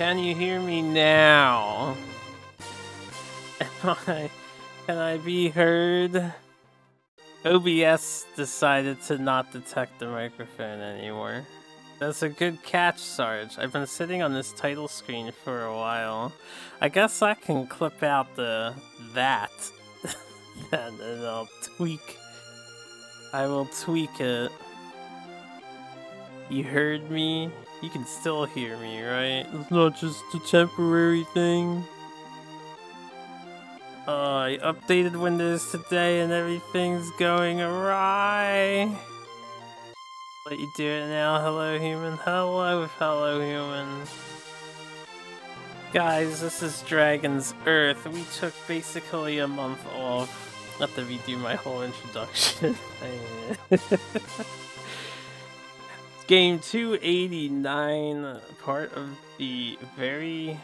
Can you hear me now? Am I... Can I be heard? OBS decided to not detect the microphone anymore. That's a good catch, Sarge. I've been sitting on this title screen for a while. I guess I can clip out the that and then I'll tweak. I will tweak it. You heard me? You can still hear me, right? It's not just a temporary thing. Uh, I updated Windows today and everything's going awry. Let you do it now. Hello, human. Hello, fellow human. Guys, this is Dragon's Earth. We took basically a month off. Not to redo my whole introduction. Game 289, part of the very...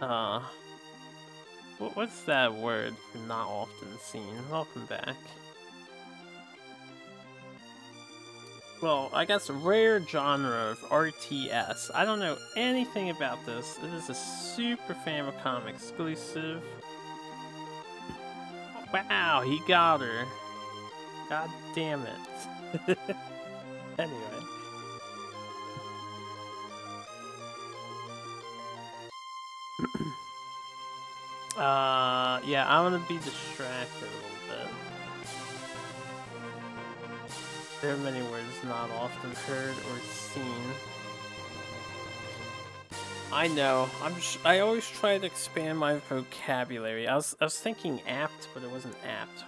Uh... What's that word not often seen? Welcome back. well, I guess a rare genre of RTS. I don't know anything about this. It is a Super Famicom exclusive. Wow, he got her. God damn it. anyway. uh, yeah, I'm gonna be distracted a little bit. There are many words not often heard or seen. I know. I'm. I always try to expand my vocabulary. I was. I was thinking apt, but it wasn't apt.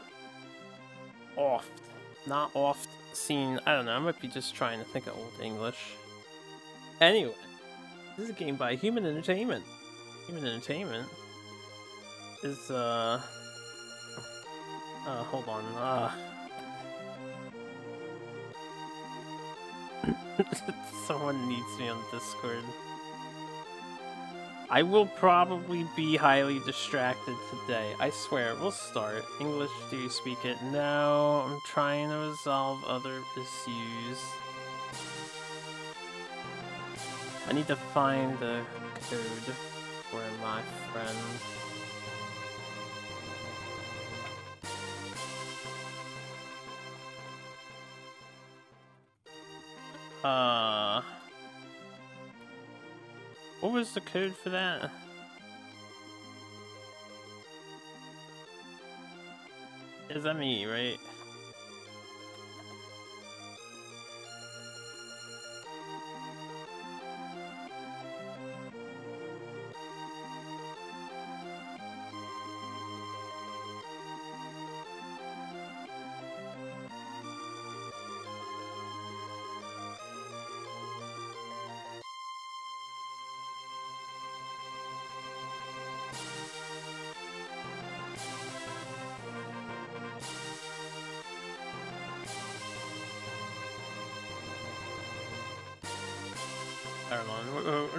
Oft, not oft seen. I don't know. I might be just trying to think of old English. Anyway, this is a game by Human Entertainment. Human Entertainment is uh. Uh, hold on. Uh. Someone needs me on Discord. I will probably be highly distracted today. I swear, we'll start. English, do you speak it? No, I'm trying to resolve other issues. I need to find the code for my friend. Uh... What was the code for that? Is that me, right?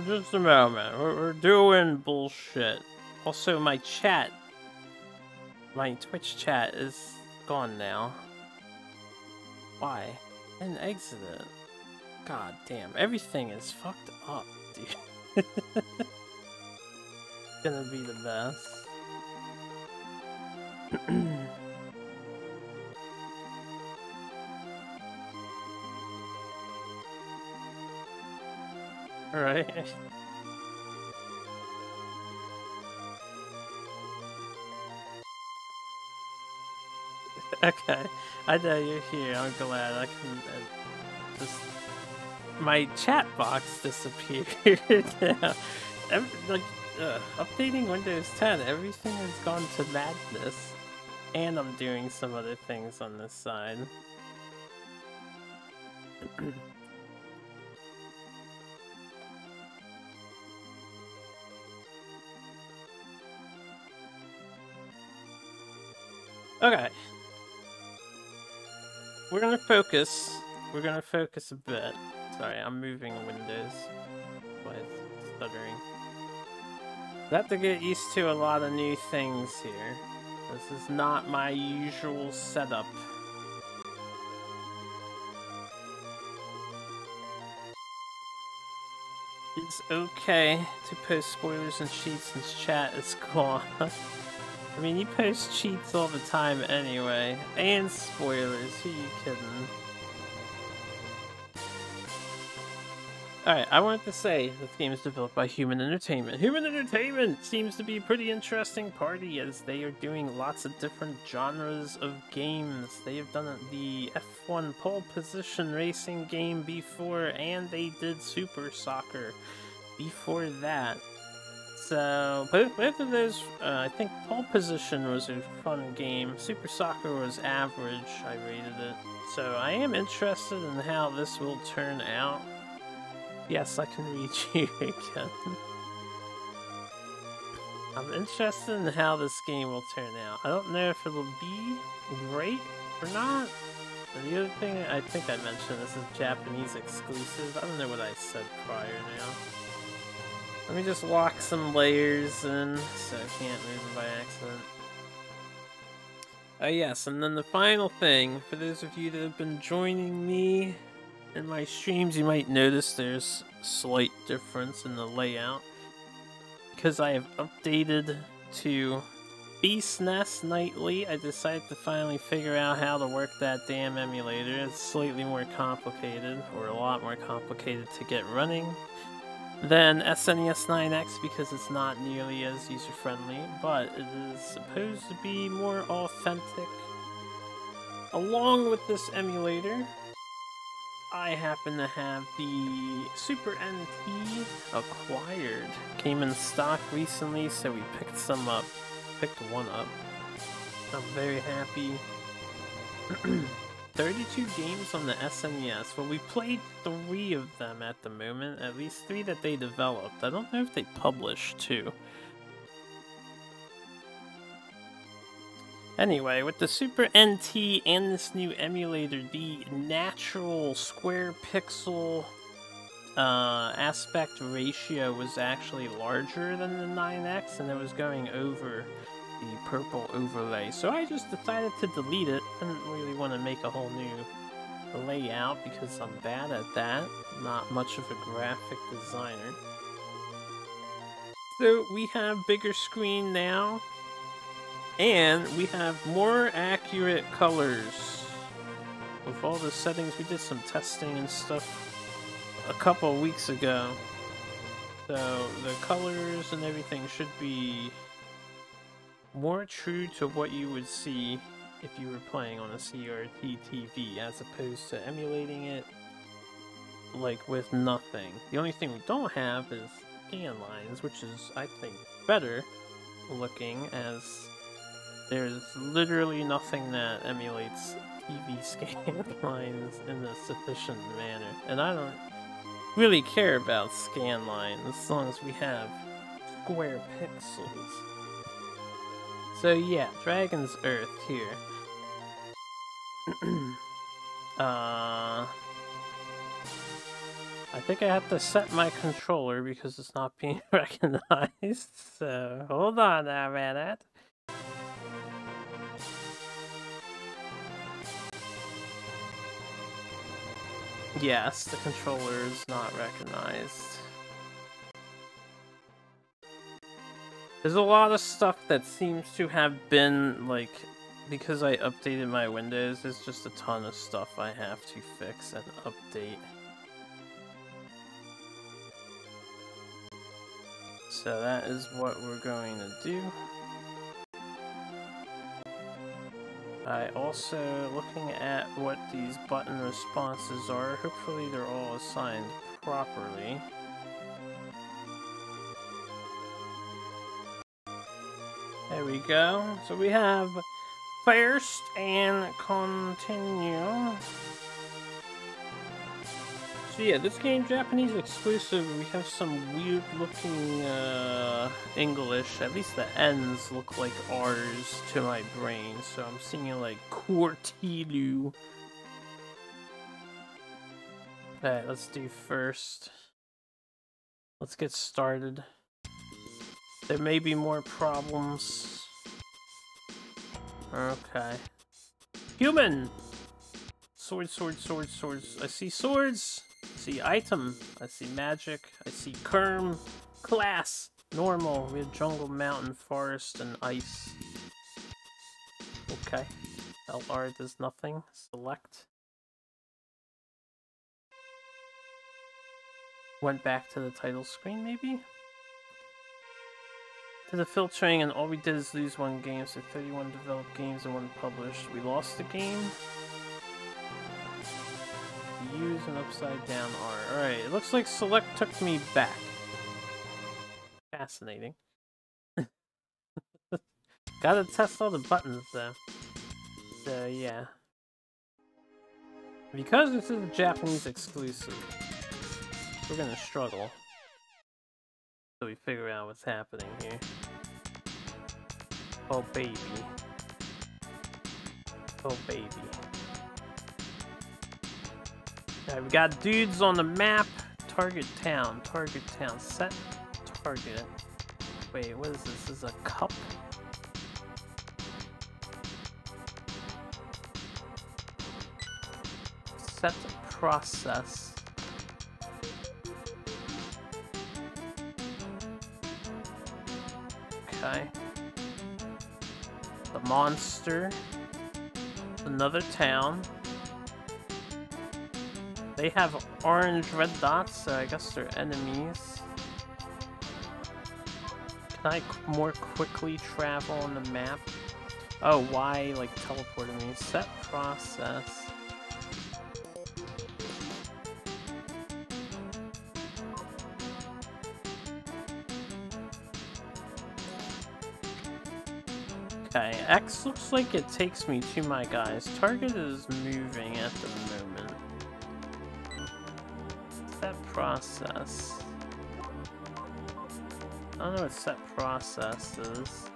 Just a moment. We're, we're doing bullshit. Also, my chat, my Twitch chat is gone now. Why? An it. God damn, everything is fucked up, dude. gonna be the best. Right. okay, I know you're here. I'm glad I can uh, just. My chat box disappeared. Every, like, uh, updating Windows 10, everything has gone to madness. And I'm doing some other things on this side. Okay. We're gonna focus. We're gonna focus a bit. Sorry, I'm moving windows. Why it's stuttering. I have to get used to a lot of new things here. This is not my usual setup. It's okay to post spoilers and cheats since chat is gone. I mean, you post cheats all the time anyway, and spoilers, who you kidding? Alright, I wanted to say this game is developed by Human Entertainment. Human Entertainment seems to be a pretty interesting party as they are doing lots of different genres of games. They have done the F1 pole position racing game before, and they did Super Soccer before that. So, both, of those, uh, I think pole position was a fun game. Super Soccer was average, I rated it. So I am interested in how this will turn out. Yes, I can read you again. I'm interested in how this game will turn out. I don't know if it'll be great or not. And the other thing I think I mentioned, this is Japanese exclusive. I don't know what I said prior now. Let me just lock some layers in so I can't move them by accident. Oh yes, and then the final thing, for those of you that have been joining me in my streams, you might notice there's slight difference in the layout. Because I have updated to bsnes Nightly, I decided to finally figure out how to work that damn emulator. It's slightly more complicated, or a lot more complicated to get running than SNES 9X because it's not nearly as user-friendly, but it is supposed to be more authentic. Along with this emulator, I happen to have the Super NT acquired. Came in stock recently, so we picked some up. Picked one up. I'm very happy. 32 games on the SNES. Well, we played three of them at the moment. At least three that they developed. I don't know if they published two. Anyway, with the Super NT and this new emulator, the natural square pixel uh, aspect ratio was actually larger than the 9X, and it was going over the purple overlay. So I just decided to delete it. I didn't really want to make a whole new layout because I'm bad at that. Not much of a graphic designer. So we have bigger screen now. And we have more accurate colors. With all the settings, we did some testing and stuff a couple weeks ago. So the colors and everything should be more true to what you would see if you were playing on a CRT TV as opposed to emulating it like with nothing. The only thing we don't have is scan lines, which is, I think, better looking as there's literally nothing that emulates TV scan lines in a sufficient manner. And I don't really care about scan lines as long as we have square pixels. So yeah, Dragon's Earth here. uh... I think I have to set my controller because it's not being recognized. So hold on a minute. Yes, the controller is not recognized. There's a lot of stuff that seems to have been, like, because I updated my Windows, there's just a ton of stuff I have to fix and update. So that is what we're going to do. I also, looking at what these button responses are, hopefully they're all assigned properly. There we go. So we have first and continue. So yeah, this game Japanese exclusive. We have some weird looking uh, English. At least the N's look like R's to my brain. So I'm seeing like Cortilu. Alright, let's do first. Let's get started. There may be more problems. Okay. Human! Sword, sword, sword, swords. I see swords! I see item. I see magic. I see Kerm. Class. Normal. We have jungle, mountain, forest, and ice. Okay. LR does nothing. Select. Went back to the title screen, maybe? To the filtering, and all we did is lose one game, so 31 developed games and one published. We lost the game. Use an upside down R. Alright, it looks like select took me back. Fascinating. Gotta test all the buttons though. So yeah. Because this is a Japanese exclusive, we're gonna struggle. So we figure out what's happening here. Oh baby. Oh baby. Alright, we got dudes on the map. Target town. Target town. Set target. Wait, what is this? This is a cup? Set process. Monster. Another town. They have orange red dots, so I guess they're enemies. Can I more quickly travel on the map? Oh, why, like, teleporting me? Set process. X looks like it takes me to my guys. Target is moving at the moment. Set process. I don't know what set process is.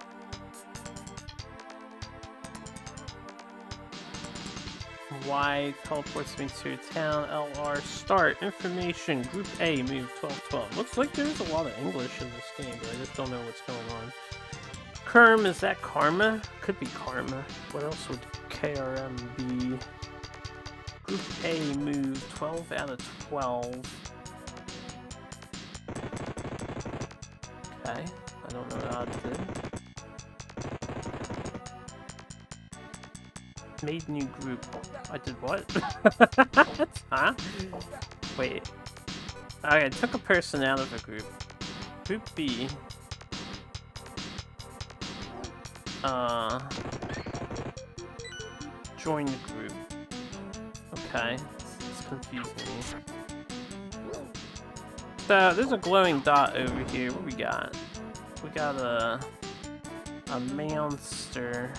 Y teleports me to town. LR start information. Group A move 1212. Looks like there's a lot of English in this game, but I just don't know what's going on. Kerm, is that Karma? Could be Karma. What else would KRM be? Group A move 12 out of 12. Okay, I don't know what odds did. Made new group. I did what? huh? Wait. Okay, I took a person out of a group. Group B uh, join the group. Okay, it's confusing me. So, there's a glowing dot over here. What we got? We got a, a monster.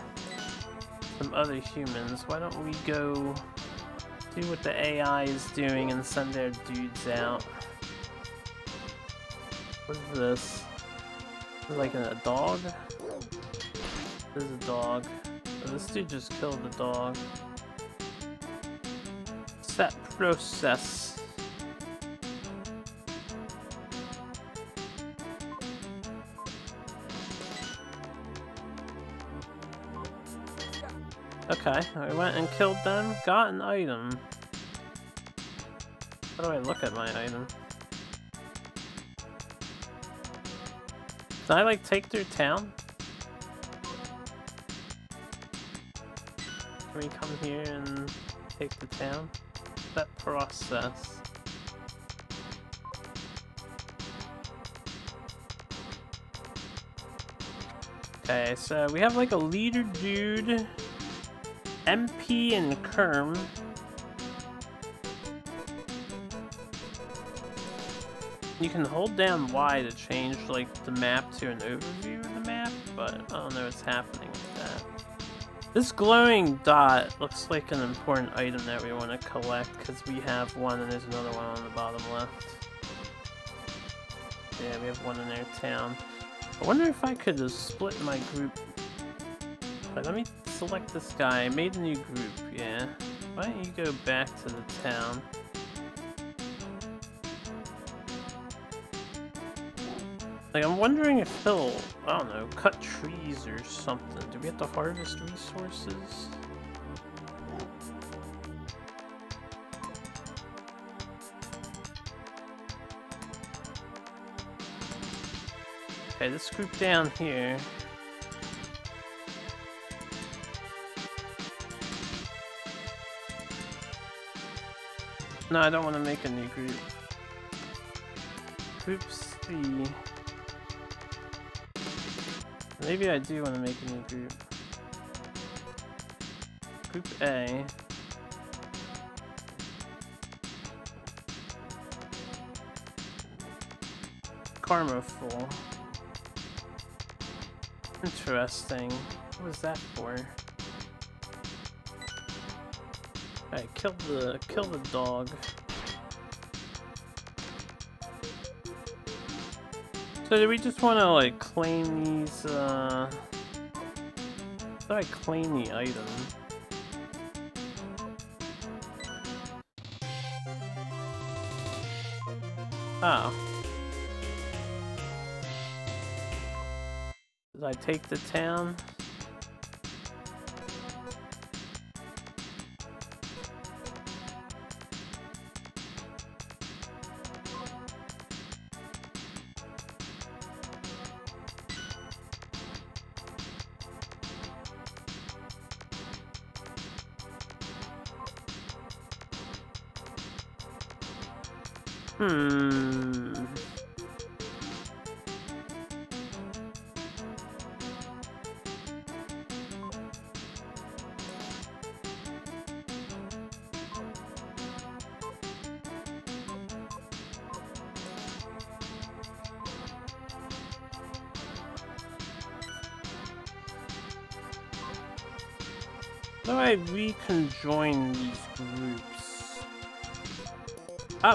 Some other humans. Why don't we go do what the AI is doing and send their dudes out? What is this? Is like a dog? There's a dog. This dude just killed the dog. Set process. Okay, I went and killed them, got an item. How do I look at my item? Can I like take their town? Can we come here and take the town? That process. Okay, so we have like a leader dude, MP and Kerm. You can hold down Y to change like the map to an overview of the map, but I don't know what's happening. This glowing dot looks like an important item that we want to collect because we have one and there's another one on the bottom left. Yeah, we have one in our town. I wonder if I could just split my group. Right, let me select this guy. I made a new group, yeah. Why don't you go back to the town? Like, I'm wondering if he'll, I don't know, cut trees or something. Do we have to harvest resources? Okay, this group down here. No, I don't want to make a new group. Group C. Maybe I do want to make a new group. Group A. Karma full. Interesting. What was that for? Alright, kill the kill the dog. So do we just want to like claim these? Uh, do I claim the item? Oh. Did I take the town?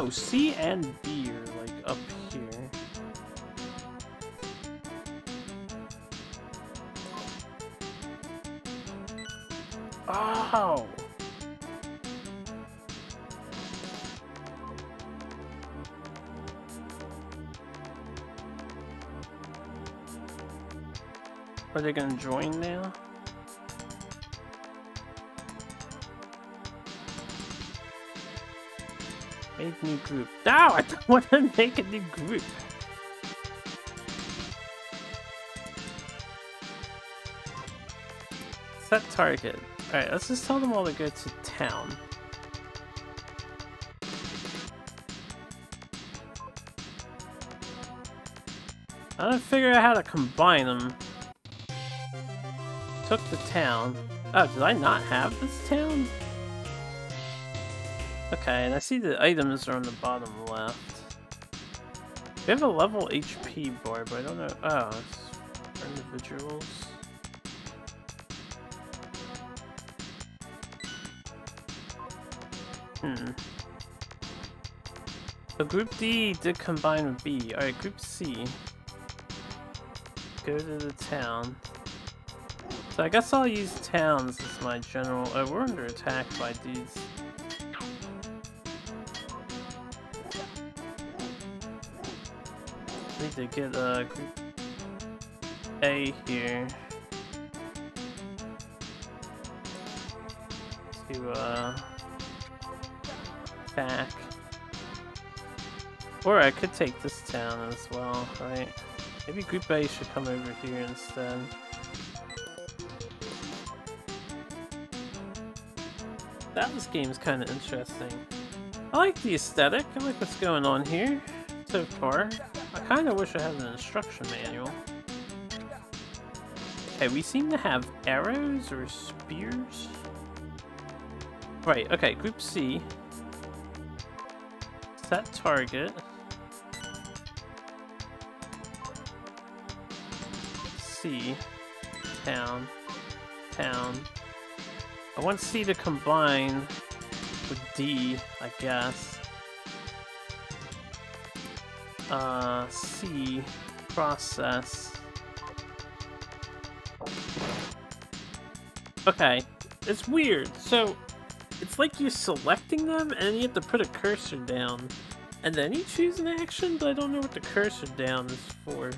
Oh, C and B are like up here. Oh! Are they gonna join now? New group. No, I don't want to make a new group. Set target. Alright, let's just tell them all to go to town. I don't figure out how to combine them. Took the town. Oh, did I not have this town? Okay, and I see the items are on the bottom left. We have a level HP bar, but I don't know. Oh, it's for individuals. Hmm. So group D did combine with B. Alright, group C. Go to the town. So I guess I'll use towns as my general. Oh, we're under attack by dudes. To get a A here. To uh back. Or I could take this town as well, right? Maybe group A should come over here instead. That this game's kind of interesting. I like the aesthetic. I like what's going on here so far. I kind of wish I had an instruction manual. Okay, we seem to have arrows or spears. Right, okay, group C. Set target. C. Town. Town. I want C to combine with D, I guess. Uh, C. Process. Okay, it's weird. So, it's like you're selecting them and you have to put a cursor down. And then you choose an action, but I don't know what the cursor down is for.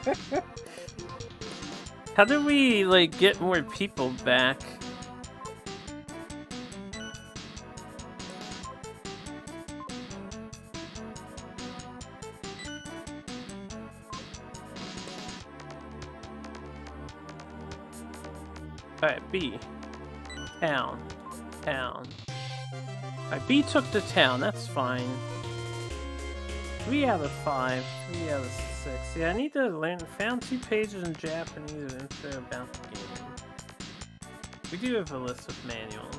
How do we, like, get more people back? Alright, B. Town. Town. Alright, B took the town, that's fine. Three out of five. Three out of six. Yeah, I need to learn. Found two pages in Japanese of info about the game. We do have a list of manuals.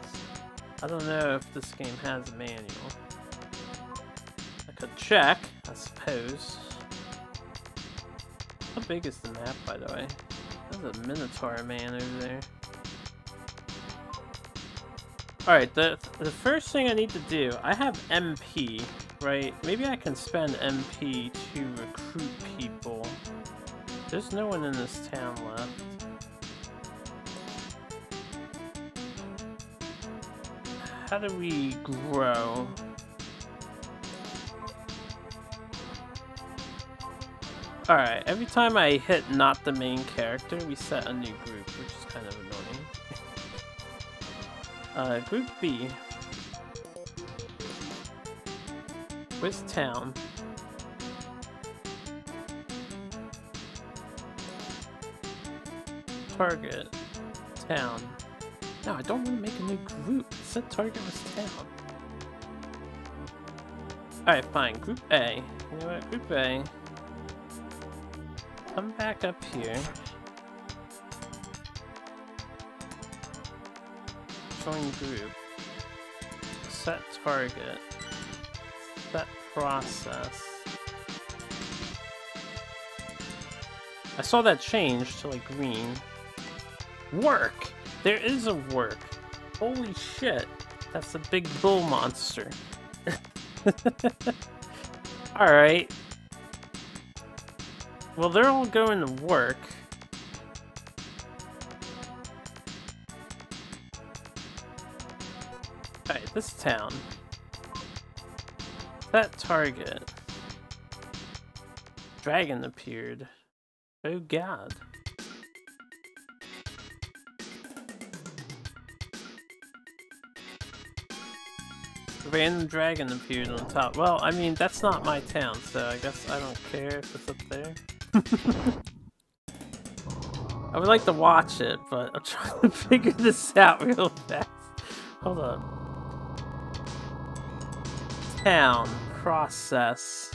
I don't know if this game has a manual. I could check, I suppose. How big is the map, by the way? There's a Minotaur man over there. Alright, the, the first thing I need to do, I have MP, right? Maybe I can spend MP to recruit people. There's no one in this town left. How do we grow? Alright, every time I hit not the main character, we set a new group, which is kind of annoying. uh, group B. Where's town? Target. Town. No, I don't want to make a new group. It said target was town. Alright, fine. Group A. You know what? Group A. Come back up here. Join group. Set target. Set process. I saw that change to like green. Work! There is a work. Holy shit. That's a big bull monster. Alright. Well, they're all going to work. Alright, this town. That target. Dragon appeared. Oh god. Random dragon appeared on top. Well, I mean, that's not my town, so I guess I don't care if it's up there. I would like to watch it, but I'm trying to figure this out real fast. Hold on. Town. Process.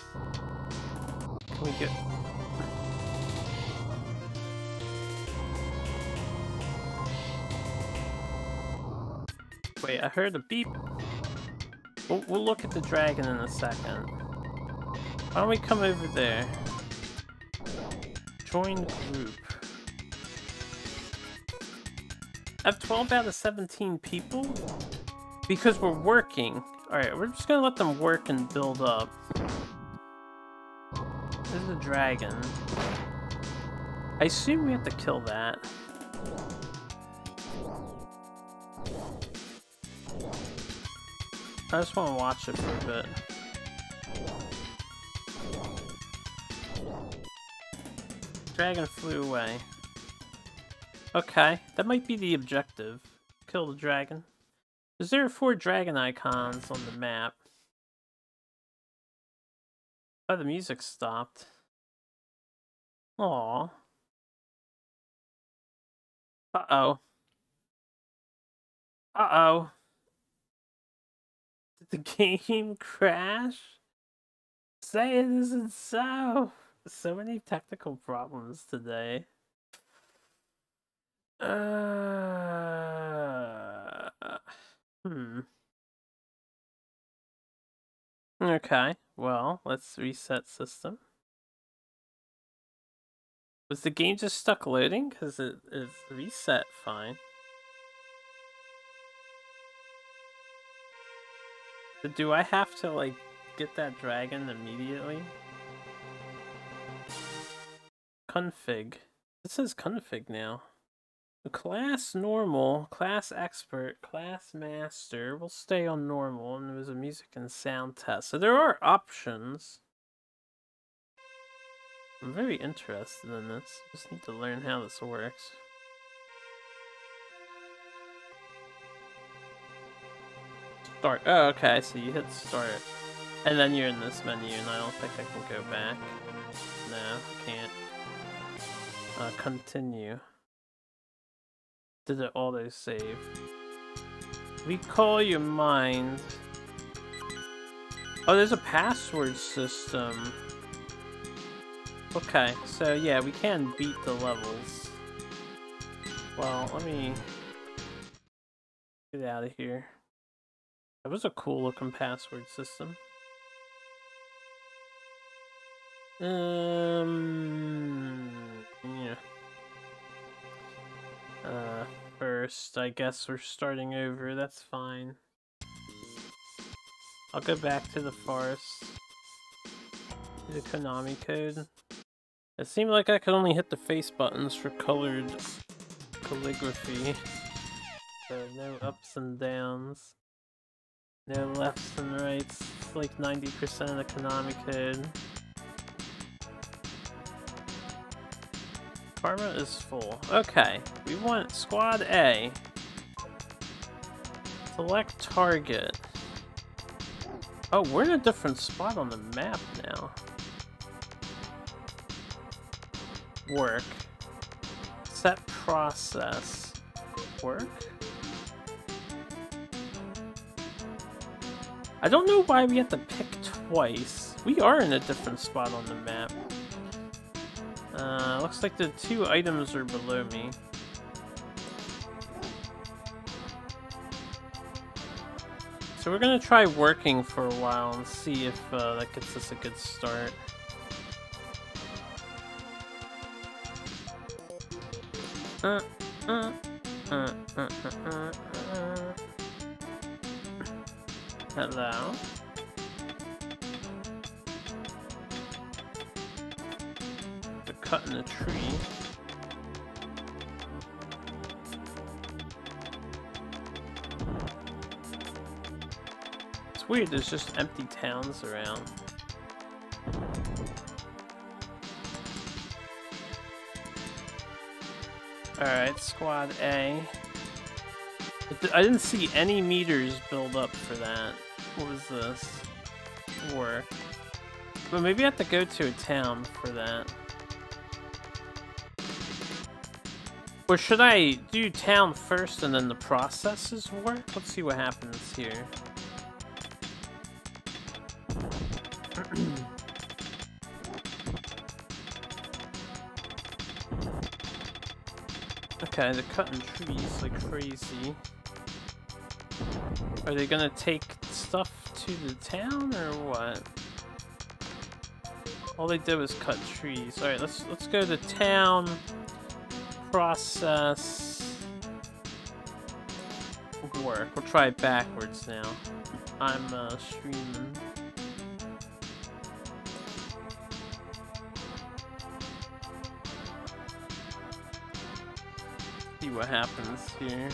Can we get... Wait, I heard a beep. We'll, we'll look at the dragon in a second. Why don't we come over there? Join group. I have 12 out of 17 people? Because we're working. Alright, we're just gonna let them work and build up. There's a dragon. I assume we have to kill that. I just want to watch it for a bit. Dragon flew away. Okay, that might be the objective. Kill the dragon. Is there four dragon icons on the map? Oh, the music stopped. Aww. Uh-oh. Uh-oh. Did the game crash? Say it isn't so. So many technical problems today. Uh, hmm. Okay, well, let's reset system. Was the game just stuck loading? Because it is reset fine. Do I have to, like, get that dragon immediately? Config. It says config now. Class normal, class expert, class master. We'll stay on normal, and there's a music and sound test. So there are options. I'm very interested in this. Just need to learn how this works. Start. Oh, okay. So you hit start, and then you're in this menu, and I don't think I can go back. No, I can't. Uh, continue. Did it auto save? Recall your mind. Oh, there's a password system. Okay, so yeah, we can beat the levels. Well, let me get out of here. That was a cool looking password system. Um, Uh, first, I guess we're starting over. That's fine. I'll go back to the forest. The Konami code. It seemed like I could only hit the face buttons for colored calligraphy. So no ups and downs. No lefts and rights. It's like 90% of the Konami code. Karma is full. Okay, we want Squad A. Select target. Oh, we're in a different spot on the map now. Work. Set process. Work? I don't know why we have to pick twice. We are in a different spot on the map. Uh, looks like the two items are below me. So we're gonna try working for a while and see if uh, that gets us a good start. Uh, uh, uh, Hello? The a tree. It's weird, there's just empty towns around. Alright, squad A. I didn't see any meters build up for that. What was this? Work. But maybe I have to go to a town for that. Or should I do town first and then the processes work? Let's see what happens here. Okay, they're cutting trees like crazy. Are they gonna take stuff to the town or what? All they did was cut trees. Alright, let's let's go to town. Process work. We'll try it backwards now. I'm uh, streaming. see what happens here.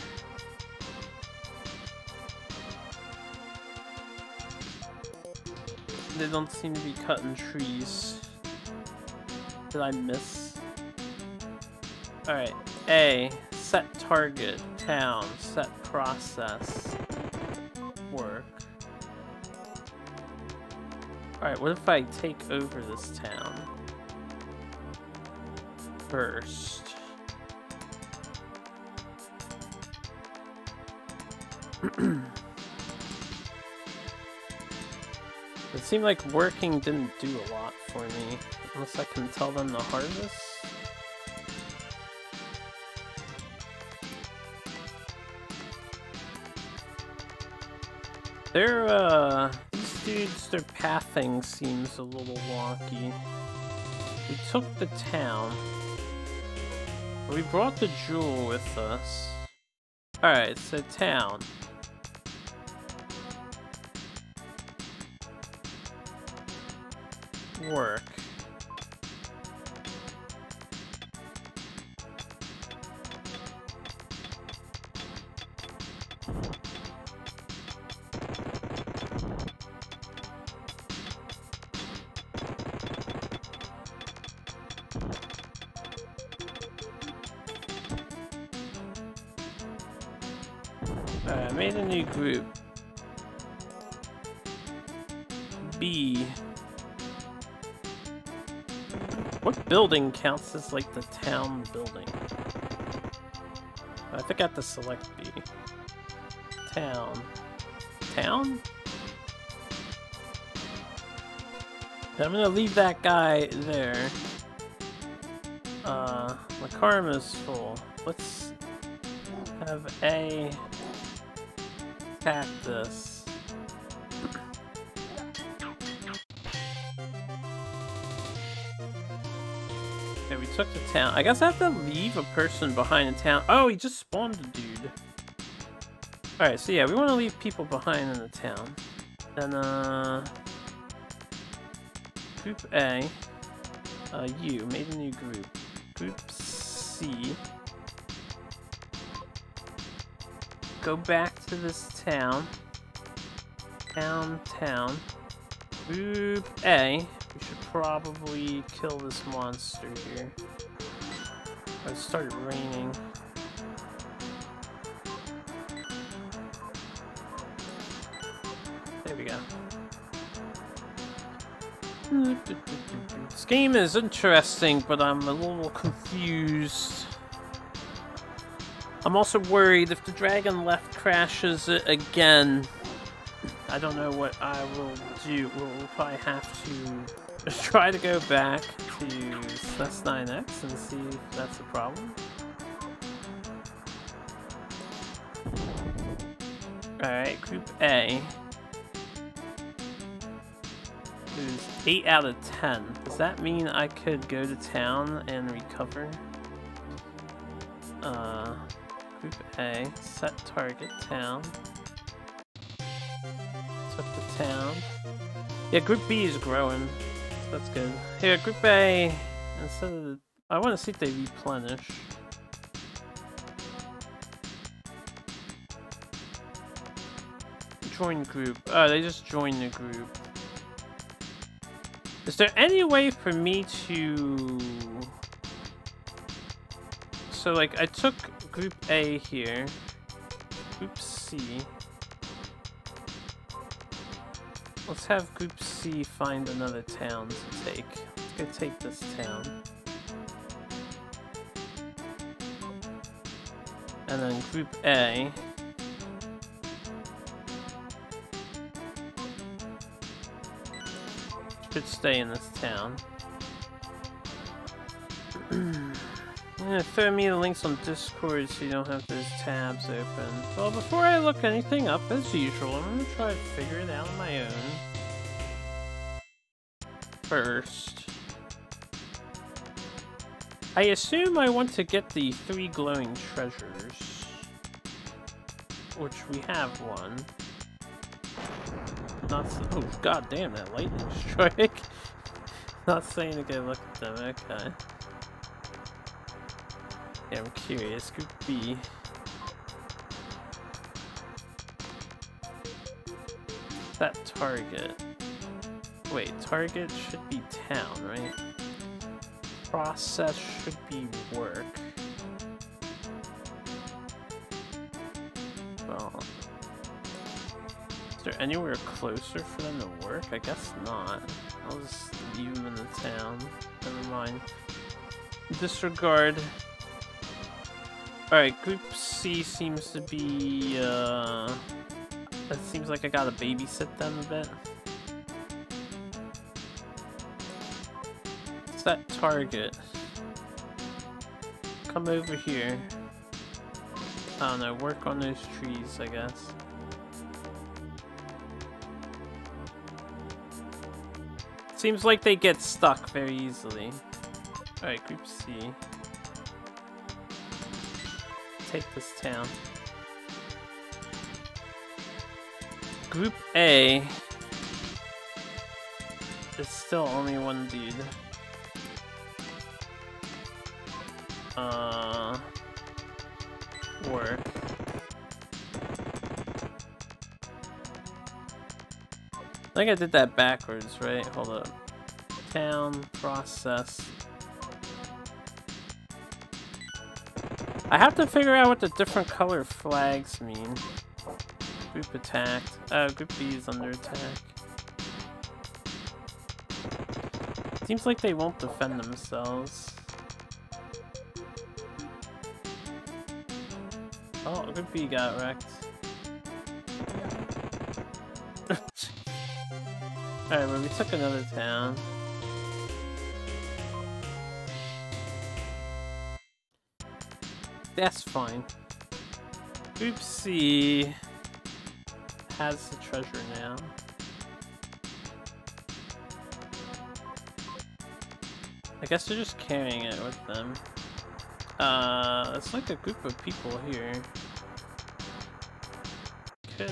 They don't seem to be cutting trees. Did I miss? Alright, A. Set target. Town. Set process. Work. Alright, what if I take over this town? First. it seemed like working didn't do a lot for me, unless I can tell them to harvest. Their, uh, these dudes, their pathing seems a little wonky. We took the town. We brought the jewel with us. Alright, so town. Work. Counts as like the town building? I have to select B. Town. Town? I'm gonna leave that guy there. Uh, my karma's full. Let's have A cactus. Took the town. I guess I have to leave a person behind in town. Oh, he just spawned a dude. Alright, so yeah, we want to leave people behind in the town. Then, uh... Group A. Uh, you, made a new group. Group C. Go back to this town. Town, town. Group A. We should probably kill this monster here. It started raining. There we go. This game is interesting, but I'm a little confused. I'm also worried if the dragon left crashes it again. I don't know what I will do. We'll probably have to try to go back to SNES9X and see if that's a problem. Alright, Group A. Is 8 out of 10. Does that mean I could go to town and recover? Uh, Group A, set target town. Set the town. Yeah, Group B is growing. That's good. Here, Group A, instead of I want to see if they replenish. Join group. Oh, they just joined the group. Is there any way for me to... So, like, I took Group A here. Group C. Let's have Group C find another town to take. Let's go take this town. And then Group A. Should stay in this town. Yeah, throw me the links on Discord so you don't have those tabs open. Well, before I look anything up, as usual, I'm gonna try to figure it out on my own. First. I assume I want to get the three glowing treasures. Which we have one. Not so oh god damn that lightning strike. Not saying to go look at them, okay. Yeah, I'm curious. Group B. That target. Wait, target should be town, right? Process should be work. Well, is there anywhere closer for them to work? I guess not. I'll just leave them in the town. Never mind. Disregard. Alright, Group C seems to be, uh... It seems like I gotta babysit them a bit. It's that target. Come over here. I don't know, work on those trees, I guess. Seems like they get stuck very easily. Alright, Group C. Take this town. Group A. it's still only one dude. Uh, work. I think I did that backwards, right? Hold up. Town, process. I have to figure out what the different color flags mean. Group attacked. Uh, group B is under attack. Seems like they won't defend themselves. Group B got wrecked. Alright, well we took another town. That's fine. Oopsie has the treasure now. I guess they're just carrying it with them. Uh, it's like a group of people here. Could...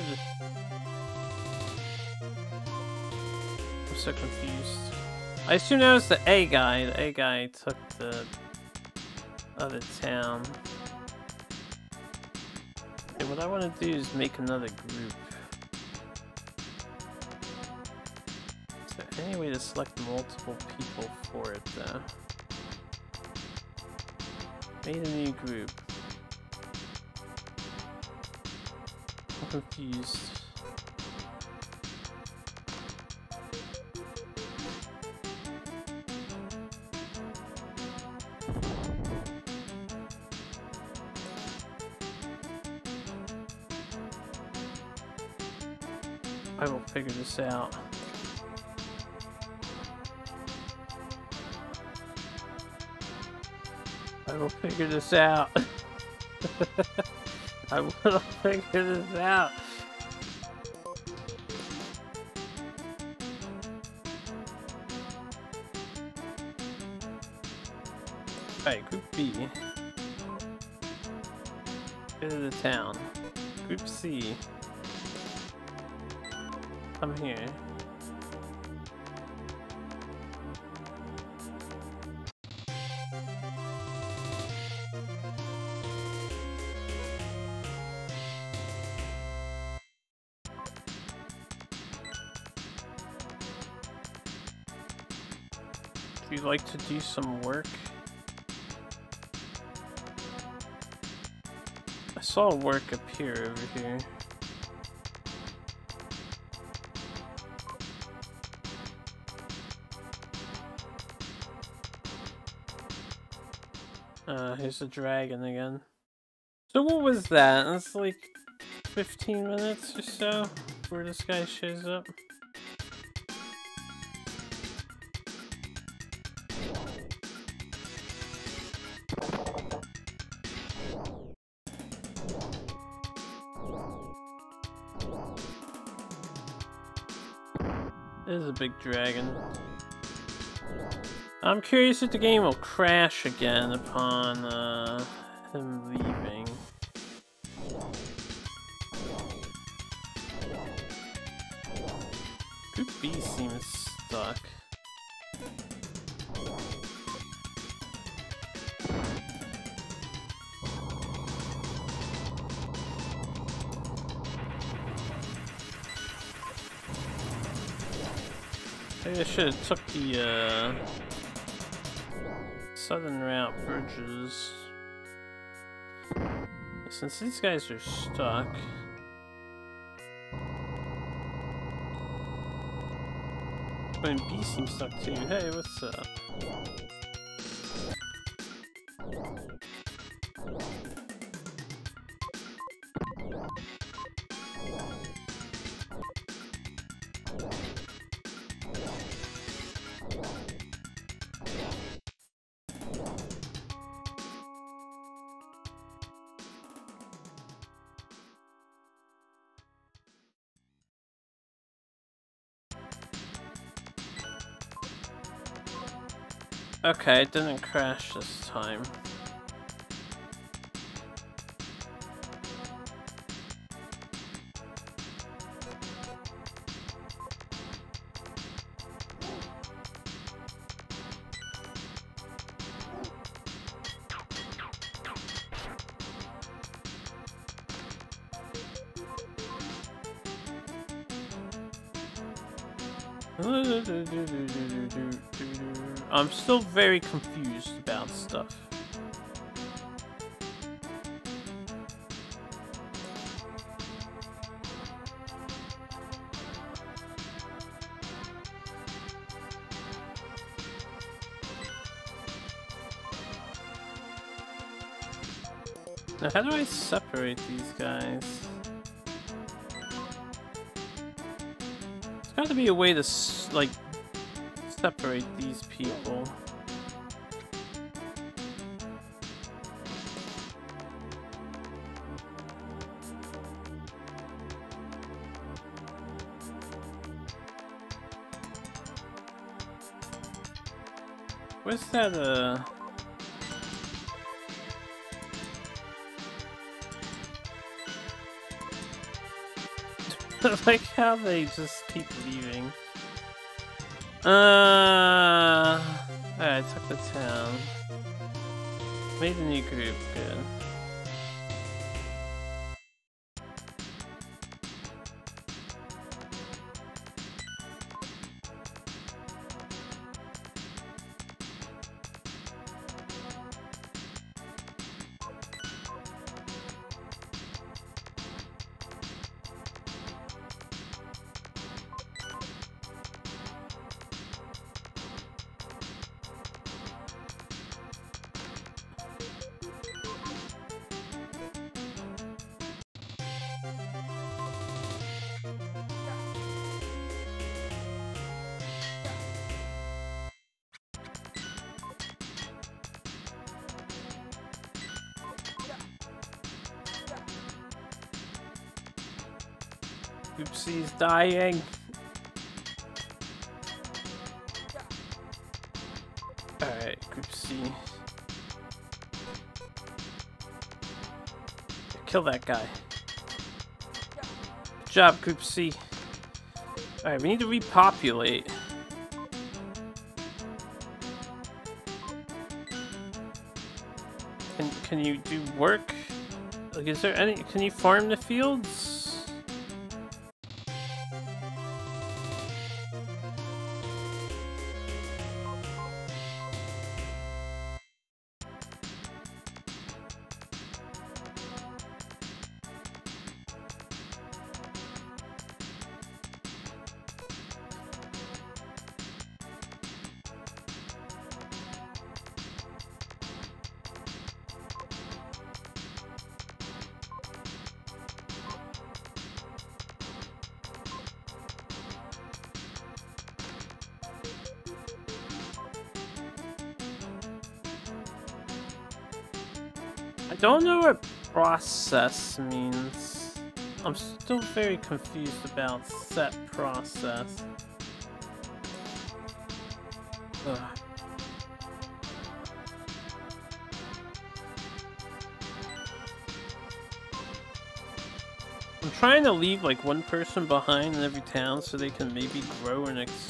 I'm so confused. I assume that was the A guy. The A guy took the other town. Okay, what I want to do is make another group. Is there any way to select multiple people for it though? Made a new group. I will figure this out. I will figure this out. I will figure this out. Alright, Group B. Go to the town. Group C. Come here. Like to do some work? I saw work appear over here. Uh, here's the dragon again. So what was that? That's like 15 minutes or so where this guy shows up. Is a big dragon. I'm curious if the game will crash again upon uh. Took the uh, southern route bridges. Since these guys are stuck. I mean, B seems stuck too. Hey, what's up? Okay, it didn't crash this time. I'm still very confused about stuff. Now, how do I separate these guys? There's got to be a way to, like, separate these people. Where's that, uh... like how they just keep leaving. Uh, alright, took the town. Made a new group, good. Oopsie's dying. Alright, group. Kill that guy. Good job, group. Alright, we need to repopulate. Can, can you do work? Like, is there any, can you farm the fields? Process means. I'm still very confused about set process. Ugh. I'm trying to leave like one person behind in every town so they can maybe grow and expand.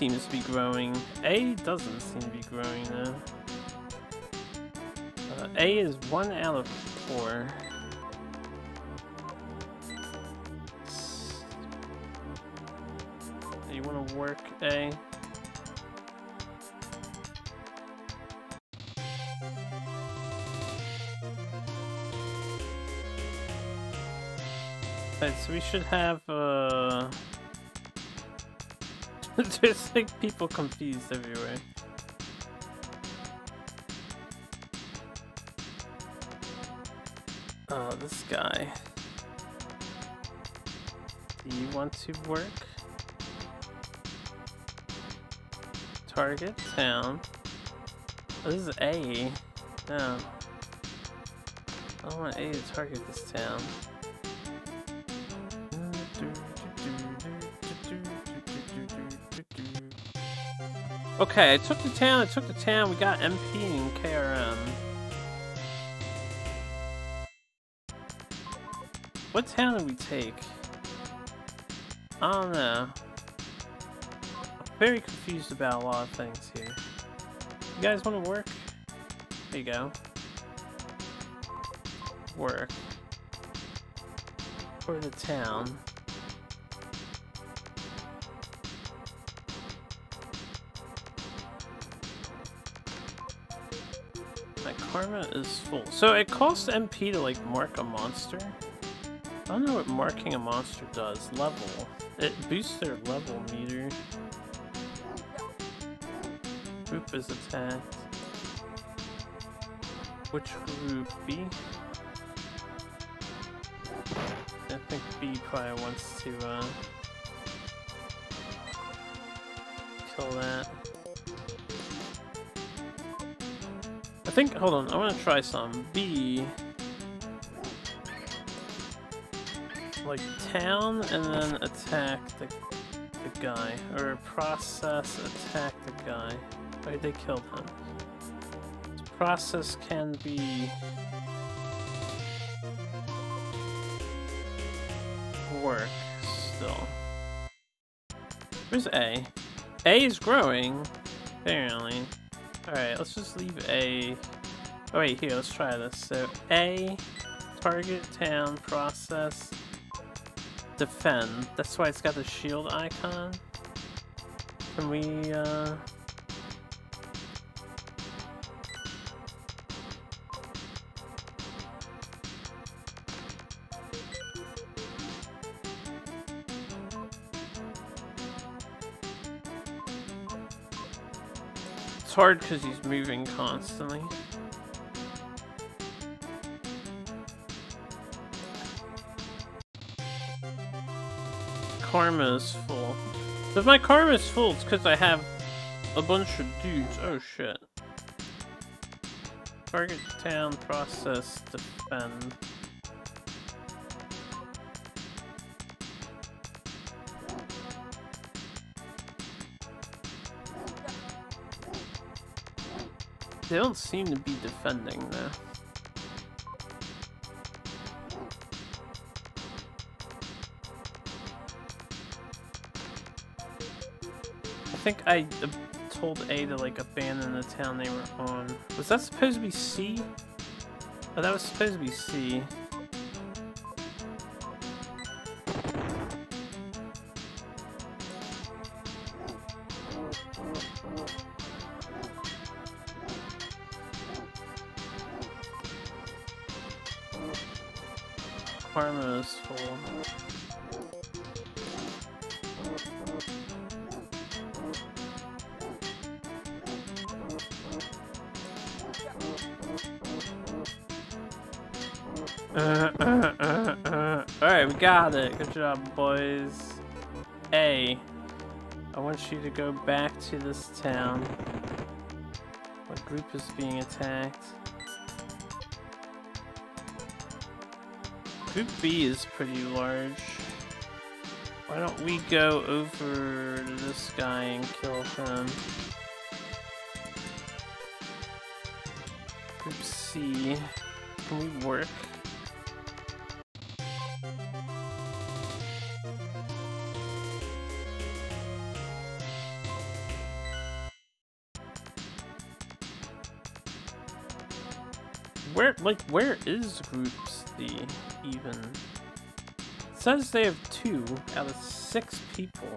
Seems to be growing. A doesn't seem to be growing though. Uh, A is one out of four. You want to work A? Right, so we should have uh There's like people confused everywhere. Oh, this guy. Do you want to work? Target town. Oh, this is A. No. I don't want A to target this town. Okay, I took the town, I took the town, we got MP and KRM. What town did we take? I don't know. I'm very confused about a lot of things here. You guys want to work? There you go. Work. For the town. Is full. So it costs MP to like mark a monster? I don't know what marking a monster does. Level. It boosts their level meter. Group is attacked. Which group? B? I think B probably wants to uh, kill that. I think, hold on, I want to try some. B, like town and then attack the, the guy. Or process, attack the guy. Wait, they killed him. This process can be work still. Where's A? A is growing, apparently. Alright, let's just leave A. Oh wait, here, let's try this. So A, target, town, process, defend. That's why it's got the shield icon. Can we, uh... hard because he's moving constantly. Karma is full. If my karma is full, it's because I have a bunch of dudes. Oh shit. Target town, process, defend. They don't seem to be defending though. I think I uh, told A to like abandon the town they were on. Was that supposed to be C? Oh, that was supposed to be C. got it. Good job, boys. A. I want you to go back to this town. What group is being attacked? Group B is pretty large. Why don't we go over to this guy and kill him? Group C. Can we work? Like, where is Group C even? It says they have two out of six people.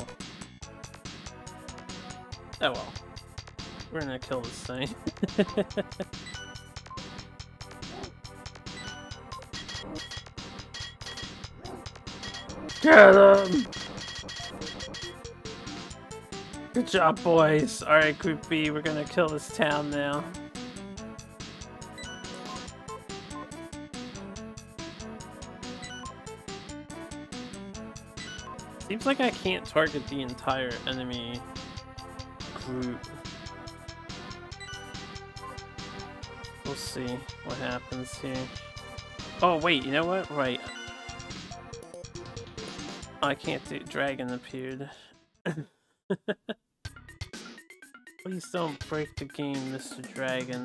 Oh well. We're gonna kill this thing. Get him! Good job, boys. Alright, Group B, we're gonna kill this town now. Seems like I can't target the entire enemy group. We'll see what happens here. Oh, wait, you know what? Right. I can't do- Dragon appeared. Please don't break the game, Mr. Dragon.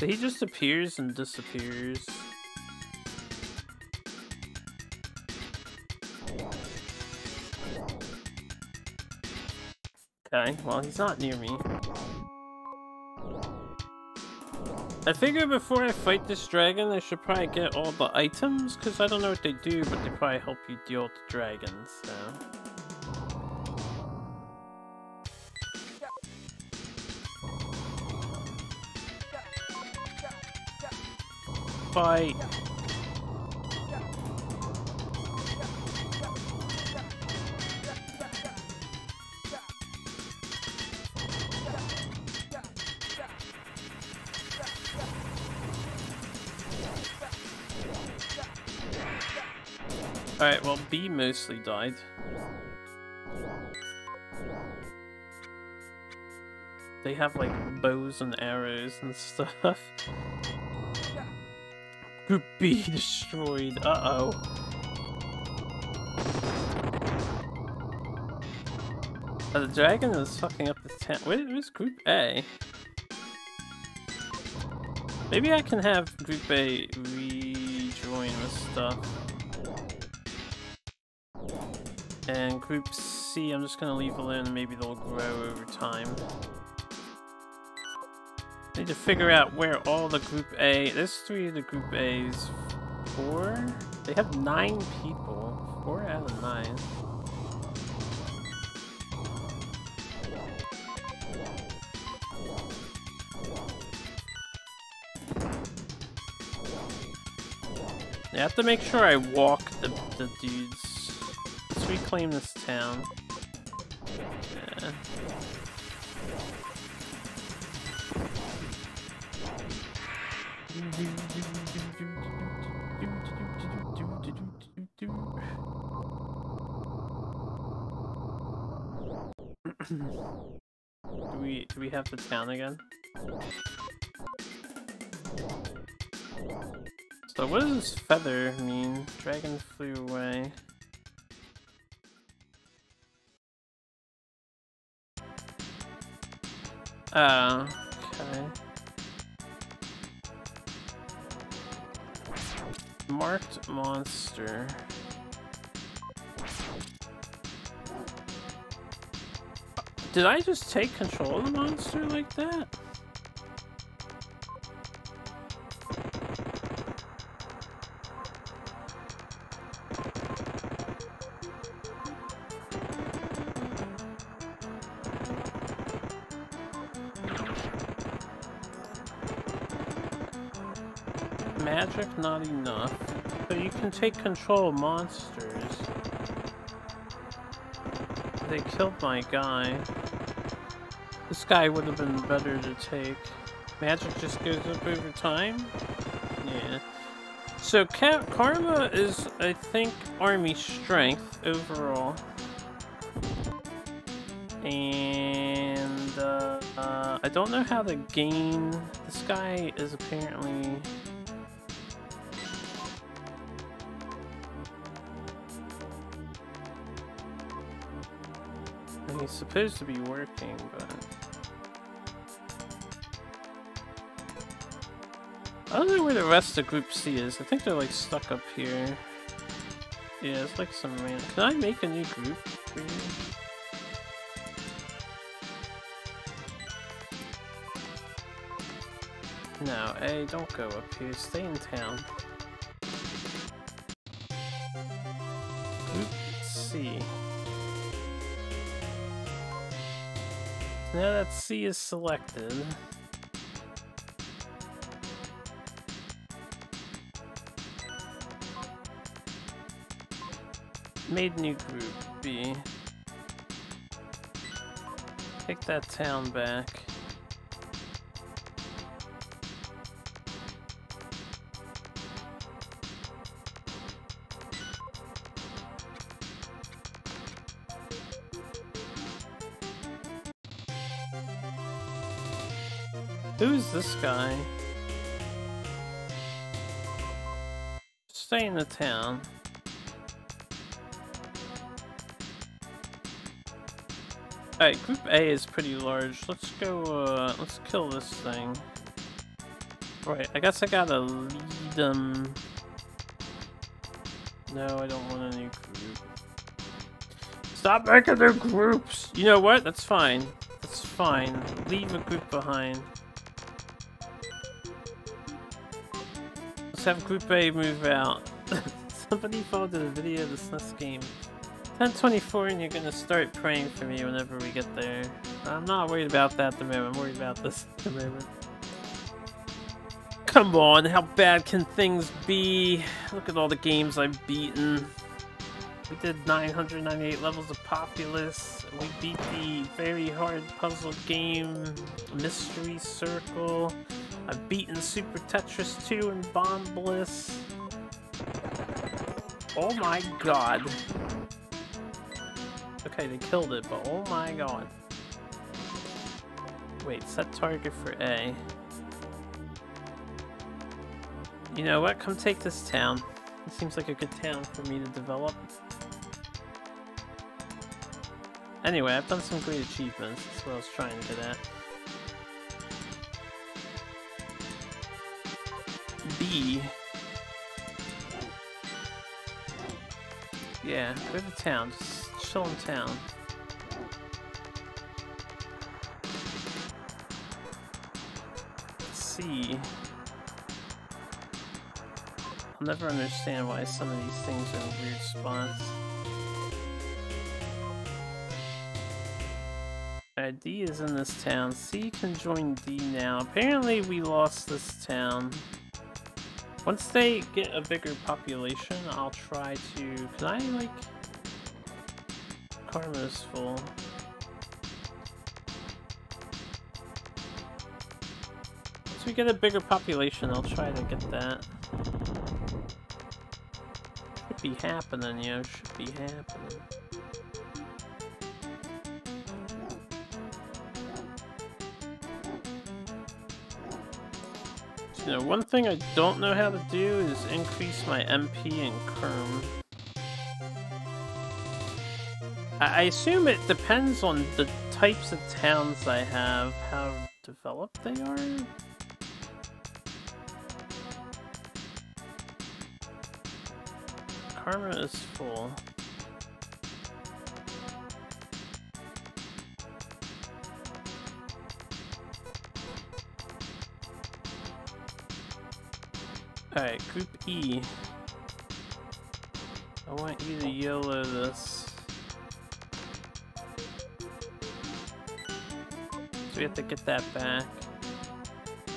So he just appears and disappears. Okay, well he's not near me. I figure before I fight this dragon, I should probably get all the items, because I don't know what they do, but they probably help you deal with the dragons, so... Fight! Alright, well, B mostly died. They have, like, bows and arrows and stuff. Group B destroyed. Uh-oh. Oh, the dragon is fucking up the tent. Wait, where's Group A? Maybe I can have Group A rejoin with stuff. And group C, I'm just gonna leave alone, maybe they'll grow over time. Need to figure out where all the group A, there's three of the group A's, four? They have nine people, four out of nine. I have to make sure I walk the, the dudes reclaim this town. Do we do we have the town again? So what does feather mean? Dragon flew away. Oh, okay. Marked monster. Did I just take control of the monster like that? Enough, but you can take control of monsters. They killed my guy. This guy would have been better to take. Magic just goes up over time? Yeah. So Karma is, I think, army strength overall. And uh, uh, I don't know how to gain... This guy is apparently supposed to be working, but... I don't know where the rest of Group C is. I think they're like stuck up here. Yeah, it's like some man. Can I make a new group for you? No, A, don't go up here. Stay in town. That C is selected. Made new group B. Take that town back. This guy? Stay in the town. Alright, group A is pretty large. Let's go, uh, let's kill this thing. Right, I guess I gotta lead them. No, I don't want a new group. Stop making new groups! You know what? That's fine. That's fine. Leave a group behind. Have Group A move out. Somebody forwarded a video of the SNES game. 1024 and you're gonna start praying for me whenever we get there. I'm not worried about that at the moment, I'm worried about this at the moment. Come on, how bad can things be? Look at all the games I've beaten. We did 998 levels of Populous. We beat the very hard puzzle game, Mystery Circle. I've beaten Super Tetris 2 and Bomb Bliss. Oh my god. Okay, they killed it, but oh my god. Wait, set target for A. You know what? Come take this town. It seems like a good town for me to develop. Anyway, I've done some great achievements. That's what I was trying to get at. B. Yeah, go to town. Just chill in town. C. I'll never understand why some of these things are in weird spots. Alright, D is in this town. C can join D now. Apparently we lost this town. Once they get a bigger population, I'll try to... Can I, like... Karma's full. Once we get a bigger population, I'll try to get that. Should be happening, yo. Should be happening. You know, one thing I don't know how to do is increase my MP and Kerm. I, I assume it depends on the types of towns I have, how developed they are. Karma is full. Alright, group E. I want you to YOLO this. So we have to get that back.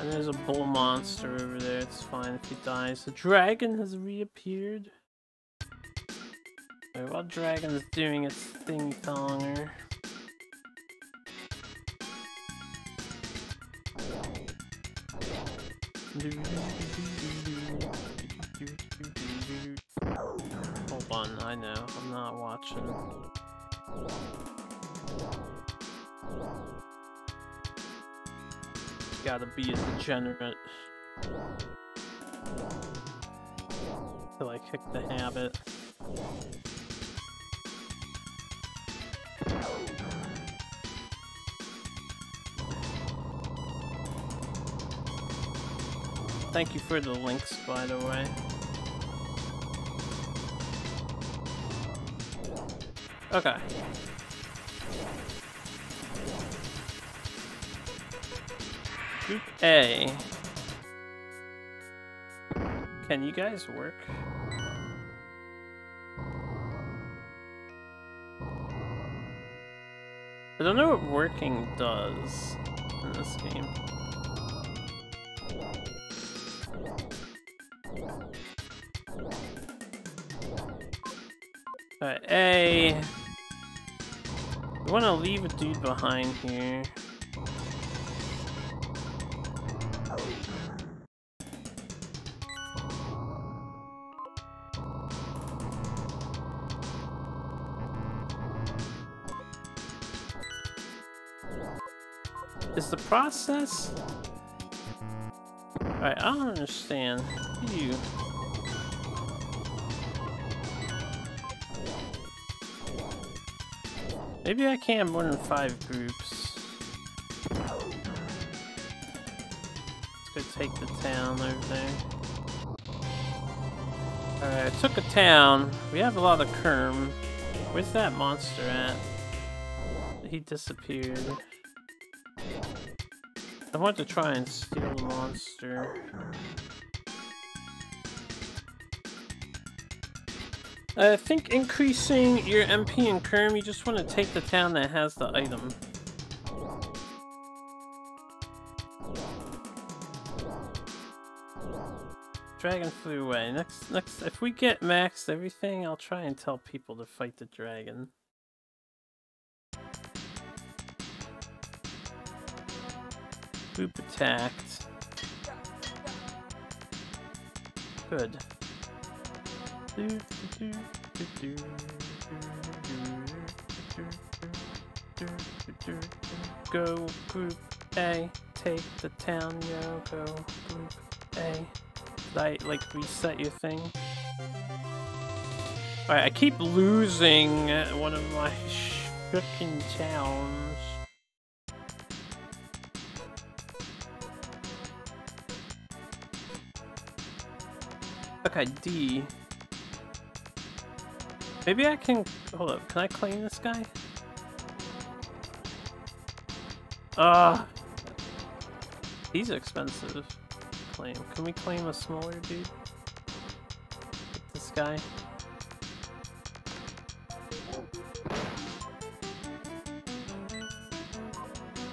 And there's a bull monster over there, it's fine if he dies. The dragon has reappeared. While dragon is doing its thing thonger. Hold on, I know, I'm not watching. Gotta be a degenerate. Till I kick the habit. Thank you for the links, by the way. Okay. Group A. Can you guys work? I don't know what working does in this game. Want to leave a dude behind here. Is the process... Alright, I don't understand. You... Maybe I can more than five groups. Let's go take the town over there. Alright, I took a town. We have a lot of Kerm. Where's that monster at? He disappeared. I want to try and steal the monster. I think increasing your MP in Kerm, you just want to take the town that has the item. Dragon flew away. Next, next, if we get maxed everything, I'll try and tell people to fight the dragon. Group attacked. Good. Go group A, take the town, yo, go group A. Like like reset your thing? Alright, I keep losing one of my freaking towns. Okay, D. Maybe I can... Hold up, can I claim this guy? Ah! Uh, he's expensive. Claim. Can we claim a smaller dude? This guy?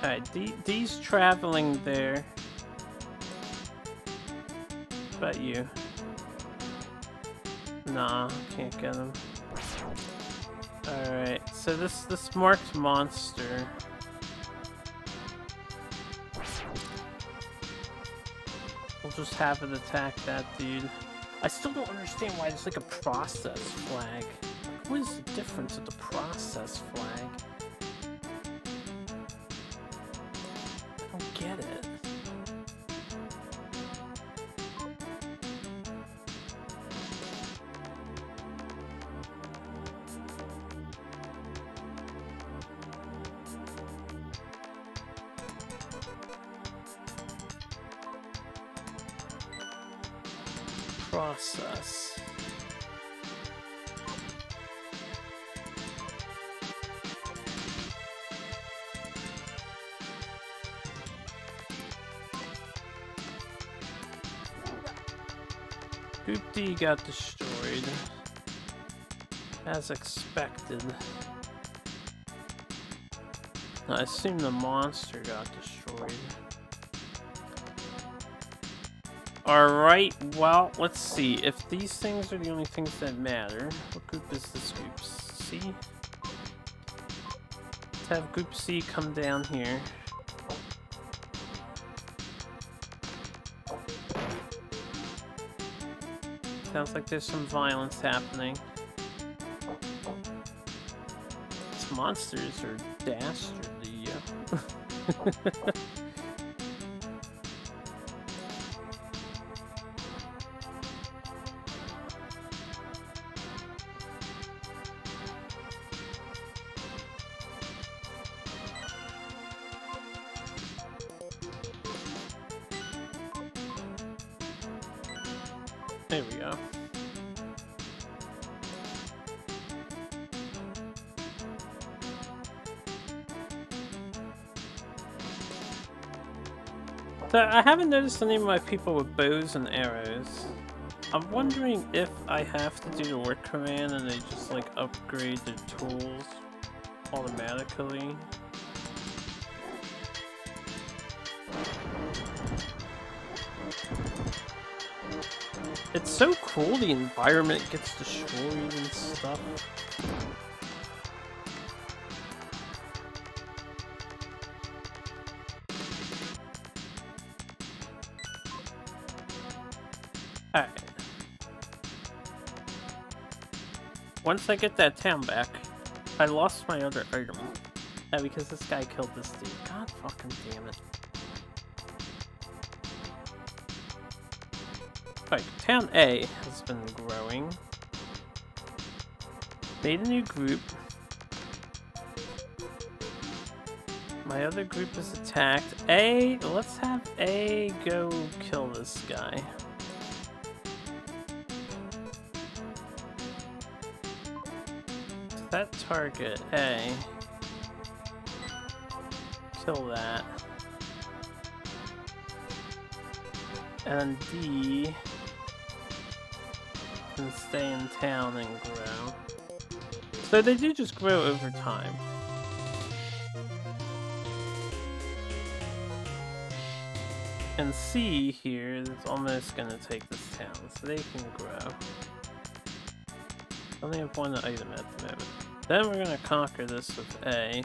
Alright, D's traveling there. About you? Nah, can't get him. So this this marked monster. We'll just have it attack that dude. I still don't understand why there's like a process flag. What is the difference with the process flag? Got destroyed. As expected. I assume the monster got destroyed. Alright, well, let's see. If these things are the only things that matter, what group is this group? C? Let's have group C come down here. Sounds like there's some violence happening. These monsters are dastardly. I haven't noticed any of my people with bows and arrows. I'm wondering if I have to do the work command and they just like upgrade their tools automatically. It's so cool the environment gets destroyed and stuff. Once I get that town back, I lost my other item. Yeah, because this guy killed this dude. God fucking damn it. Like, town A has been growing. Made a new group. My other group is attacked. A, let's have A go kill this guy. Target, A. Kill that. And D can stay in town and grow. So they do just grow over time. And C here is almost gonna take this town, so they can grow. Only have one item at the moment. Then we're gonna conquer this with A.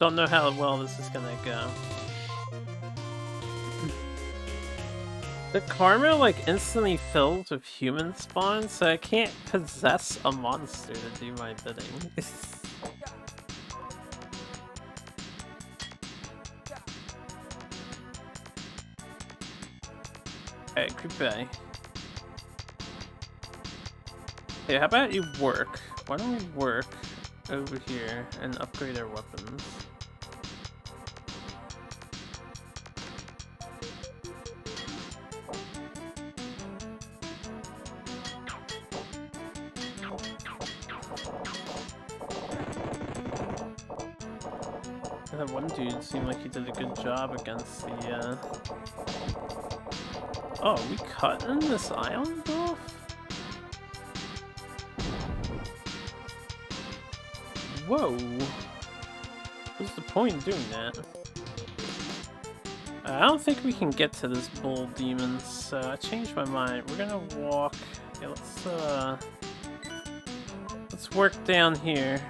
Don't know how well this is gonna go. The karma like instantly fills with human spawn, so I can't possess a monster to do my bidding. Group Hey, how about you work? Why don't we work over here and upgrade our weapons? That one dude seemed like he did a good job against the, uh... Oh, we cutting this island off? Whoa! What's the point in doing that? I don't think we can get to this bull demon, so I changed my mind. We're gonna walk... Yeah, let's, uh... Let's work down here.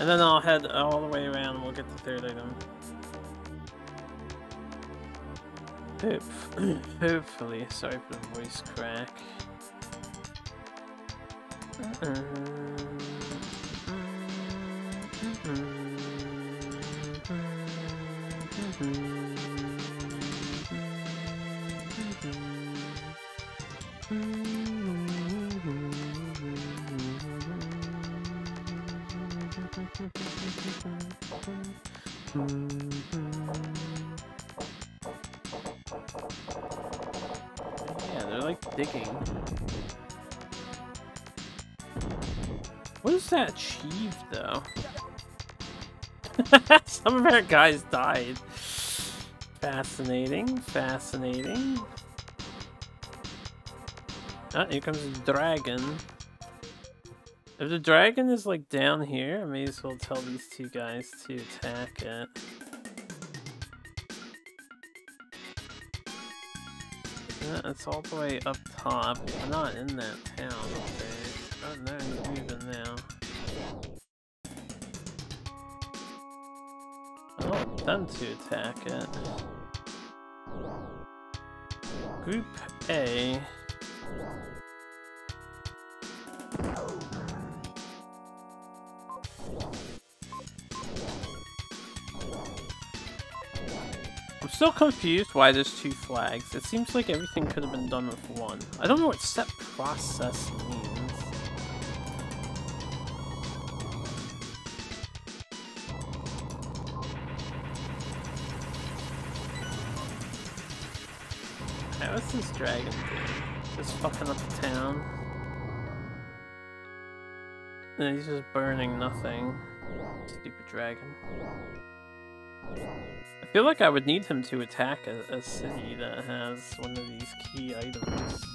And then I'll head all the way around and we'll get the third item. Hope hopefully, sorry for the voice crack. Uh-uh. Yeah, Some of our guys died. Fascinating, fascinating. Ah, here comes the dragon. If the dragon is like down here, I may as well tell these two guys to attack it. Yeah, it's all the way up top. We're not in that town. Okay. Oh, no, he's now. Them to attack it. Group A. I'm still confused why there's two flags. It seems like everything could have been done with one. I don't know what set process means. What's this dragon doing? Just fucking up the town. And he's just burning nothing. Stupid dragon. I feel like I would need him to attack a, a city that has one of these key items.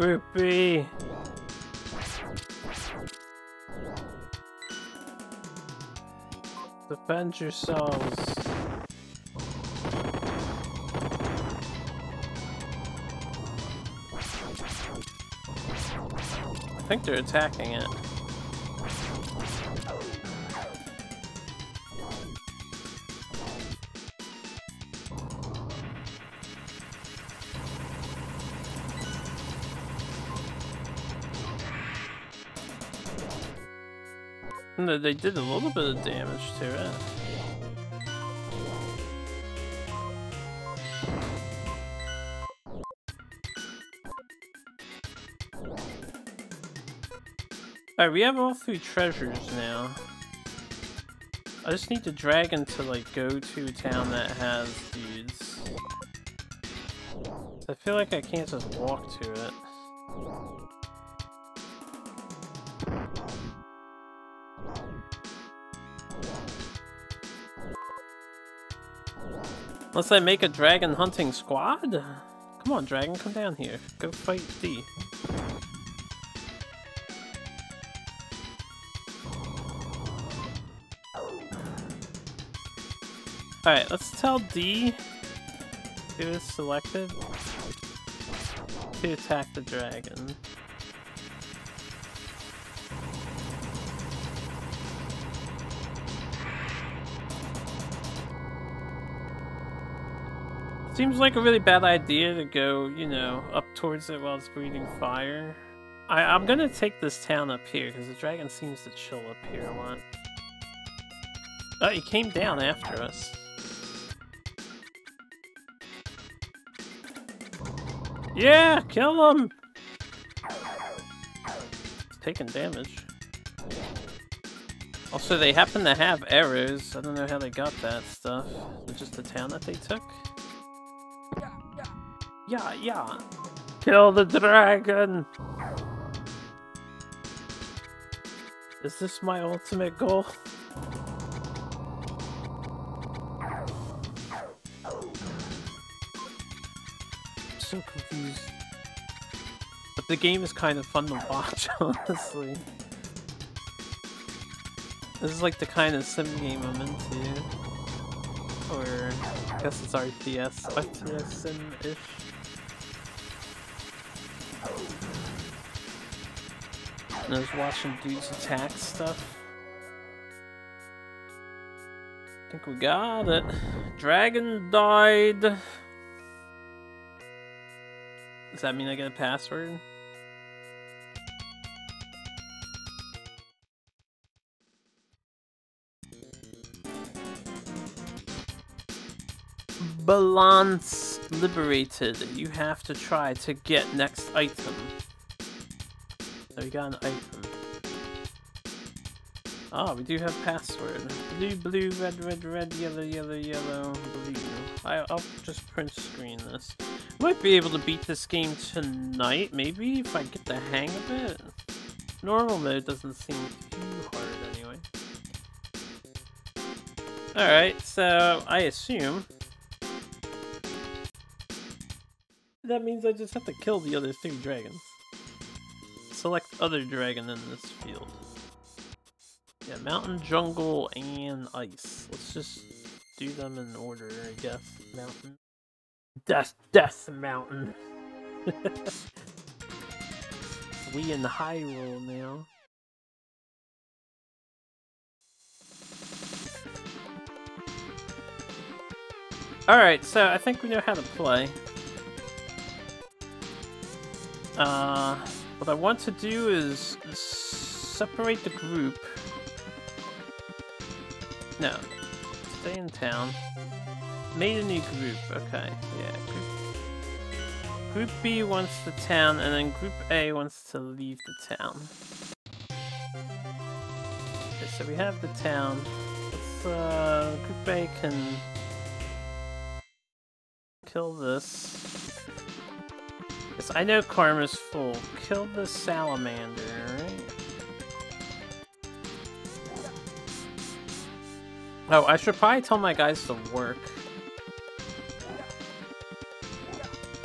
Group B. Defend yourselves. I think they're attacking it. they did a little bit of damage to it. Alright, we have all three treasures now. I just need the dragon to, like, go to a town that has these. I feel like I can't just walk to it. Unless I make a dragon hunting squad? Come on, dragon, come down here. Go fight D. Alright, let's tell D, who is selected, to attack the dragon. Seems like a really bad idea to go, you know, up towards it while it's breathing fire. I, I'm gonna take this town up here, because the dragon seems to chill up here a lot. Oh, he came down after us. Yeah, kill him! He's taking damage. Also, they happen to have arrows. I don't know how they got that stuff. Is it just the town that they took? Yeah, yeah. Kill the dragon! Is this my ultimate goal? I'm so confused. But the game is kind of fun to watch, honestly. This is like the kind of sim game I'm into. Or, I guess it's RTS, RTS sim-ish. And I was watching dudes attack stuff. I think we got it. Dragon died. Does that mean I get a password? Balance liberated. You have to try to get next item. We got an item. Ah, we do have password. Blue, blue, red, red, red, yellow, yellow, yellow, blue. I, I'll just print screen this. Might be able to beat this game tonight, maybe, if I get the hang of it. Normal mode doesn't seem too hard anyway. Alright, so I assume... That means I just have to kill the other three dragons. Select other dragon in this field. Yeah, mountain, jungle, and ice. Let's just do them in order, I guess. Mountain. Death, Death Mountain. we in Hyrule now. Alright, so I think we know how to play. Uh, what I want to do is separate the group. No, stay in town. Made a new group, okay, yeah. Group, group B wants the town, and then Group A wants to leave the town. Okay, so we have the town. Let's, uh, Group A can kill this. I know Karma's full. Kill the salamander, right? Oh, I should probably tell my guys to work.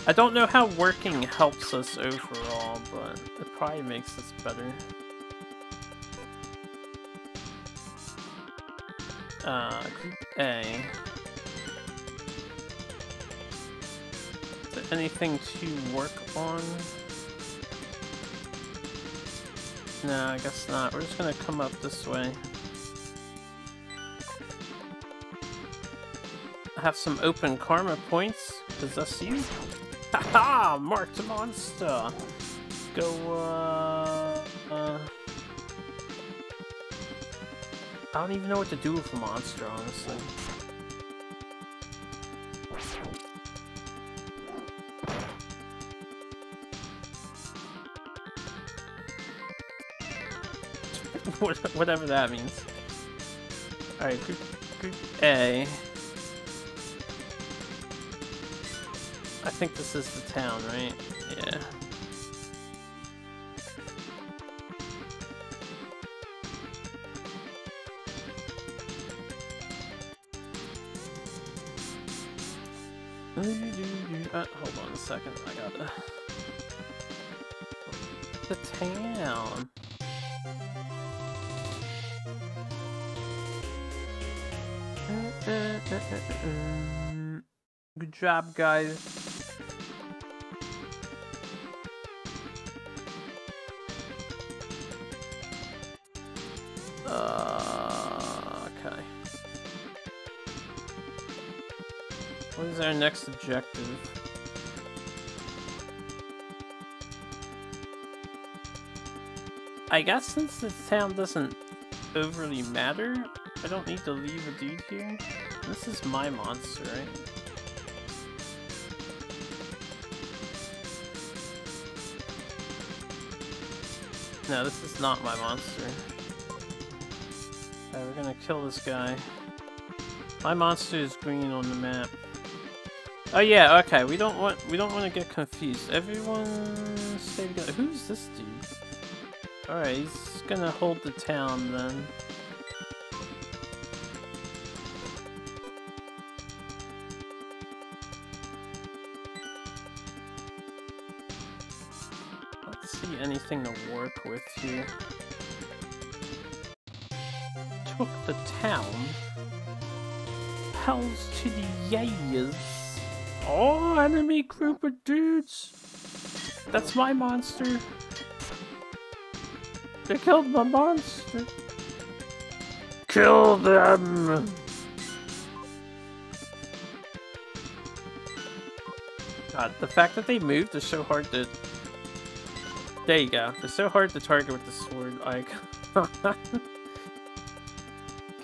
I don't know how working helps us overall, but it probably makes us better. Uh, group A. anything to work on? No, I guess not. We're just gonna come up this way. I have some open karma points. Possess you? Haha! Marked monster! Go, uh, uh... I don't even know what to do with a monster, honestly. Whatever that means. Alright, group, group A. I think this is the town, right? Yeah. Uh, hold on a second, I gotta... The town. Good job, guys. Uh, okay. What is our next objective? I guess since the town doesn't overly matter, I don't need to leave a dude here. This is my monster, right? No, this is not my monster. We're gonna kill this guy. My monster is green on the map. Oh yeah, okay, we don't want we don't want to get confused. Everyone stay together. Who's this dude? Alright, he's gonna hold the town then. Anything to work with here. Took the town. Hells to the yays. Oh, enemy group of dudes. That's my monster. They killed my monster. Kill them. God, the fact that they moved is so hard to... There you go. It's so hard to target with the sword icon.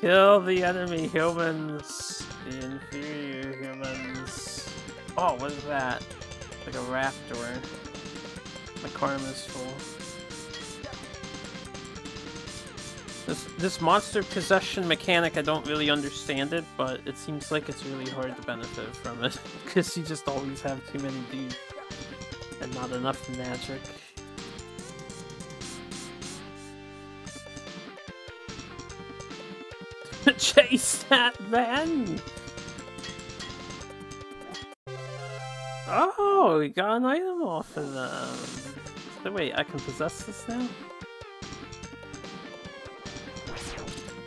Kill the enemy humans. The inferior humans. Oh, what is that? Like a raptor. My karma's full. This this monster possession mechanic, I don't really understand it, but it seems like it's really hard to benefit from it. Because you just always have too many dudes. And not enough magic. Chase that man! Oh, we got an item off of them. So wait, I can possess this now?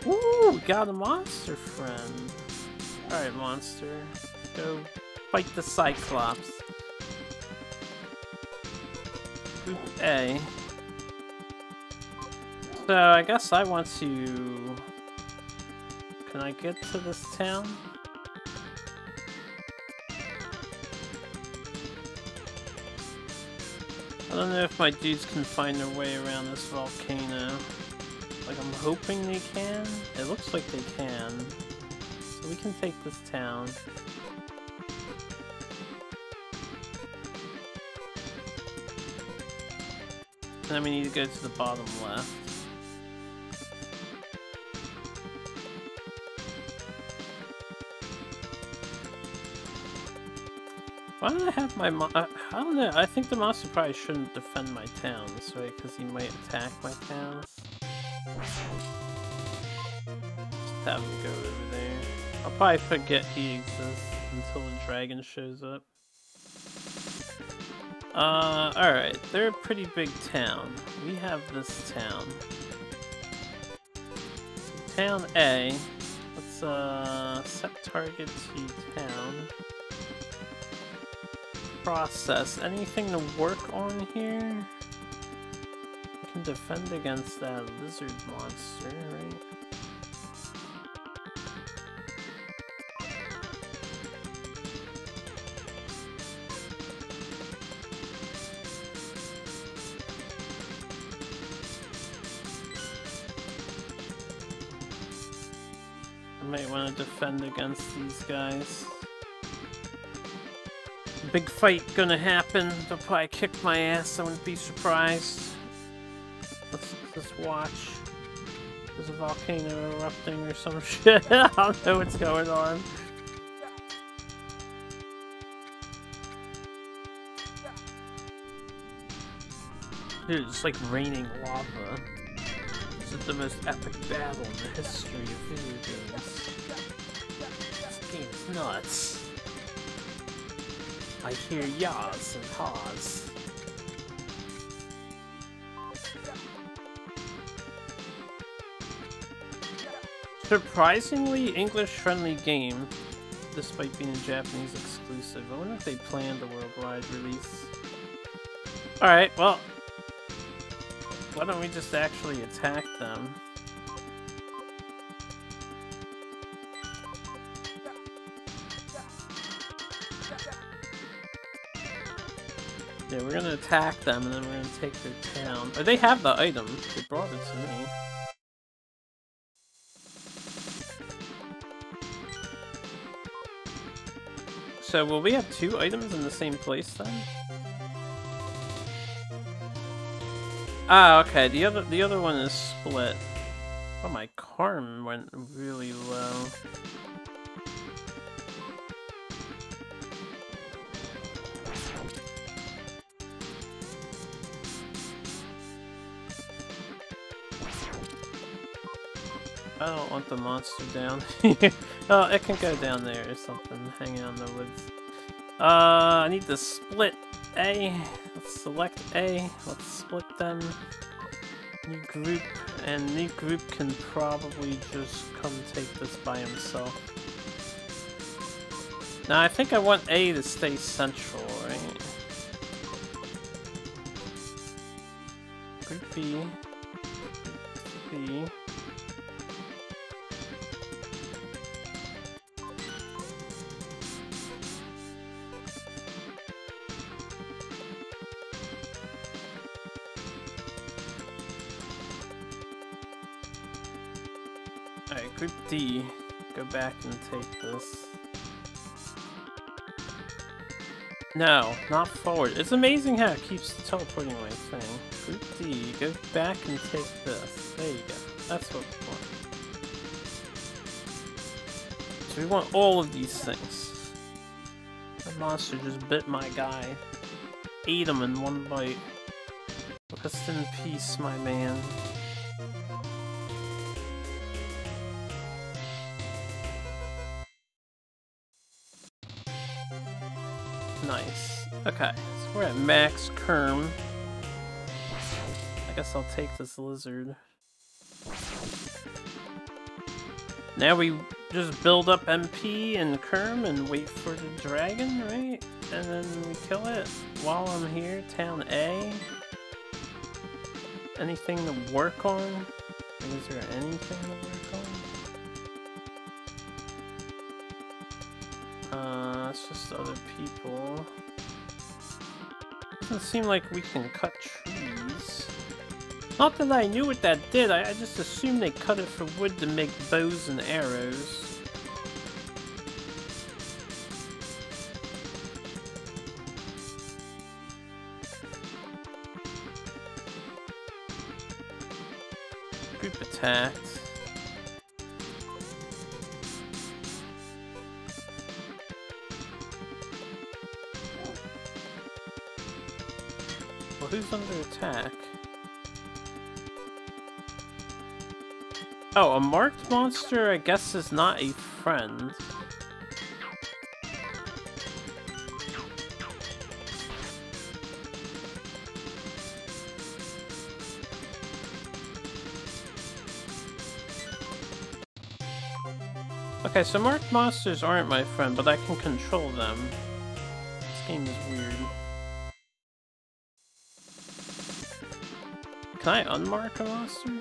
Ooh, got a monster friend. Alright, monster. Go fight the Cyclops. Group A. So, I guess I want to... Can I get to this town? I don't know if my dudes can find their way around this volcano. Like, I'm hoping they can. It looks like they can. So we can take this town. And then we need to go to the bottom left. Why don't I have my mo- I, I don't know, I think the monster probably shouldn't defend my towns, right? Because he might attack my towns. Just have him go over there. I'll probably forget he exists until the dragon shows up. Uh, alright, they're a pretty big town. We have this town. Town A. Let's, uh, set target to town. Process. Anything to work on here? I can defend against that lizard monster, right? I might want to defend against these guys. Big fight gonna happen. They'll probably kick my ass. I wouldn't be surprised. Let's just watch. There's a volcano erupting or some shit. I don't know what's going on. Dude, it's like raining lava. This is the most epic battle in the history of video games. This nuts. I hear yas and haws. Surprisingly English-friendly game, despite being a Japanese exclusive. I wonder if they planned a worldwide release. Alright, well, why don't we just actually attack them? We're gonna attack them and then we're gonna take their town. Or they have the item. They brought it to me. So will we have two items in the same place then? Ah, okay. The other the other one is split. Oh, my carm went really low. I don't want the monster down here. oh, it can go down there or something, hanging on the woods. Uh, I need to split A. Let's select A. Let's split them. New group. And new group can probably just come take this by himself. Now, I think I want A to stay central, right? Group B. B. D, go back and take this. No, not forward. It's amazing how it keeps teleporting my thing. Group D, go back and take this. There you go. That's what we want. So we want all of these things. The monster just bit my guy. Ate him in one bite. Rest in peace, my man. Nice. Okay, so we're at max Kerm. I guess I'll take this lizard. Now we just build up MP and Kerm and wait for the dragon, right? And then we kill it while I'm here. Town A. Anything to work on? Is there anything to work on? Uh, it's just other people. Doesn't seem like we can cut trees. Not that I knew what that did, I, I just assumed they cut it for wood to make bows and arrows. Attacked. Well, who's under attack? Oh, a marked monster, I guess, is not a friend. Okay, so marked monsters aren't my friend, but I can control them. This game is Can I unmark a monster?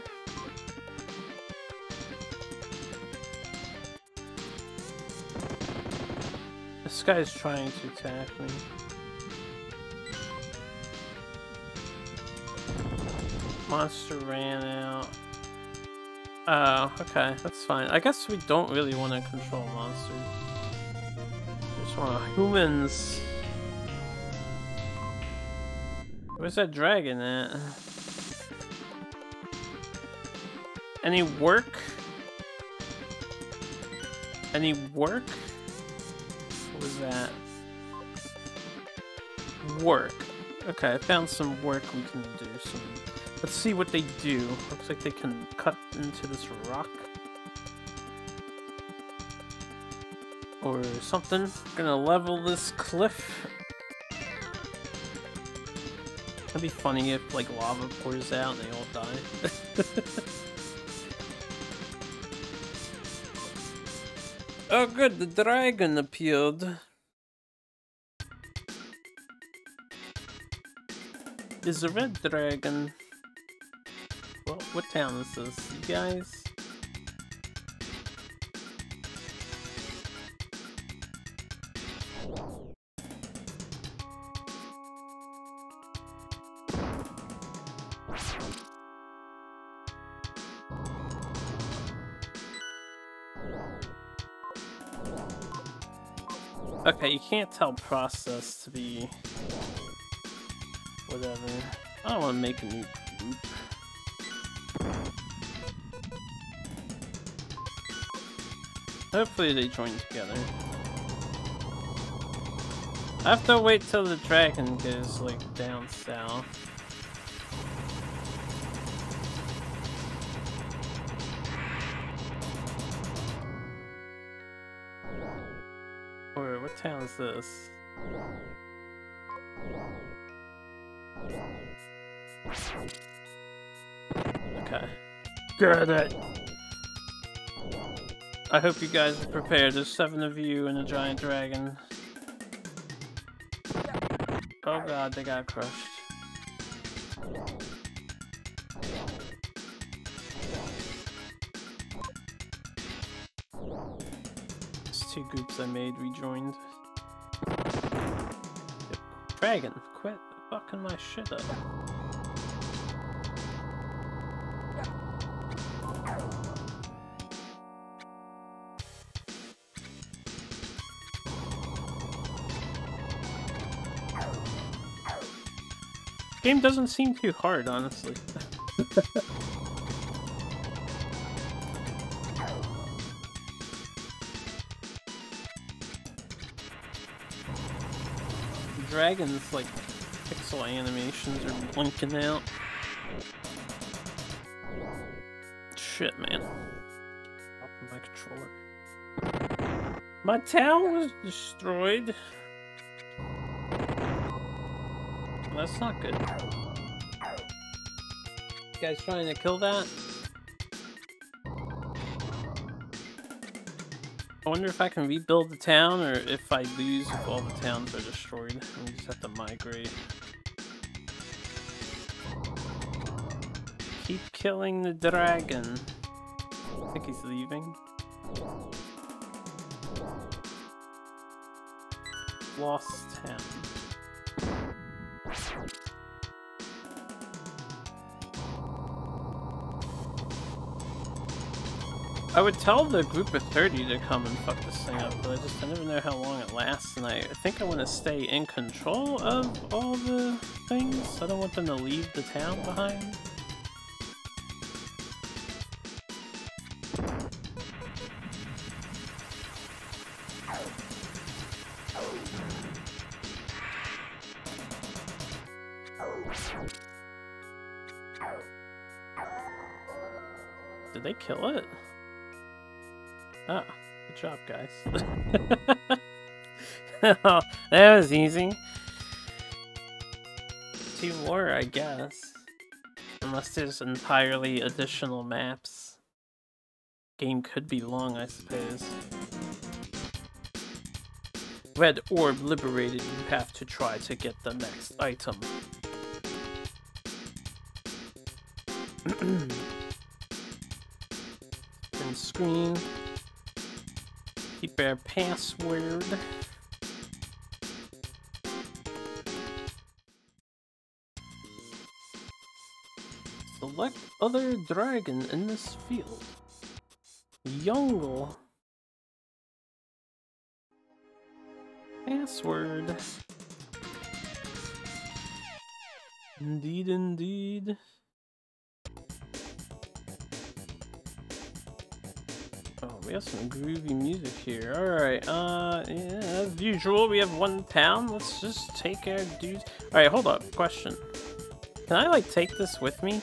This guy's trying to attack me. Monster ran out. Oh, okay, that's fine. I guess we don't really want to control monsters. We just want humans. Where's that dragon at? Any work? Any work? What was that? Work. Okay, I found some work we can do. Some. Let's see what they do. Looks like they can cut into this rock. Or something. Gonna level this cliff. That'd be funny if like lava pours out and they all die. oh good, the dragon appeared. is a red dragon. Well, what town is this, you guys? Can't tell process to be whatever. I don't want to make a new group. Hopefully they join together. I have to wait till the dragon goes like down south. Is this? Okay. Got it. I hope you guys are prepared. There's seven of you and a giant dragon. Oh god, they got crushed. These two groups I made rejoined. Dragon, quit fucking my shit up. Game doesn't seem too hard, honestly. Dragons, like, pixel animations are blinking out. Shit, man. my controller. My town was destroyed. That's not good. You guys trying to kill that? Wonder if I can rebuild the town or if I lose if all the towns are destroyed. We just have to migrate. Keep killing the dragon. I think he's leaving. Lost town. I would tell the group of 30 to come and fuck this thing up, but I just I never know how long it lasts, and I think I want to stay in control of all the things. I don't want them to leave the town behind. That was easy. Two more, I guess. Unless there's entirely additional maps. Game could be long, I suppose. Red orb liberated, you have to try to get the next item. and screen keep our password. Select other dragon in this field. Yongle. Password. Indeed, indeed. We have some groovy music here. Alright, uh, yeah, as usual, we have one town. Let's just take our dudes. Alright, hold up. Question. Can I, like, take this with me?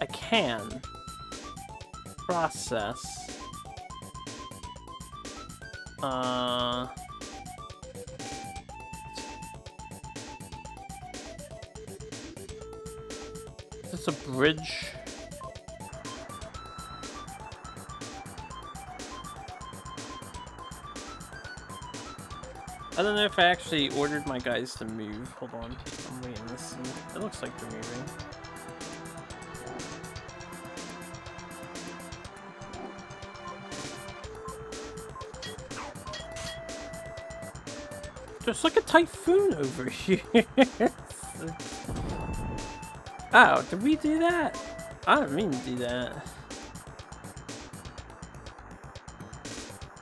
I can. Process. Uh... Is this a bridge? I don't know if I actually ordered my guys to move. Hold on. I'm waiting to see. It looks like they're moving. There's like a typhoon over here. oh, did we do that? I didn't mean to do that.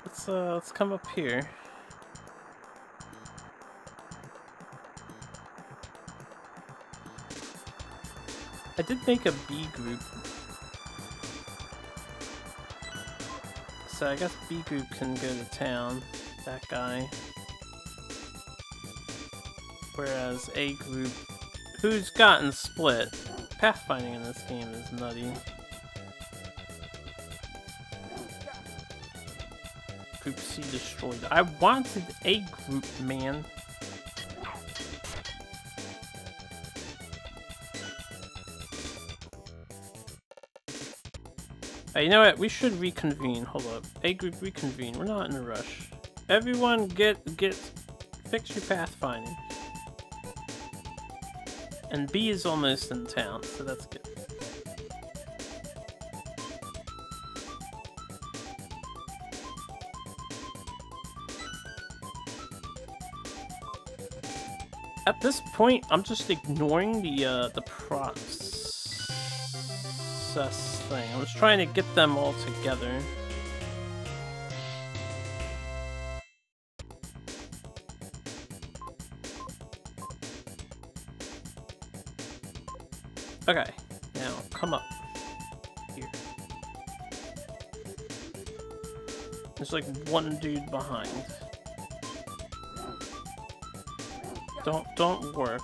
Let's uh let's come up here. I did make a B group. So I guess B group can go to town. That guy. Whereas A group, who's gotten split. Pathfinding in this game is nutty. Group C destroyed. I wanted A group, man. Hey, you know what? We should reconvene. Hold up. A group reconvene. We're not in a rush. Everyone get get fix your pathfinding. And B is almost in town, so that's good. At this point, I'm just ignoring the uh, the process thing. I was trying to get them all together. Okay, now come up here. There's like one dude behind. Don't don't work.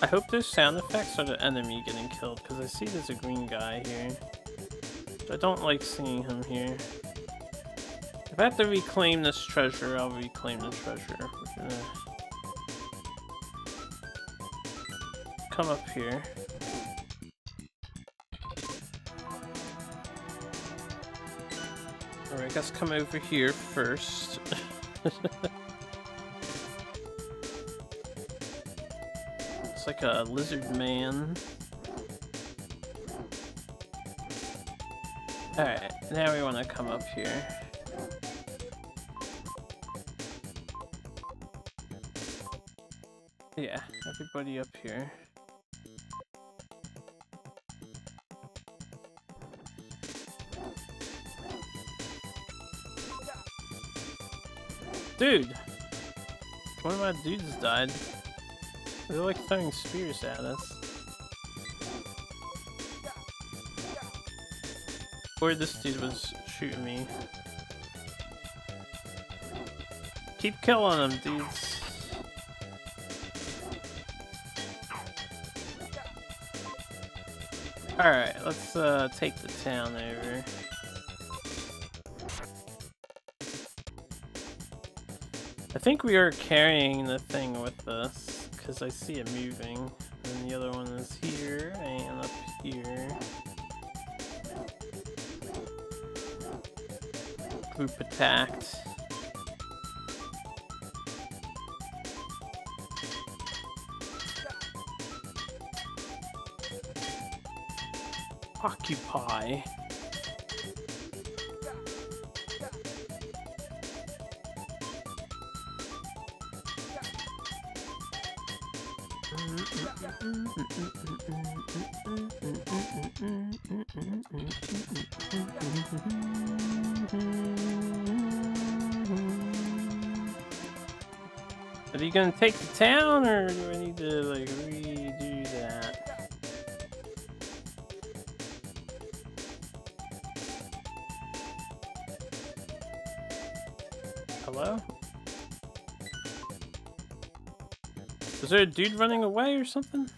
I hope those sound effects are the enemy getting killed, because I see there's a green guy here. I don't like seeing him here. If I have to reclaim this treasure, I'll reclaim the treasure. Come up here. Alright, I guess come over here first. like a lizard man. Alright, now we want to come up here. Yeah, everybody up here. Dude! One of my dudes died. They're like throwing spears at us. Or this dude was shooting me. Keep killing them, dudes. Alright, let's uh, take the town over. I think we are carrying the thing with us, because I see it moving. And the other one is here, and up here. Group attacked. gonna take the town, or do I need to, like, redo that? Hello? Is there a dude running away or something?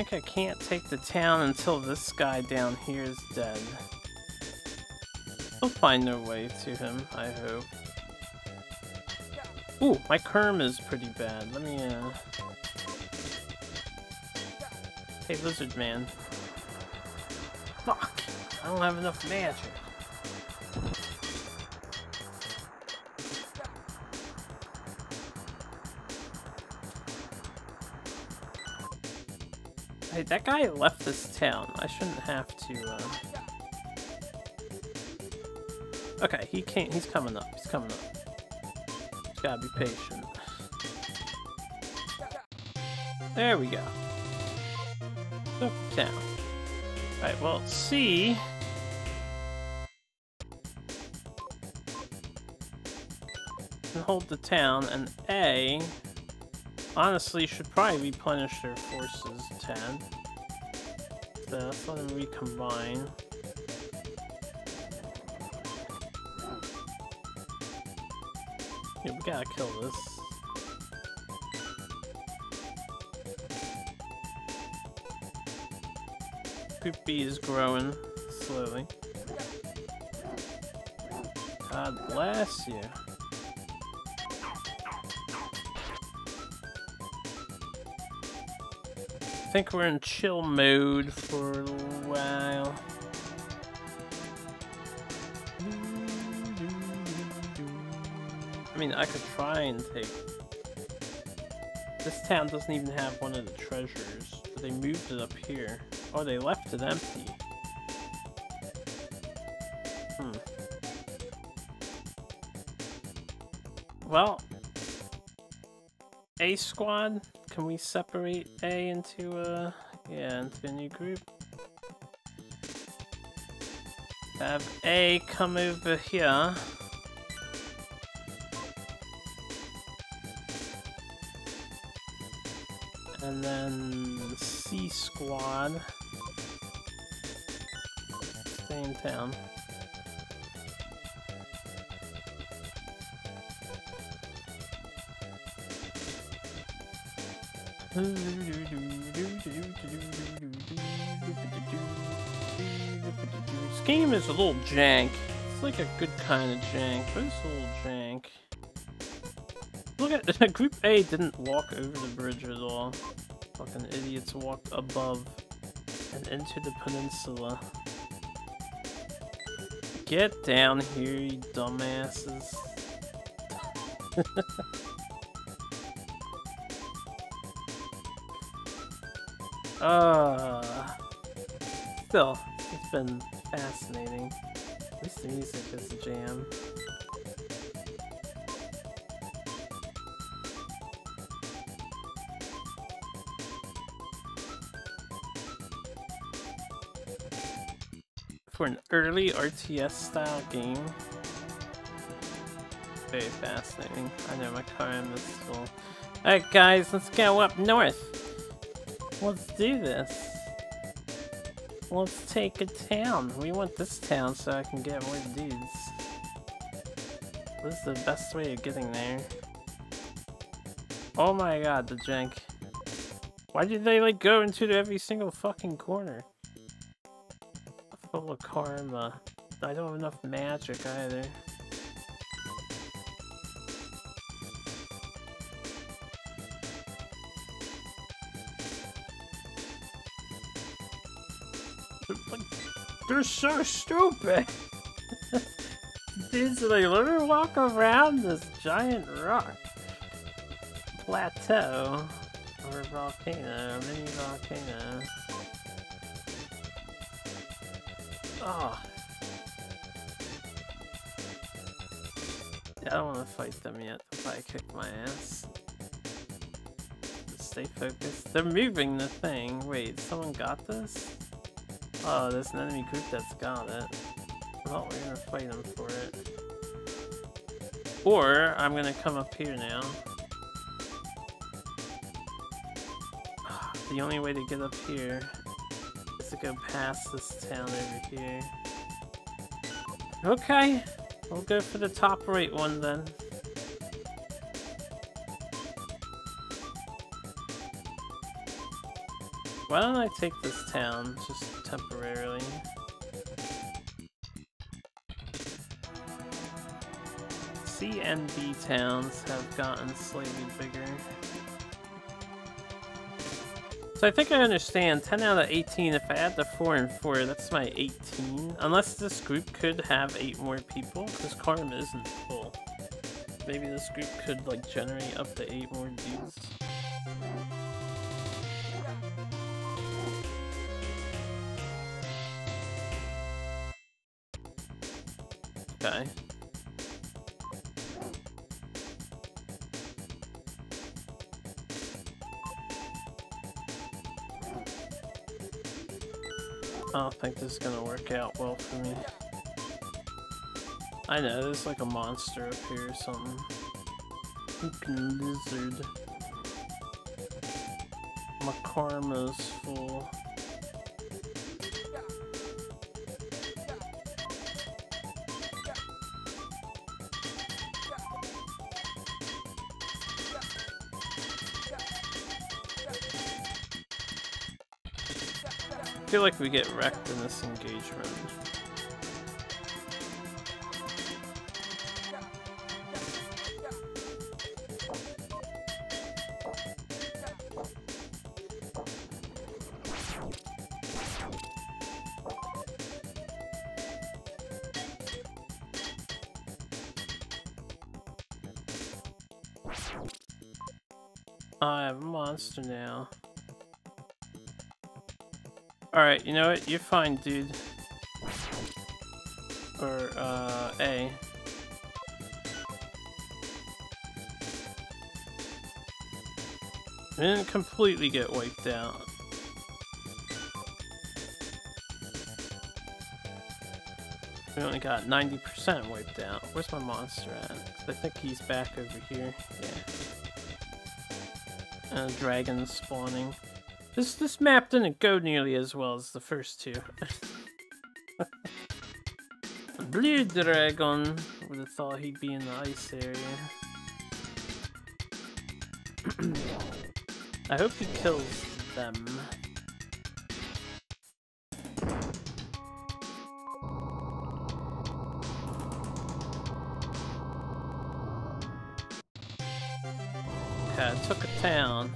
Think I can't take the town until this guy down here is dead. We'll find no way to him, I hope. Ooh, my karma is pretty bad. Let me, uh... Hey, Lizard Man. Fuck! I don't have enough magic. That guy left this town. I shouldn't have to, uh... Okay, he can't- he's coming up. He's coming up. Just gotta be patient. There we go. Up down. Alright, well, C... Can hold the town, and A honestly should probably replenish their forces 10. So let's let recombine. Yeah, we gotta kill this. Group B is growing slowly. God bless you. Think we're in chill mode for a while. I mean, I could try and take... This town doesn't even have one of the treasures, but they moved it up here. Oh, they left it empty. Hmm. Well, A squad, can we separate A into a, yeah, into a new group? Have A come over here. And then C squad. Stay in town. This game is a little jank. It's like a good kind of jank, but it's a little jank. Look at Group A didn't walk over the bridge at all. Fucking idiots walked above and into the peninsula. Get down here, you dumbasses. Uh, still, it's been fascinating. At least the music is a jam. For an early RTS style game. Very fascinating. I know my car is full. Alright guys, let's go up north. Let's do this. Let's take a town. We want this town so I can get more dudes. This is the best way of getting there. Oh my god, the jank. Why did they like go into every single fucking corner? Full of karma. I don't have enough magic either. They're so stupid! Like, let me walk around this giant rock. Plateau. Or volcano. Mini volcano. Oh. Yeah, I don't want to fight them yet. They'll probably kick my ass. Stay focused. They're moving the thing. Wait, someone got this? Oh, there's an enemy group that's got it. Well, we're gonna fight them for it. Or I'm gonna come up here now. The only way to get up here is to go past this town over here. Okay, we'll go for the top right one then. Why don't I take this town just temporarily? C and B towns have gotten slightly bigger. So I think I understand. 10 out of 18, if I add the 4 and 4, that's my 18. Unless this group could have 8 more people, because Karma isn't full. Maybe this group could like generate up to 8 more dudes. Okay. I don't think this is gonna work out well for me. I know, there's like a monster up here or something. Lizard. My karma's full. Feel like we get wrecked in this engagement. Alright, you know what? You're fine, dude. Or, uh, A. I didn't completely get wiped out. We only got 90% wiped out. Where's my monster at? I think he's back over here. Yeah. And a dragon spawning. This this map didn't go nearly as well as the first two. Blue Dragon would have thought he'd be in the ice area. I hope he kills them. Okay, I took a town.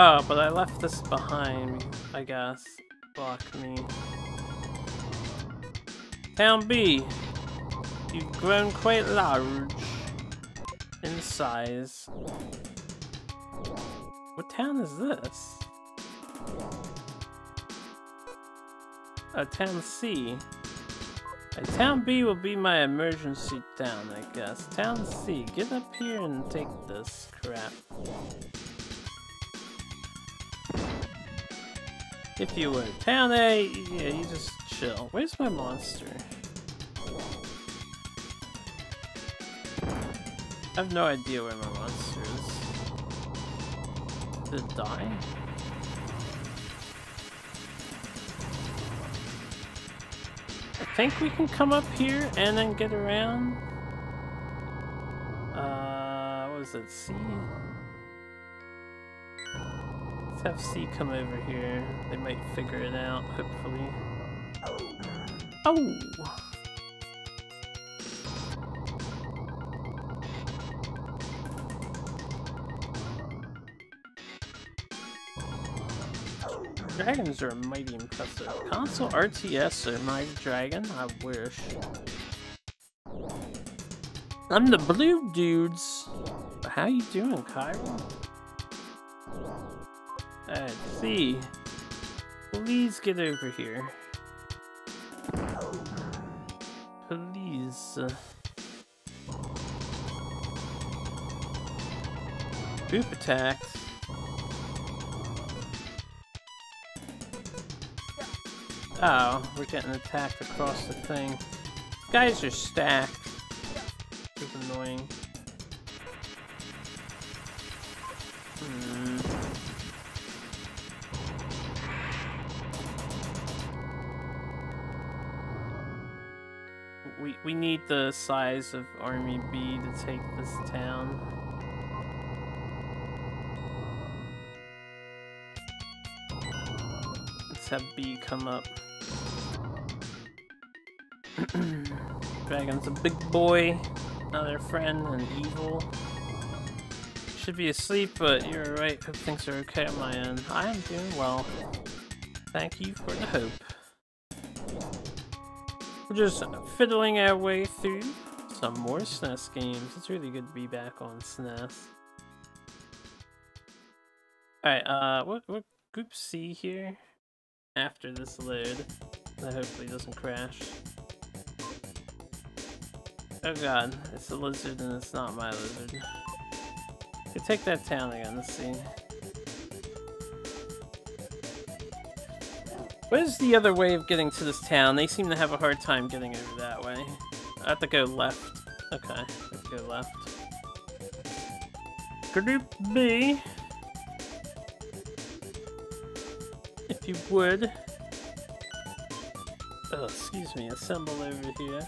Oh, but I left this behind, I guess. Block me. Town B. You've grown quite large in size. What town is this? A town C. A town B will be my emergency town, I guess. Town C, get up here and take this crap. If you were town A, yeah, you just chill. Where's my monster? I have no idea where my monster is. Did it die? I think we can come up here and then get around. Uh, what was it? C? Let's have C come over here. They might figure it out, hopefully. Oh! Dragons are mighty impressive. Console RTS or my dragon? I wish. I'm the blue dudes. How you doing, Kyra? Let's see. Please get over here. Please. Group attacks. Oh, we're getting attacked across the thing. Guys are stacked. It's annoying. We, need the size of Army B to take this town. Let's have B come up. Dragon's a big boy, another friend, and evil. Should be asleep, but you're right. Hope things are okay on my end. I am doing well. Thank you for the hope. Just fiddling our way through some more SNES games. It's really good to be back on SNES. Alright, uh, what, what group C here? After this load. That hopefully doesn't crash. Oh god, it's a lizard and it's not my lizard. Could take that town again, let's see. What is the other way of getting to this town? They seem to have a hard time getting over that way. I have to go left. Okay, let's go left. Could Group B. If you would. Oh, excuse me, assemble over here.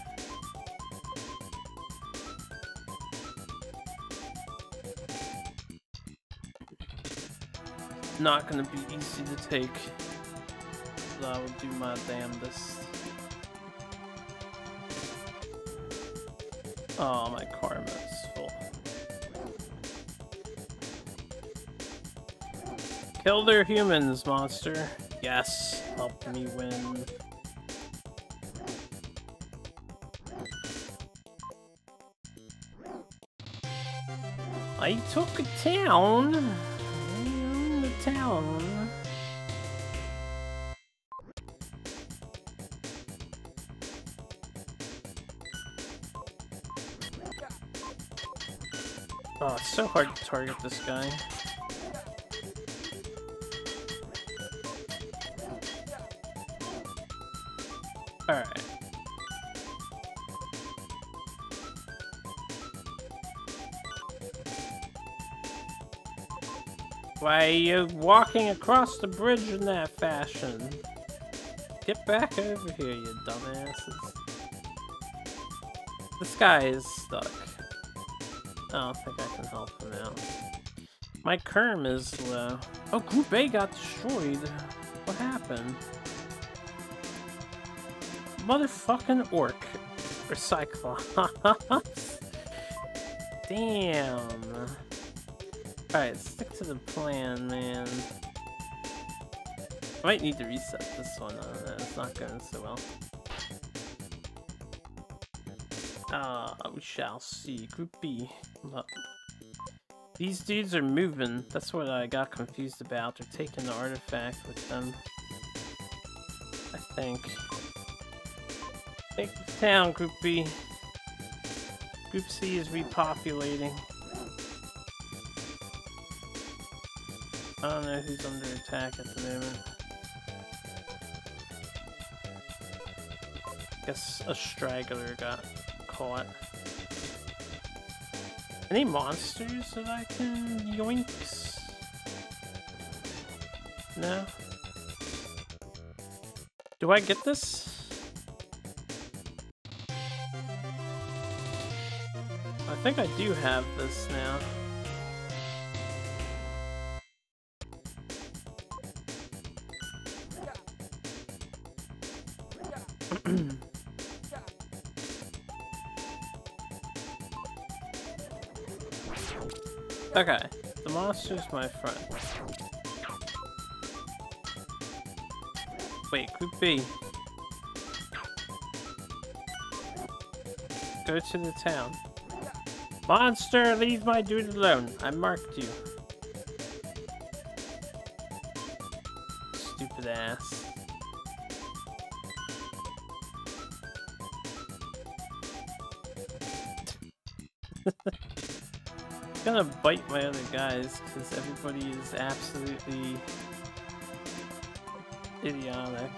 Not gonna be easy to take. I will do my damnedest. Oh, my karma is full. Kill their humans, monster. Yes, help me win. I took a town. The town. So hard to target this guy. Alright. Why are you walking across the bridge in that fashion? Get back over here, you dumbasses. This guy is stuck. I don't think I can help him out. My karma is low. Oh, Group A got destroyed. What happened? Motherfucking orc. Or Cyclops. Damn. Alright, stick to the plan, man. I might need to reset this one. Uh, it's not going so well. Ah, we shall see. Group B. These dudes are moving. That's what I got confused about. They're taking the artifact with them. I think. Take the town, Group B. Group C is repopulating. I don't know who's under attack at the moment. Guess a straggler got caught. Any monsters that I can yoinks? No? Do I get this? I think I do have this now. Monster's my friend. Wait, group B. Go to the town. Monster, leave my dude alone. I marked you. gonna bite my other guys, because everybody is absolutely idiotic.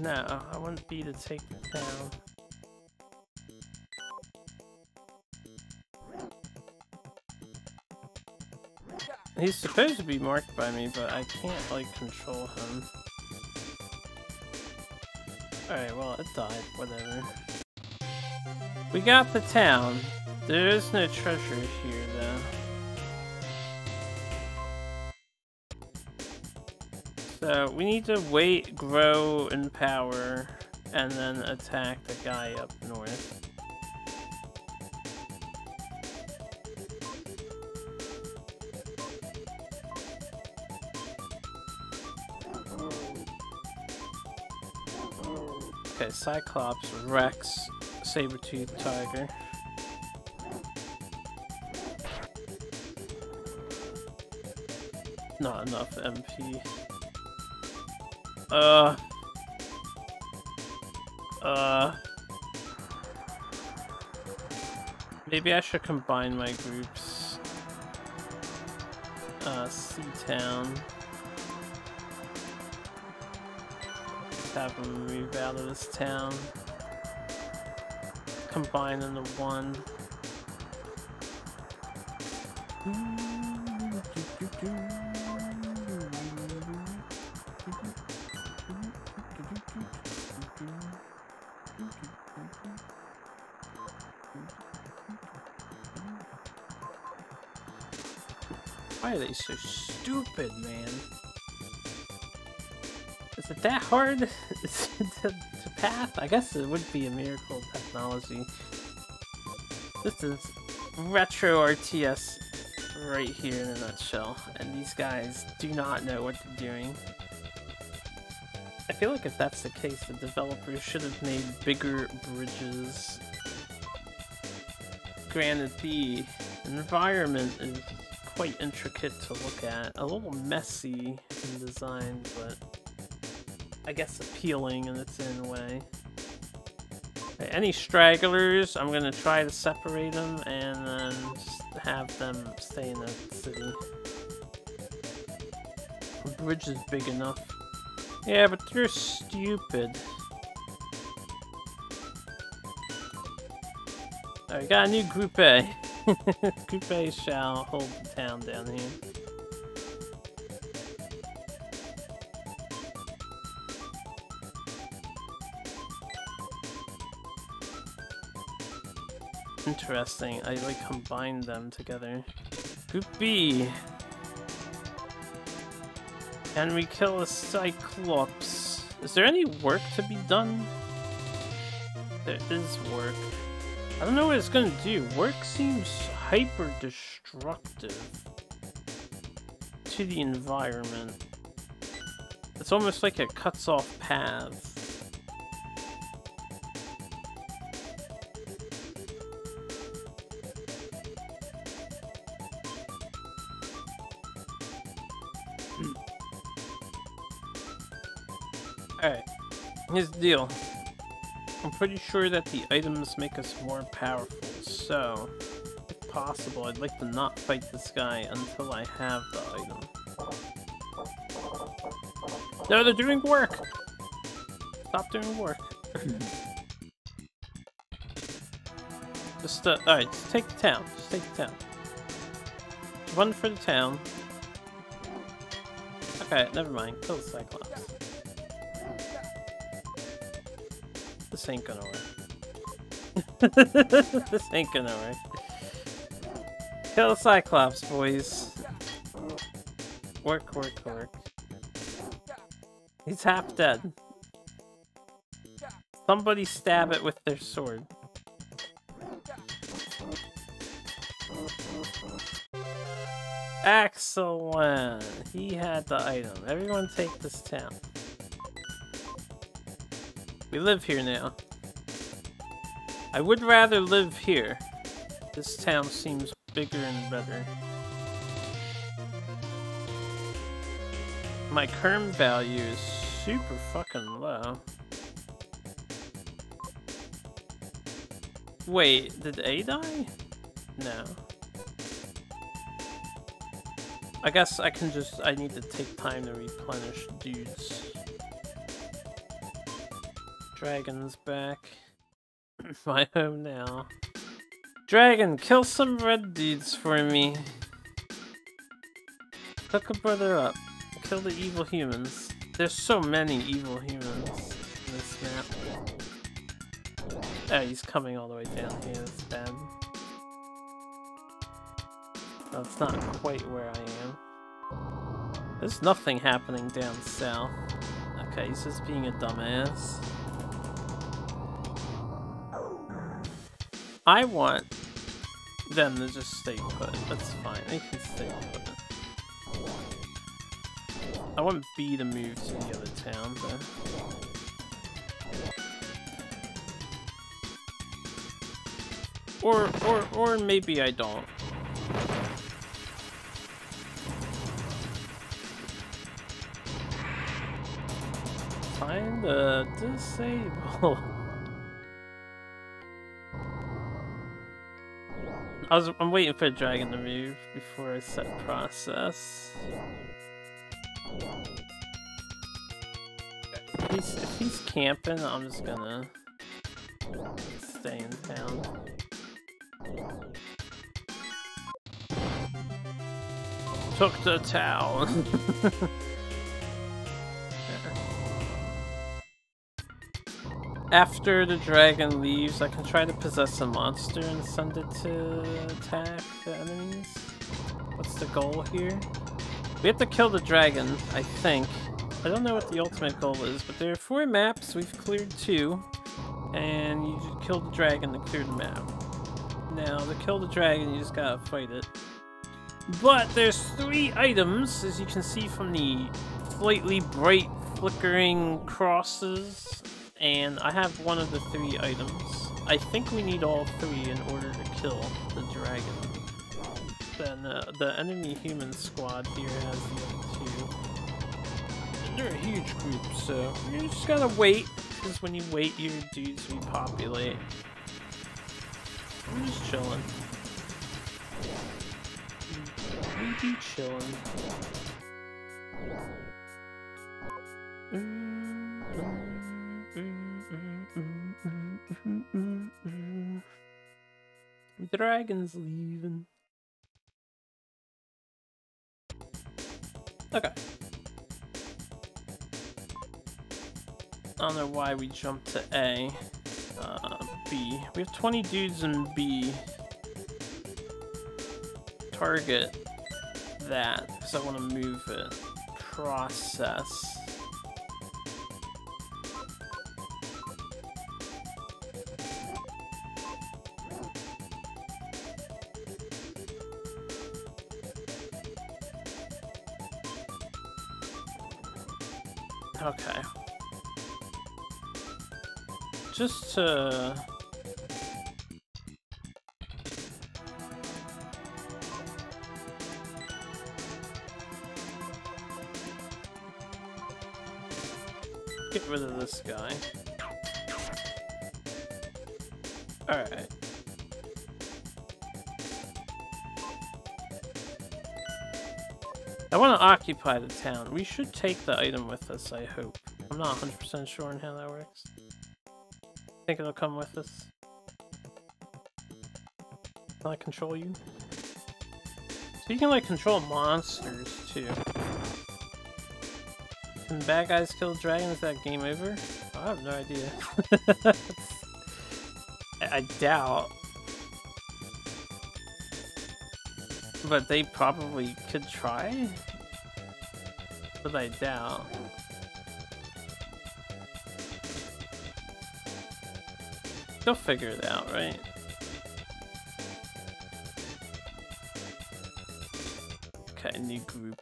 No, I want B to take down. He's supposed to be marked by me, but I can't, like, control him. Alright, well, it died. Whatever. We got the town. There is no treasure here, though. So, we need to wait, grow in power, and then attack the guy up Cyclops, Rex, Saber-tooth Tiger. Not enough MP. Uh. Uh. Maybe I should combine my groups. Uh, C-Town. Have them move out of this town. Combine into one. Why are they so stupid, man? It that hard to, to path? I guess it would be a miracle technology. This is retro RTS right here in a nutshell, and these guys do not know what they're doing. I feel like if that's the case, the developers should have made bigger bridges. Granted, the environment is quite intricate to look at, a little messy in design, but I guess, appealing in its own way. Okay, any stragglers, I'm gonna try to separate them and then have them stay in the city. The bridge is big enough. Yeah, but they're stupid. Alright, got a new Group A. group A shall hold the town down here. Interesting. I like combined them together. Group B. Can we kill a Cyclops? Is there any work to be done? There is work. I don't know what it's gonna do. Work seems hyper destructive to the environment. It's almost like it cuts off paths. Here's the deal. I'm pretty sure that the items make us more powerful, so if possible, I'd like to not fight this guy until I have the item. No, they're doing work! Stop doing work. just, uh, alright, just take the town. Just take the town. Run for the town. Okay, never mind. Kill the Cyclops. This ain't gonna work. this ain't gonna work. Kill Cyclops, boys. Work, work, work. He's half dead. Somebody stab it with their sword. Excellent! He had the item. Everyone take this town. We live here now. I would rather live here. This town seems bigger and better. My current value is super fucking low. Wait, did A die? No. I guess I can just, I need to take time to replenish dudes. Dragon's back. My home now. Dragon, kill some red dudes for me. Hook a brother up. Kill the evil humans. There's so many evil humans in this map. Oh, he's coming all the way down here. That's bad. That's not quite where I am. There's nothing happening down south. Okay, he's just being a dumbass. I want them to just stay put. That's fine. They can stay put. I want B to move to the other town, but... Or, or, or maybe I don't. Find the disable. I was I'm waiting for a dragon to move before I set process. If he's, if he's camping, I'm just gonna stay in town. Took the town. After the dragon leaves, I can try to possess a monster and send it to attack the enemies. What's the goal here? We have to kill the dragon, I think. I don't know what the ultimate goal is, but there are four maps, we've cleared two, and you just kill the dragon to clear the map. Now, to kill the dragon, you just gotta fight it. But there's three items, as you can see from the slightly bright flickering crosses and I have one of the three items. I think we need all three in order to kill the dragon. Then uh, the enemy human squad here has the other two. They're a huge group, so you just gotta wait, because when you wait, your dudes repopulate. I'm just chilling. We be chilling. Mm -hmm. Dragon's leaving. Okay. I don't know why we jumped to A. Uh, B. We have 20 dudes in B. Target that, because I want to move it. Process. Get rid of this guy. Alright. I want to occupy the town. We should take the item with us, I hope. I'm not 100% sure on how that works. Think it'll come with us? Can I control you? So you can like control monsters too. Can bad guys kill dragons? That game over? I have no idea. I doubt. But they probably could try? But I doubt. They'll figure it out, right? Okay, new group.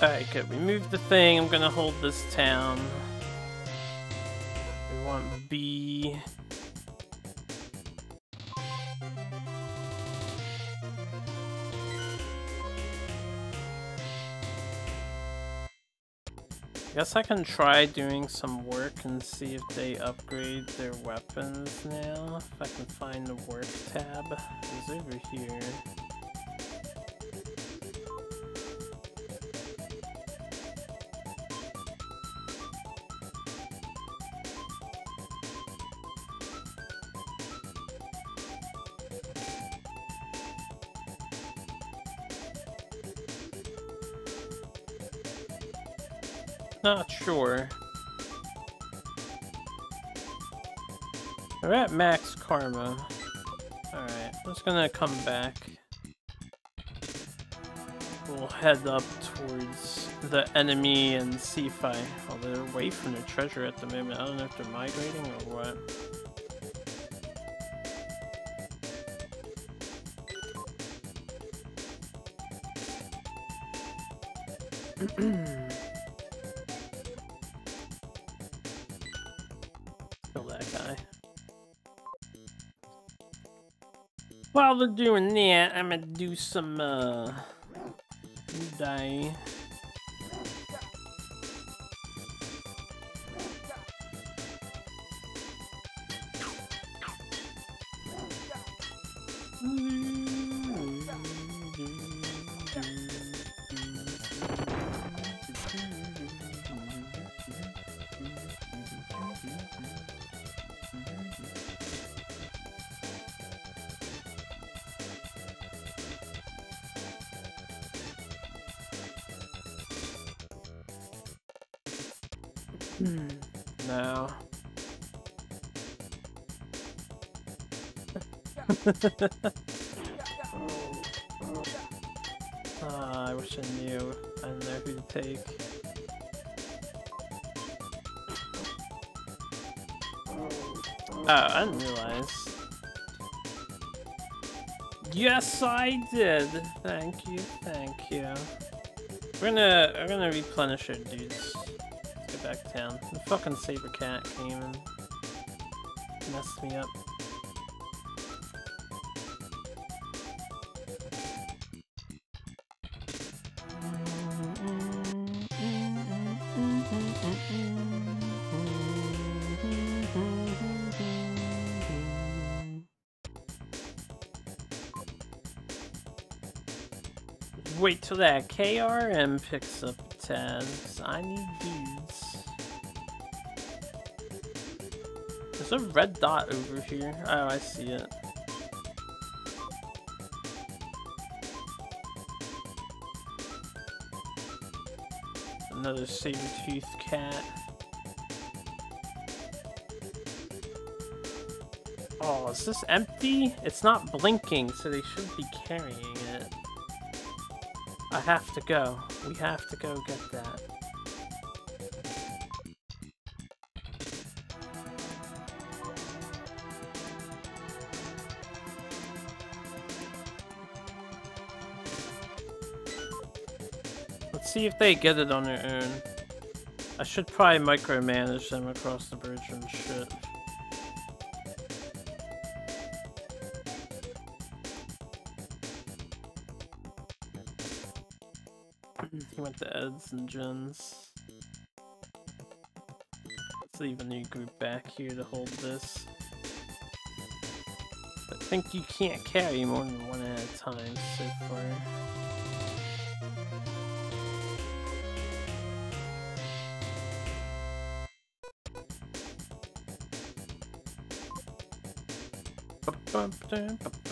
Alright, good. We moved the thing. I'm gonna hold this town We want B. Guess I can try doing some work and see if they upgrade their weapons now. If I can find the work tab. It's over here. Max karma. Alright, I'm just gonna come back. We'll head up towards the enemy and see if I... Oh, they're away from the treasure at the moment. I don't know if they're migrating or what. While they're doing that, I'm gonna do some, uh... Die. Ah, I wish I knew. I don't know who to take. Oh, I didn't realize. Yes, I did. Thank you, thank you. We're gonna, we're gonna replenish our dudes. Let's back down. The fucking saber cat came and messed me up. That karma picks up 'cause I need these. There's a red dot over here. Oh, I see it. Another saber-toothed cat. Oh, is this empty? It's not blinking, so they should be carrying it. I have to go. We have to go get that. Let's see if they get it on their own. I should probably micromanage them across the bridge and shit. Let's leave a new group back here to hold this. I think you can't carry more than one at a time so far. It's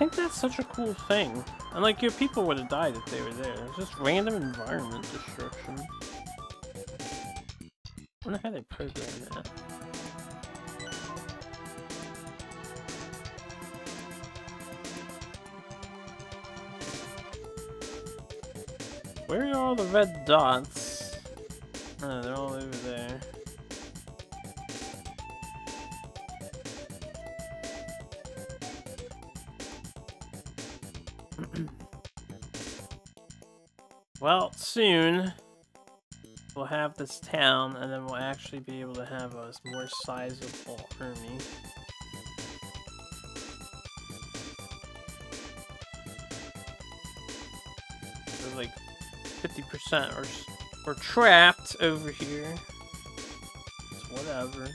think that's such a cool thing. And like your people would have died if they were there. It's just random environment destruction. I wonder how they program that. Where are all the red dots? Oh, this town, and then we'll actually be able to have a more sizable army. Like 50% or we're trapped over here. It's whatever.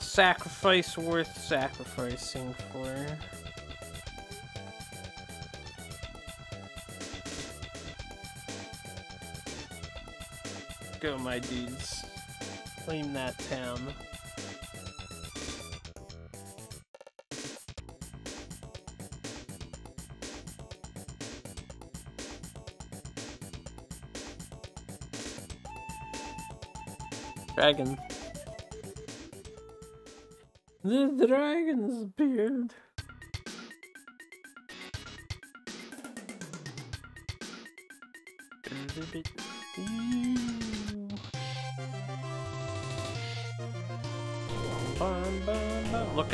sacrifice worth sacrificing for. Go, my dudes. Claim that town. Dragon. The dragon's beard.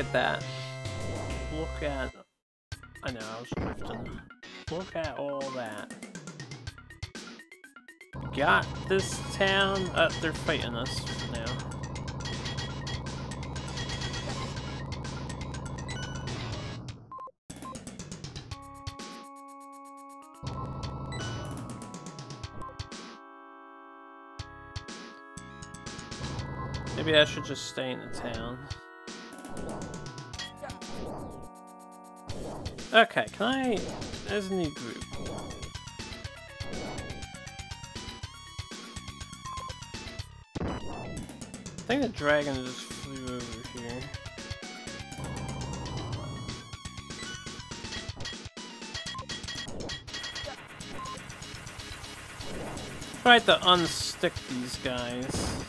At that. Look at... I know, I was drifting. Look at all that. Got this town... Uh, they're fighting us now. Maybe I should just stay in the town. Okay, can I... There's a new group. I think the dragon just flew over here. Try to unstick these guys.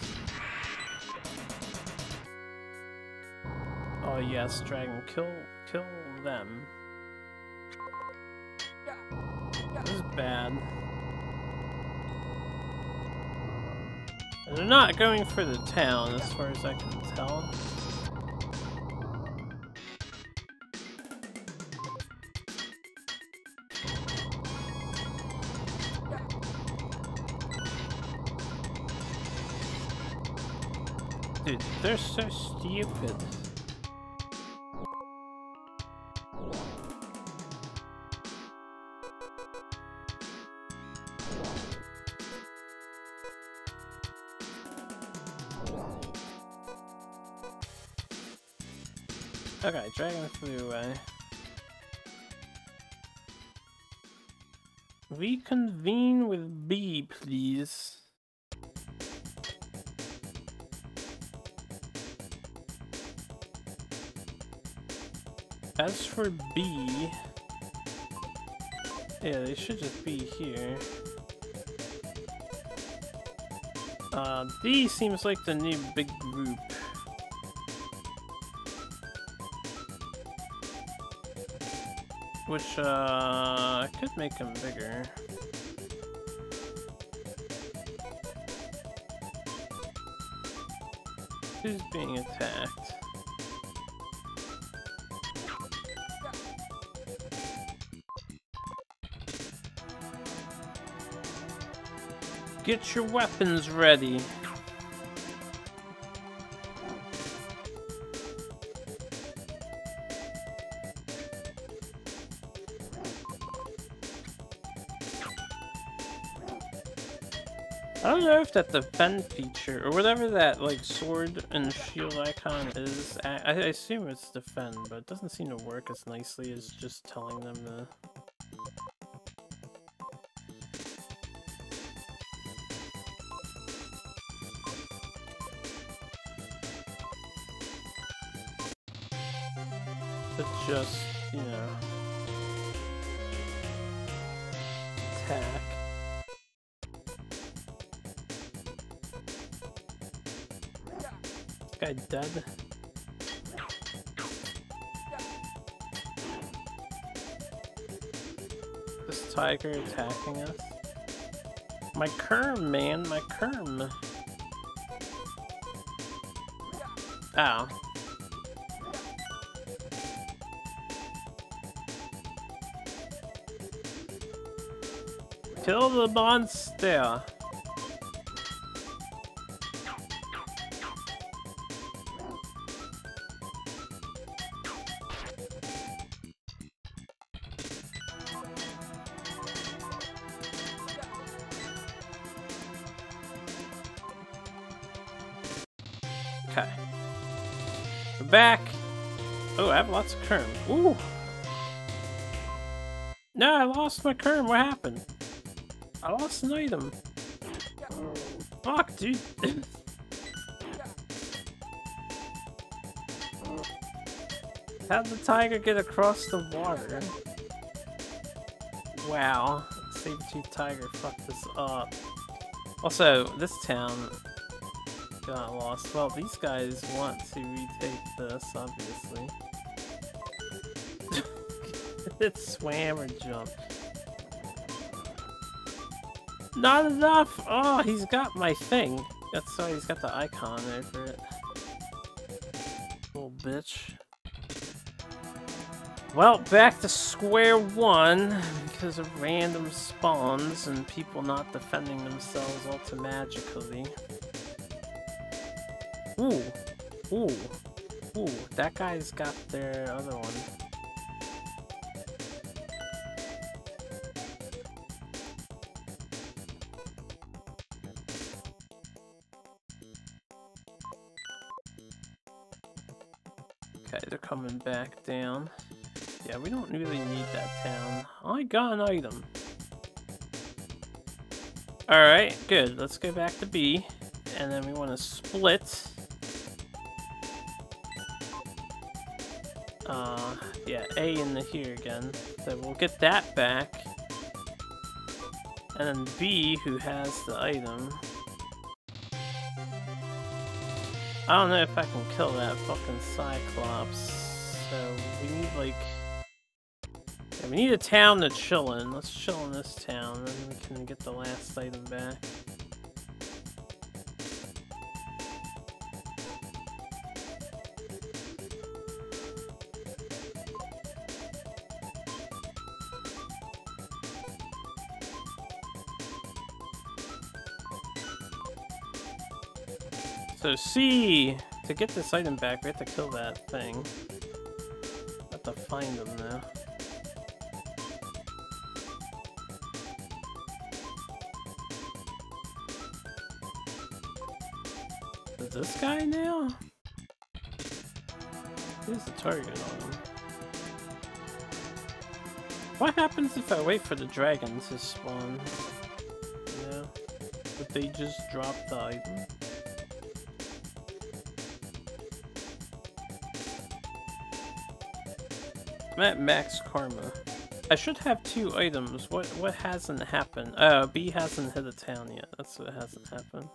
Oh yes, dragon, kill kill them. They're not going for the town, as far as I can tell. Dude, they're so stupid. Flew. Reconvene with B, please. As for B... Yeah, they should just be here. Uh, D seems like the new big group. Which, uh, could make him bigger. Who's being attacked? Get your weapons ready. Know that defend feature, or whatever that, like, sword and shield icon is, I, I assume it's defend, but it doesn't seem to work as nicely as just telling them. To dead? This tiger attacking us? My kerm, man, my kerm. Ow. Kill the monster! Ooh. No, I lost my current. What happened? I lost an item. Fuck, dude. How'd the tiger get across the water? Wow. Saber-tooth tiger fucked this up. Also, this town got lost. Well, these guys want to retake this, obviously. Swam or jumped. Not enough! Oh, he's got my thing. That's why he's got the icon there for it. Little bitch. Well, back to square one because of random spawns and people not defending themselves automagically. Ooh. Ooh. Ooh. That guy's got their other one. Got an item. Alright, good. Let's go back to B. And then we want to split. Uh, yeah, A in the here again. So we'll get that back. And then B, who has the item. I don't know if I can kill that fucking Cyclops. So we need like... We need a town to chill in. Let's chill in this town, then we can get the last item back. So C, to get this item back, we have to kill that thing. Have to find them now. Is this guy now? Who's the target on him? What happens if I wait for the dragons to spawn? Yeah. Would they just drop the item? I'm at max karma. I should have two items. What what hasn't happened? Oh, B hasn't hit a town yet. That's what hasn't happened.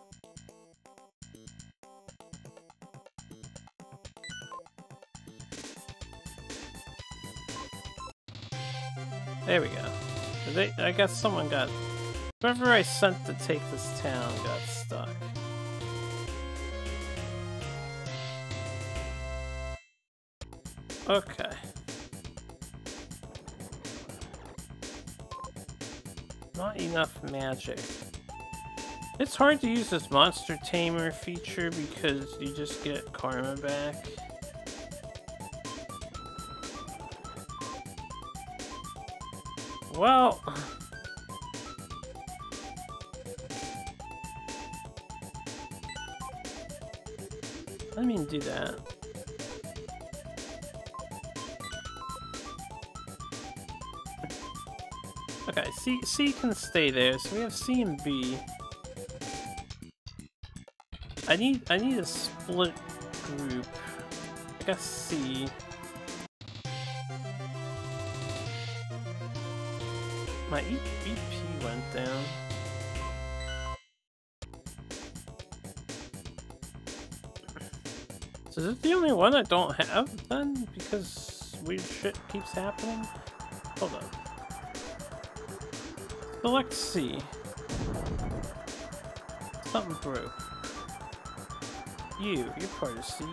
There we go. They, I guess someone got... Whoever I sent to take this town got stuck. Okay. Not enough magic. It's hard to use this monster tamer feature because you just get karma back. Well... Let me do that. Okay, C, C can stay there, so we have C and B. I need I need a split group. I guess C. My EP went down. So is it the only one I don't have then? Because weird shit keeps happening? Hold on. Select C. Something broke. You, you're part of C.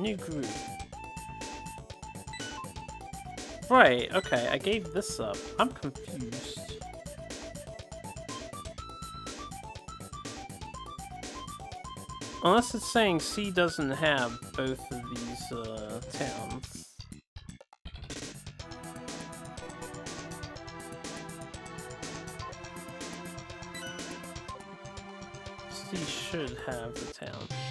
New group. Right, okay, I gave this up. I'm confused. Unless it's saying C doesn't have both of these uh, towns. C should have the town.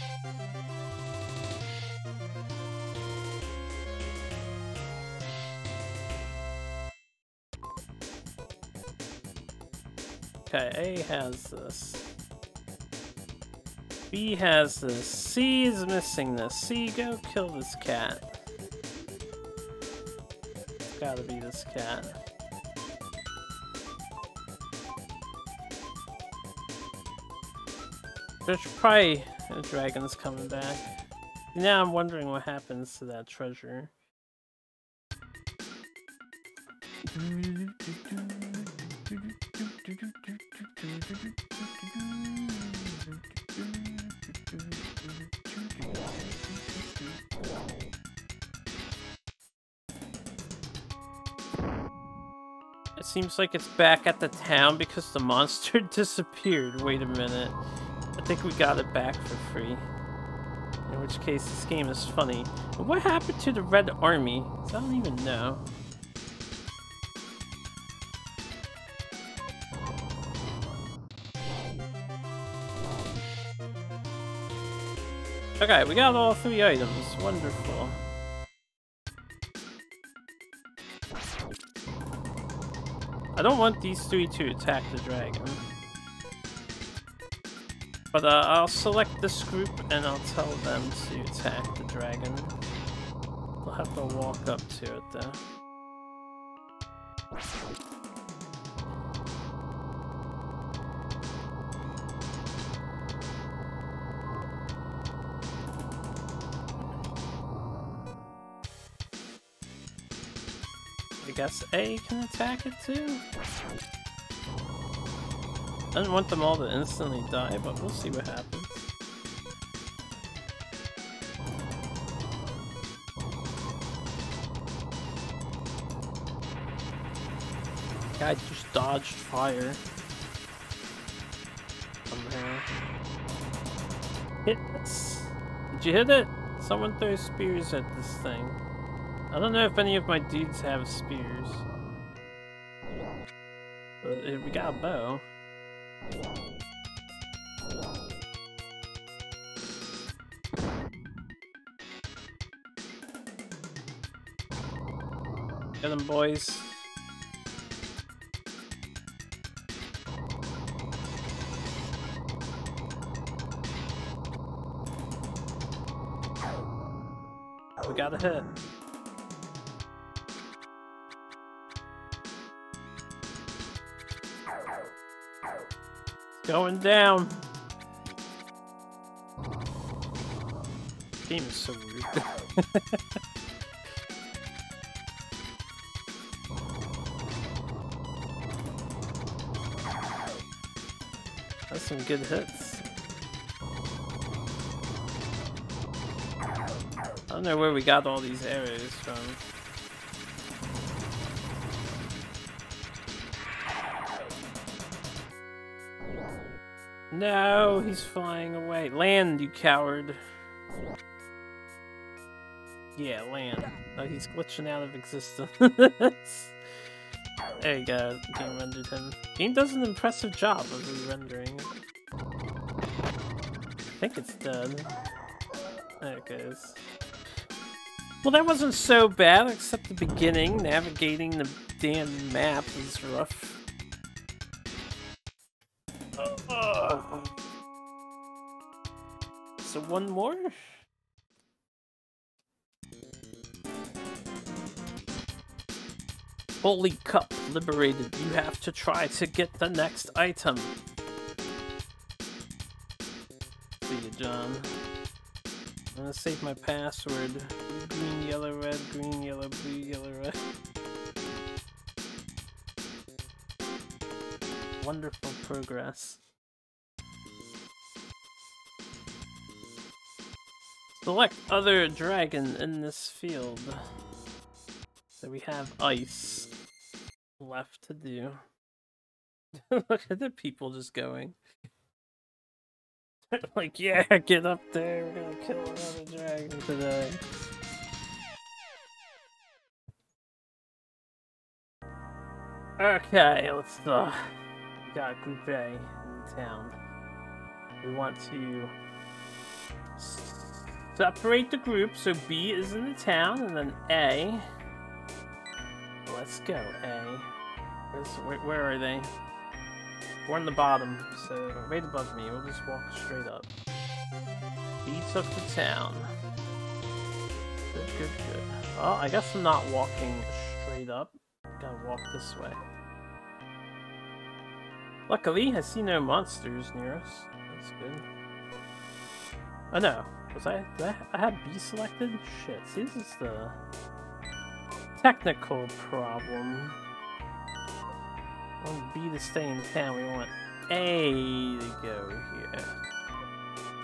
Okay, A has this. B has this. C is missing this. C, go kill this cat. It's gotta be this cat. There's probably a dragon's coming back. Now I'm wondering what happens to that treasure. seems like it's back at the town because the monster disappeared. Wait a minute. I think we got it back for free. In which case, this game is funny. What happened to the Red Army? I don't even know. Okay, we got all three items. Wonderful. I don't want these three to attack the dragon. But uh, I'll select this group and I'll tell them to attack the dragon. I'll have to walk up to it though. Guess A can attack it too? I don't want them all to instantly die, but we'll see what happens. Guy just dodged fire. Somehow. Hit this. Did you hit it? Someone throws spears at this thing. I don't know if any of my dudes have spears. But uh, we got a bow. Get them, boys. We got a hit. Going down. Game is so weird. That's some good hits. I don't know where we got all these arrows from. No, he's flying away. Land, you coward. Yeah, land. Oh, he's glitching out of existence. there you go, game rendered him. Game does an impressive job of re-rendering. I think it's done. There it goes. Well, that wasn't so bad, except the beginning. Navigating the damn map is rough. So one more? Holy Cup liberated. You have to try to get the next item. See you, John. I'm gonna save my password. Green, yellow, red, green, yellow, blue, yellow, red. Wonderful progress. Select other dragon in this field. So we have ice left to do. Look at the people just going. like, yeah, get up there, we're gonna kill another dragon today. Okay, let's uh we got group A in town. We want to separate the group. So B is in the town, and then A. Let's go, A. Where, where are they? We're on the bottom, so right above me. We'll just walk straight up. B took the town. Good, good, good. Oh, I guess I'm not walking straight up. Gotta walk this way. Luckily, I see no monsters near us. That's good. Oh no. Was I, I, I had B selected? Shit, see this is the technical problem. We want B to stay in town, we want A to go here.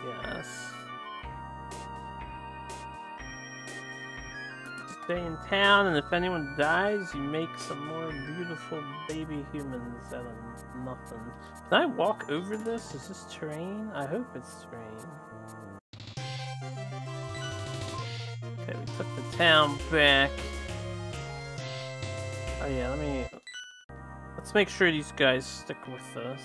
Yes. stay in town, and if anyone dies, you make some more beautiful baby humans out of nothing. Can I walk over this? Is this terrain? I hope it's terrain. Took the town back. Oh yeah, let me... Let's make sure these guys stick with us.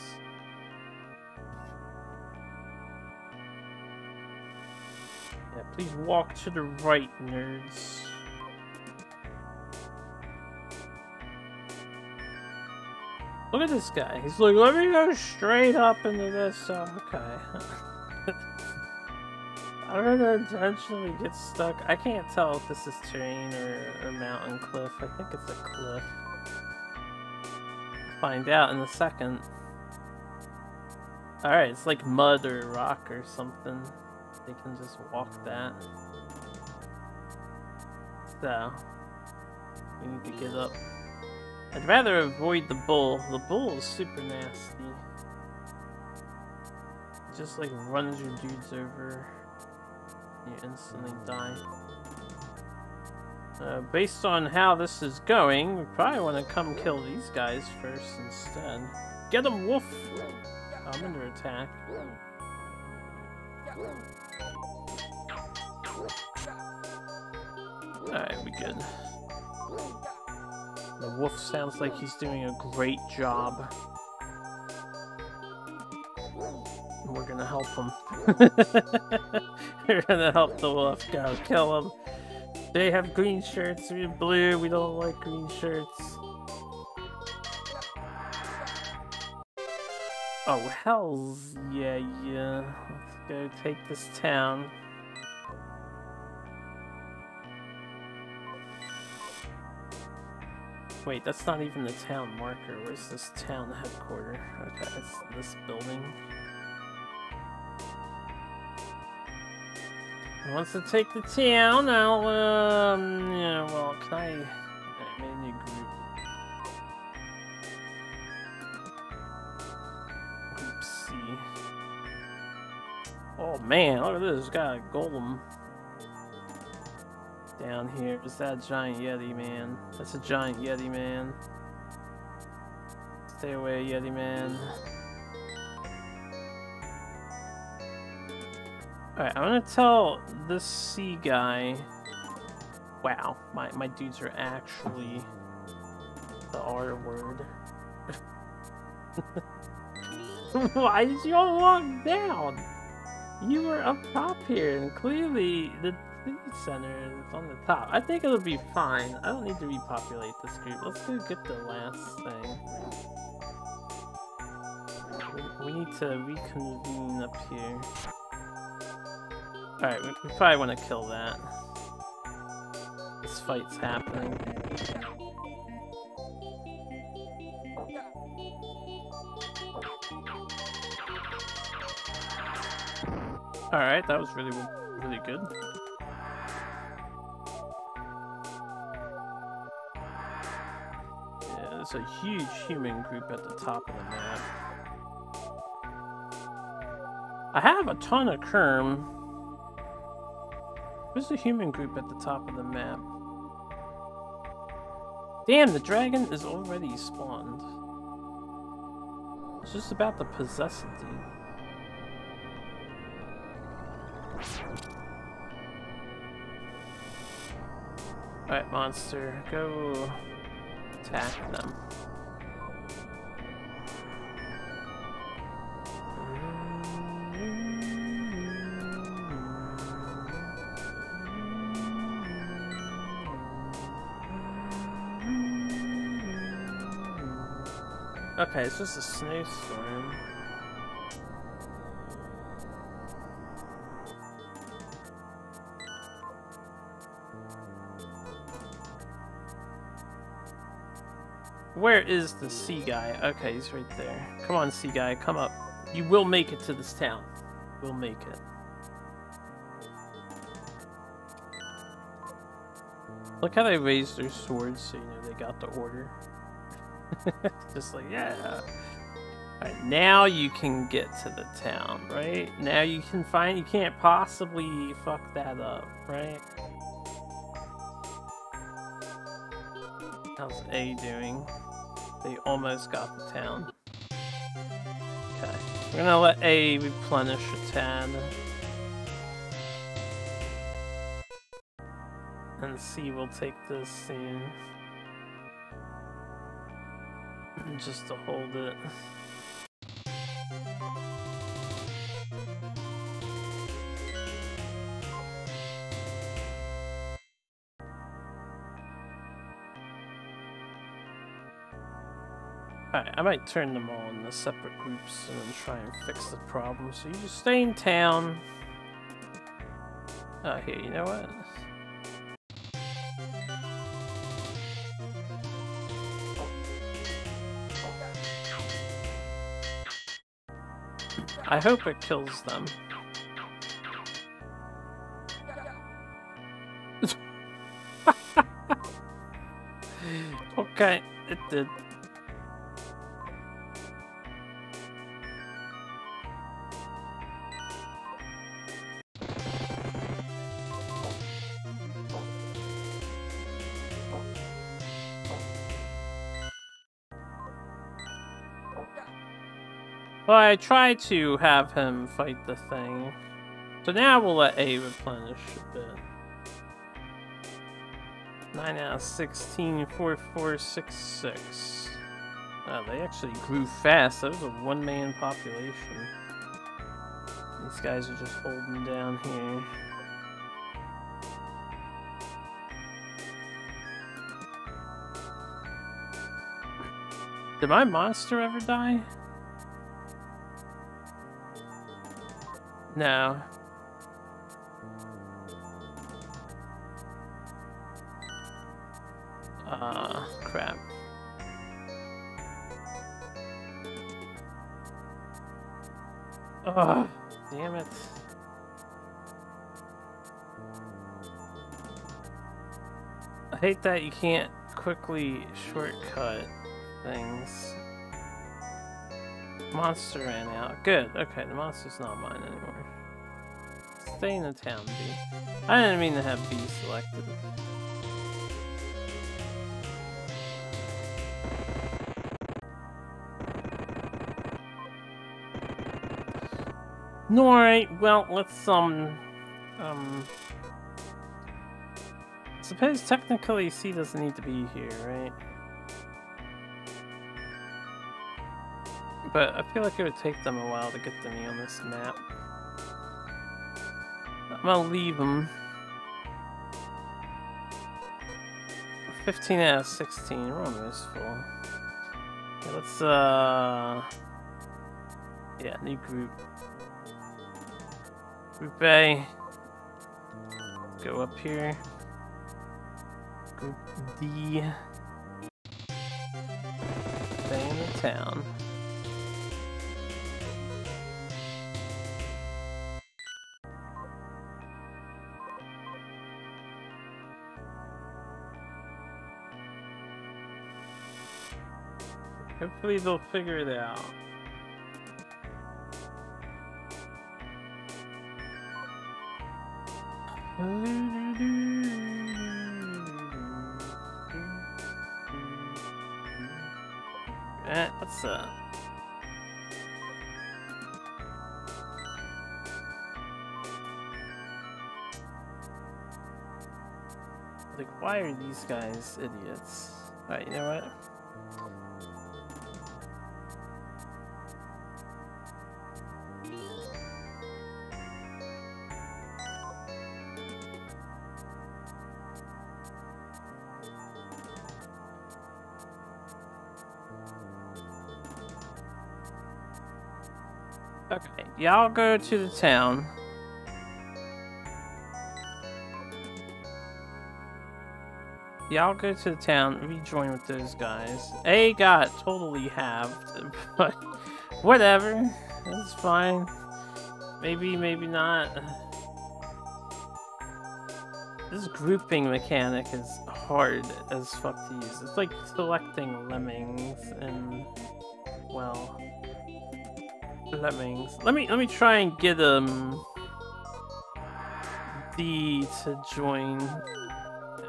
Yeah, please walk to the right, nerds. Look at this guy. He's like, let me go straight up into this. Oh, okay. I'm gonna intentionally get stuck. I can't tell if this is terrain or, or mountain cliff. I think it's a cliff. Find out in a second. Alright, it's like mud or rock or something. They can just walk that. So, we need to get up. I'd rather avoid the bull. The bull is super nasty. just like runs your dudes over. You instantly die. Uh, based on how this is going, we probably want to come kill these guys first instead. Get them, wolf! I'm under attack. Alright, we good. The wolf sounds like he's doing a great job. We're gonna help him. We're gonna help the wolf go kill him. They have green shirts, we have blue, we don't like green shirts. Oh, hells yeah, yeah. Let's go take this town. Wait, that's not even the town marker. Where's this town headquarters? Okay, it's this building. Wants to take the town, I'll, um, yeah, well, can I, I new group. Group C. Oh man, look at this, got a golem down here. Is that giant yeti, man? That's a giant yeti, man. Stay away, yeti, man. Alright, I'm gonna tell this sea guy... Wow, my, my dudes are actually the R word. Why did you all walk down? You were up top here, and clearly the center is on the top. I think it'll be fine. I don't need to repopulate this group. Let's go get the last thing. We, we need to reconvene up here. Alright, we, probably want to kill that. This fight's happening. Alright, that was really, really good. Yeah, there's a huge human group at the top of the map. I have a ton of Kerm. Where's the human group at the top of the map? Damn, the dragon is already spawned. It's just about to possess it, dude. Alright, monster, go attack them. Okay, it's just a snowstorm. Where is the sea guy? Okay, he's right there. Come on, sea guy, come up. You will make it to this town. We'll make it. Look how they raised their swords so you know they got the order. Just like, yeah. Alright, now you can get to the town, right? Now you can find, you can't possibly fuck that up, right? How's A doing? They almost got the town. Okay. We're gonna let A replenish a tad. And C will take this soon. Just to hold it. Alright, I might turn them all into separate groups and try and fix the problem. So you just stay in town. Oh, here, you know what? I hope it kills them. okay, it did. I tried to have him fight the thing. So now we'll let A replenish a bit. 9 out of 16, 4, 4, 6, 6. Oh, they actually grew fast. That was a one-man population. These guys are just holding down here. Did my monster ever die? No. Ah, uh, crap. Oh, damn it. I hate that you can't quickly shortcut things. Monster ran out. Good. Okay, the monster's not mine anymore. Stay in the town, B. I didn't mean to have B selected. Alright, well, let's, um, um... suppose technically C doesn't need to be here, right? but I feel like it would take them a while to get to me on this map. Gonna leave them. 15 out of 16, we're almost full. Okay, let's, uh... Yeah, new group. Group A. Go up here. Group D. Stay in the town. Hopefully they'll figure it out. Eh, what's that? Like, why are these guys idiots? Alright, you know what? Y'all go to the town. Y'all go to the town, rejoin with those guys. A got totally halved, but whatever. That's fine. Maybe, maybe not. This grouping mechanic is hard as fuck to use. It's like selecting lemmings and, well, lemmings. Let me let me try and get um D to join.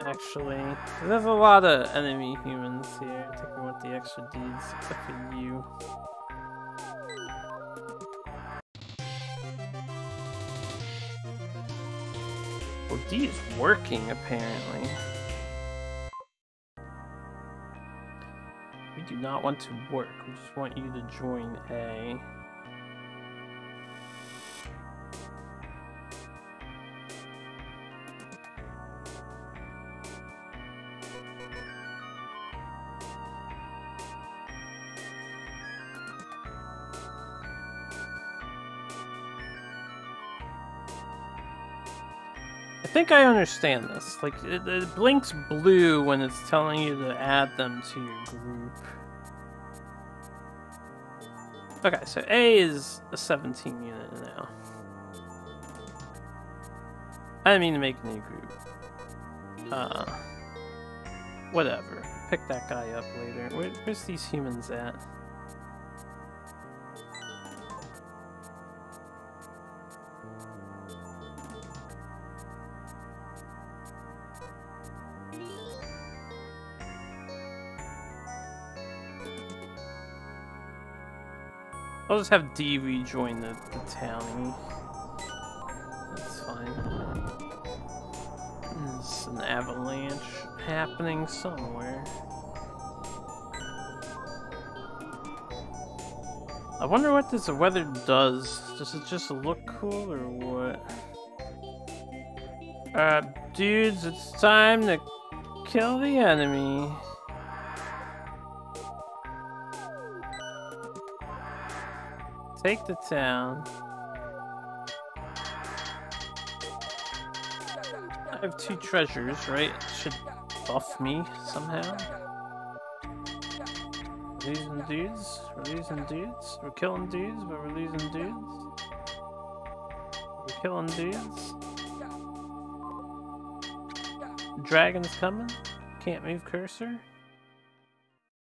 Actually, there's a lot of enemy humans here. Taking with the extra Ds, except for you. Well, D is working apparently. We do not want to work. We just want you to join A. think I understand this. Like, it, it blinks blue when it's telling you to add them to your group. Okay, so A is a 17 unit now. I didn't mean to make a new group. Uh, whatever. Pick that guy up later. Where, where's these humans at? I'll just have D rejoin the, the town. That's fine. There's an avalanche happening somewhere. I wonder what this weather does. Does it just look cool or what? Uh, dudes, it's time to kill the enemy. Take the town. I have two treasures, right? It should buff me somehow. We're losing dudes. We're losing dudes. We're killing dudes, but we're losing dudes. We're killing dudes. Dragon's coming. Can't move cursor.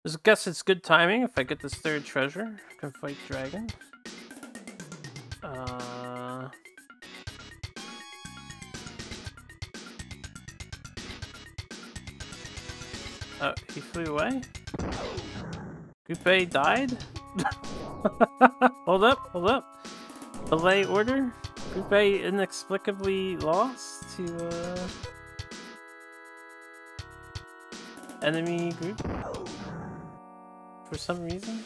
I guess it's good timing if I get this third treasure. I can fight dragon. Oh, he flew away? Coupe died? hold up, hold up. Belay order? Coupe inexplicably lost to, uh... Enemy group? For some reason?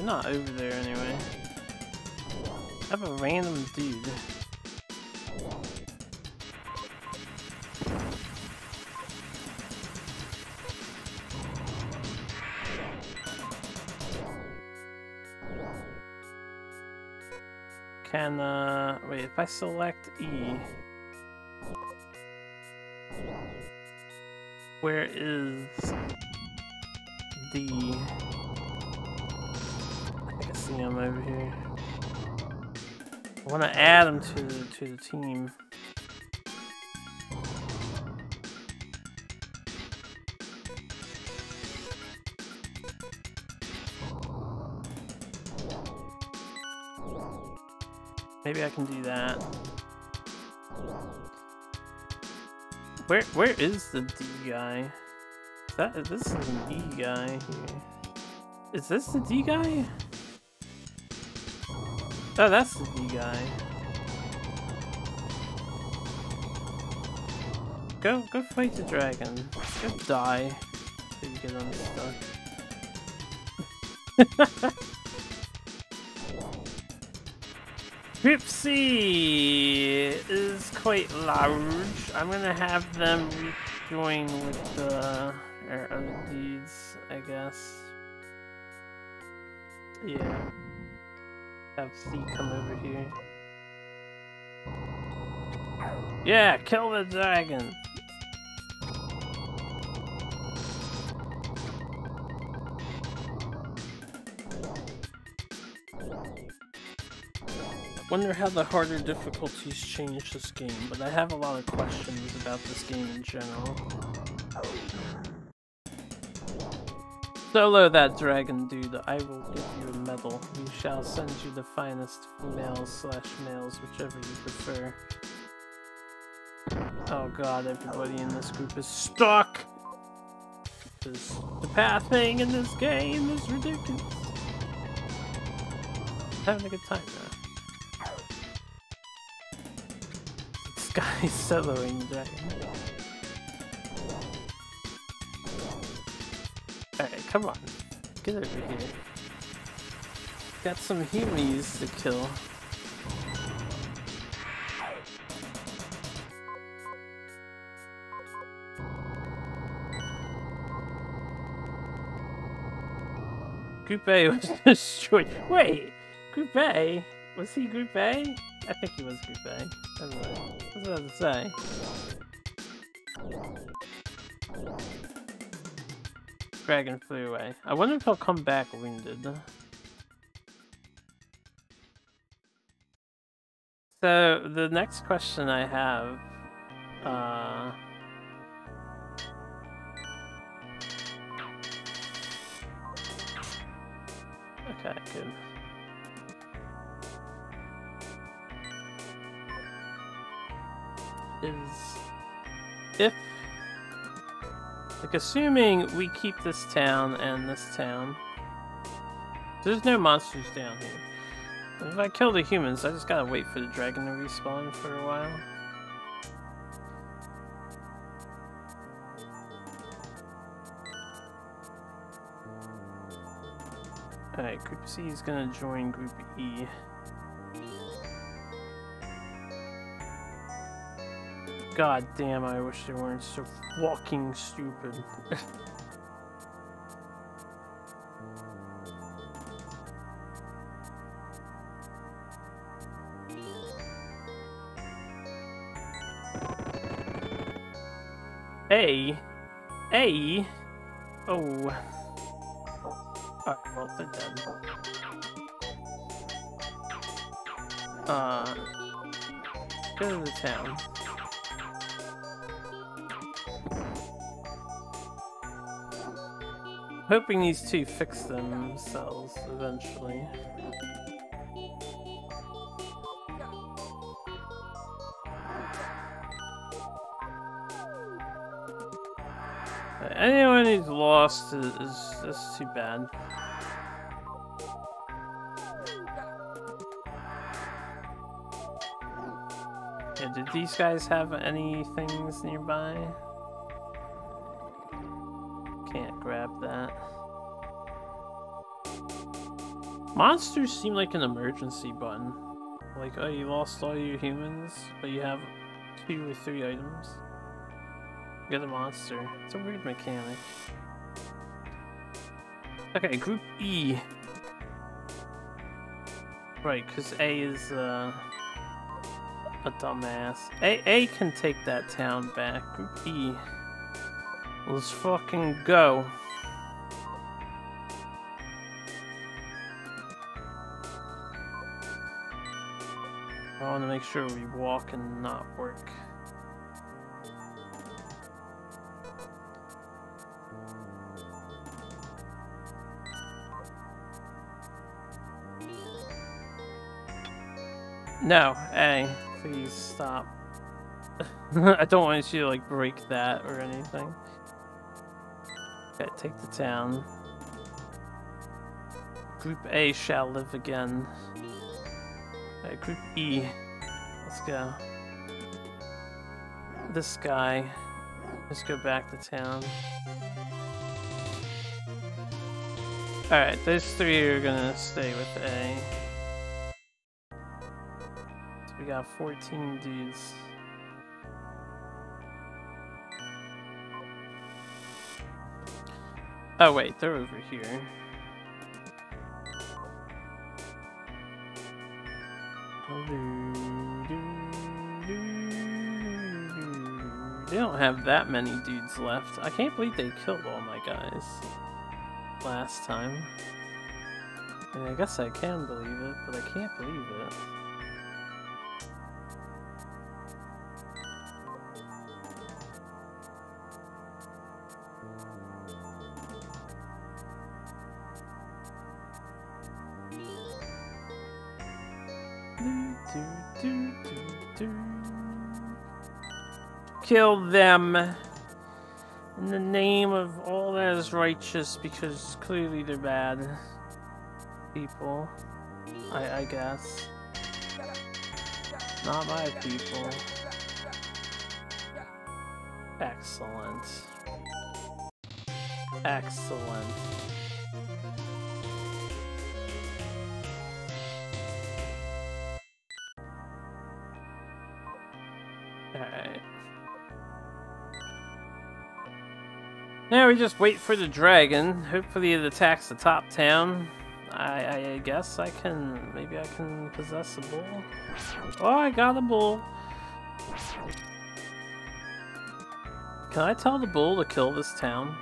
We're not over there anyway. I have a random dude. Can, uh, wait, if I select E, where is the, Think him over here. I want to add him to, the- to the team. Maybe I can do that. Where where is the D guy? Is that this is an E guy here. Is this the D guy? Oh, that's the D guy. Go go fight the dragon. Go die. So you get unstuck. C is quite large. I'm gonna have them join with the our other dudes, I guess. Yeah. Have C come over here. Yeah, kill the dragon! Wonder how the harder difficulties change this game, but I have a lot of questions about this game in general. Solo that dragon dude, I will give you a medal. We shall send you the finest females slash males, whichever you prefer. Oh god, everybody in this group is stuck! Because the pathing in this game is ridiculous. Having a good time though. This guy's soloing the dragon. Alright, come on. Get over here. Got some humies to kill. Group A was destroyed. Wait, Group A? Was he Group A? I think he was Group A. I don't know. What's that to say? Dragon flew away. I wonder if he'll come back wounded. So, the next question I have... Uh... Okay, good. Is... If like, assuming we keep this town and this town. There's no monsters down here. If I kill the humans, I just gotta wait for the dragon to respawn for a while. Alright, Group C is gonna join Group E. God damn, I wish they weren't so fucking stupid. A. A. Oh. Alright, well, they're dead. Uh. Go to the town. Hoping these two fix themselves eventually. Anyone who's lost is, just too bad. Yeah, did these guys have any things nearby? Monsters seem like an emergency button. Like, oh, you lost all your humans, but you have two or three items. Get a monster. It's a weird mechanic. Okay, group E. Right, because A is uh, a dumbass. A, A can take that town back. Group E. Let's fucking go. I want to make sure we walk and not work. No, A, please stop. I don't want you to like break that or anything. Okay, take the town. Group A shall live again. Right, group E. Let's go. This guy. Let's go back to town. Alright, those three are gonna stay with A. We got 14 dudes. Oh wait, they're over here. They don't have that many dudes left. I can't believe they killed all my guys last time. I, mean, I guess I can believe it, but I can't believe it. Kill them in the name of all that is righteous because clearly they're bad people. I, I guess. Not my people. Excellent. Excellent. We just wait for the dragon. Hopefully it attacks the top town. I, I guess I can, maybe I can possess a bull. Oh, I got a bull. Can I tell the bull to kill this town?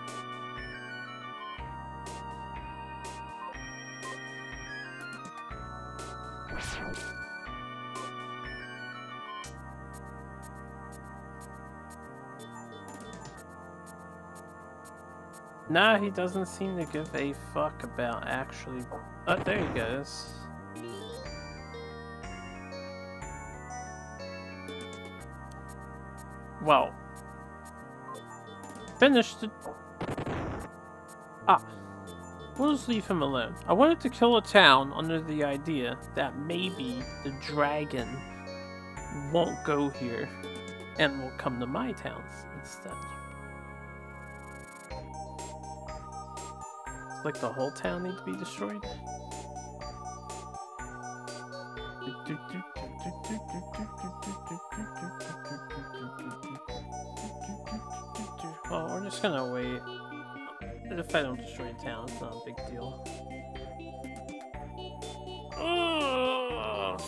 Nah, he doesn't seem to give a fuck about actually... Oh, there he goes. Well. Finished it. Ah. We'll just leave him alone. I wanted to kill a town under the idea that maybe the dragon won't go here and will come to my towns instead. Like the whole town needs to be destroyed? Well, we're just gonna wait. If I don't destroy the town, it's not a big deal.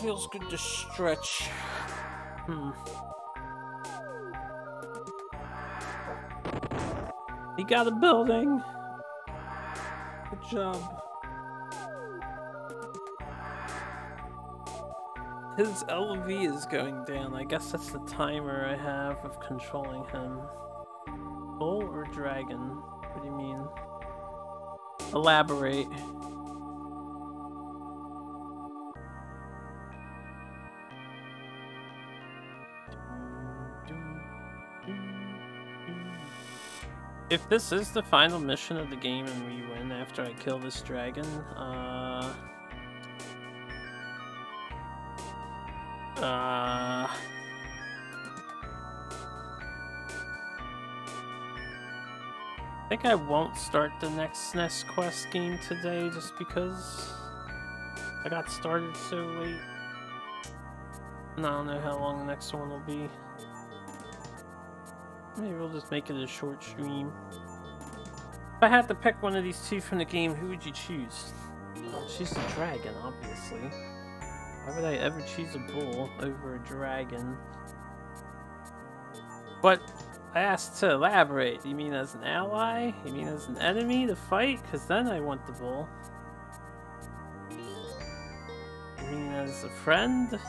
Feels good to stretch. Hmm. He got a building. Good job. His LV is going down. I guess that's the timer I have of controlling him. Bull or dragon? What do you mean? Elaborate. If this is the final mission of the game and we after I kill this dragon, uh... Uh... I think I won't start the next SNES quest game today just because I got started so late. And I don't know how long the next one will be. Maybe we'll just make it a short stream. If I had to pick one of these two from the game, who would you choose? Well, choose the dragon, obviously. Why would I ever choose a bull over a dragon? But I asked to elaborate. You mean as an ally? You mean as an enemy to fight? Because then I want the bull. You mean as a friend?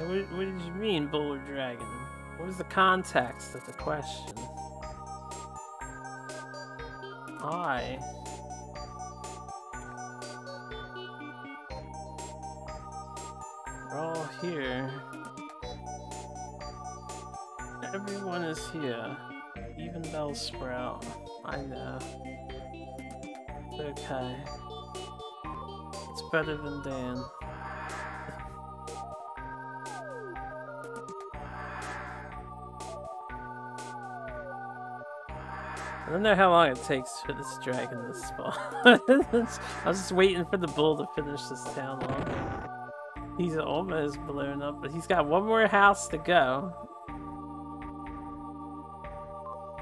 What, what did you mean, bull or dragon? What is the context of the question? I. We're all here. Everyone is here. Even Bellsprout. I know. Okay. It's better than Dan. I don't know how long it takes for this dragon to spawn. I was just waiting for the bull to finish this town off. He's almost blown up, but he's got one more house to go.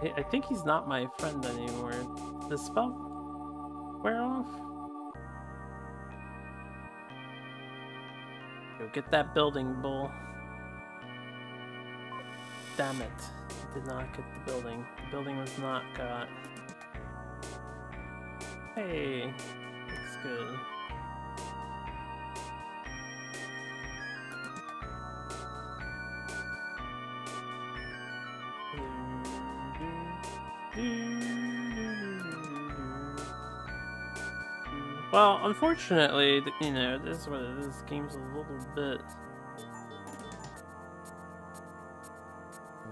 I think he's not my friend anymore. The spell wear off? Go get that building, bull. Damn it. Did not get the building. Building was not got. Hey, looks good. Well, unfortunately, you know, this is what it is. Game's a little bit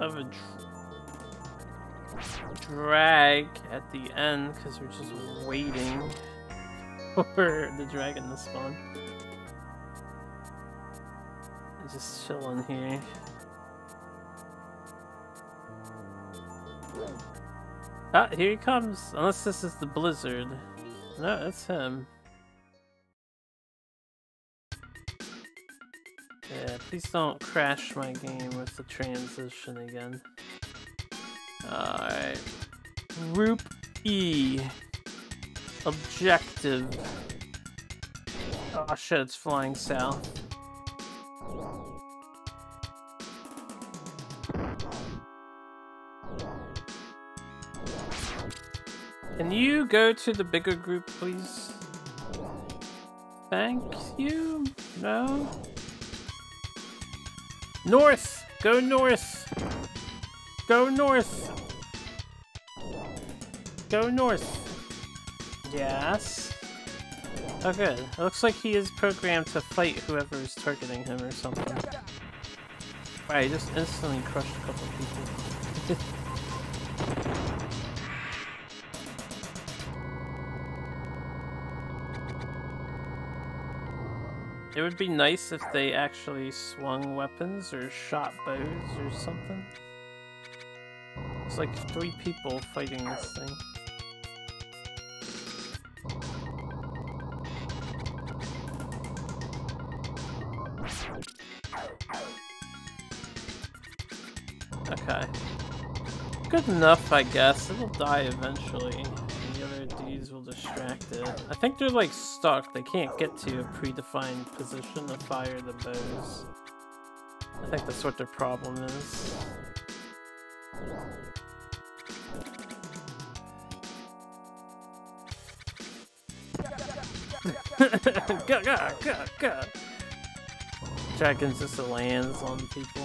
of a drag at the end because we're just waiting for the dragon to spawn. i Just chilling here. Ah, here he comes. Unless this is the blizzard. No, that's him. Yeah, please don't crash my game with the transition again. Alright. Group E. Objective. Oh shit, it's flying south. Can you go to the bigger group, please? Thank you. No? North! Go north! Go north! Go north! Yes? Oh good. It looks like he is programmed to fight whoever is targeting him or something. He just instantly crushed a couple people. It would be nice if they actually swung weapons or shot bows or something. It's like three people fighting this thing. Okay. Good enough, I guess. It'll die eventually The other Ds will distract it. I think they're like stuck. They can't get to a predefined position to fire the bows. I think that's what their problem is. Go, go, go, go. Dragons just lands on people.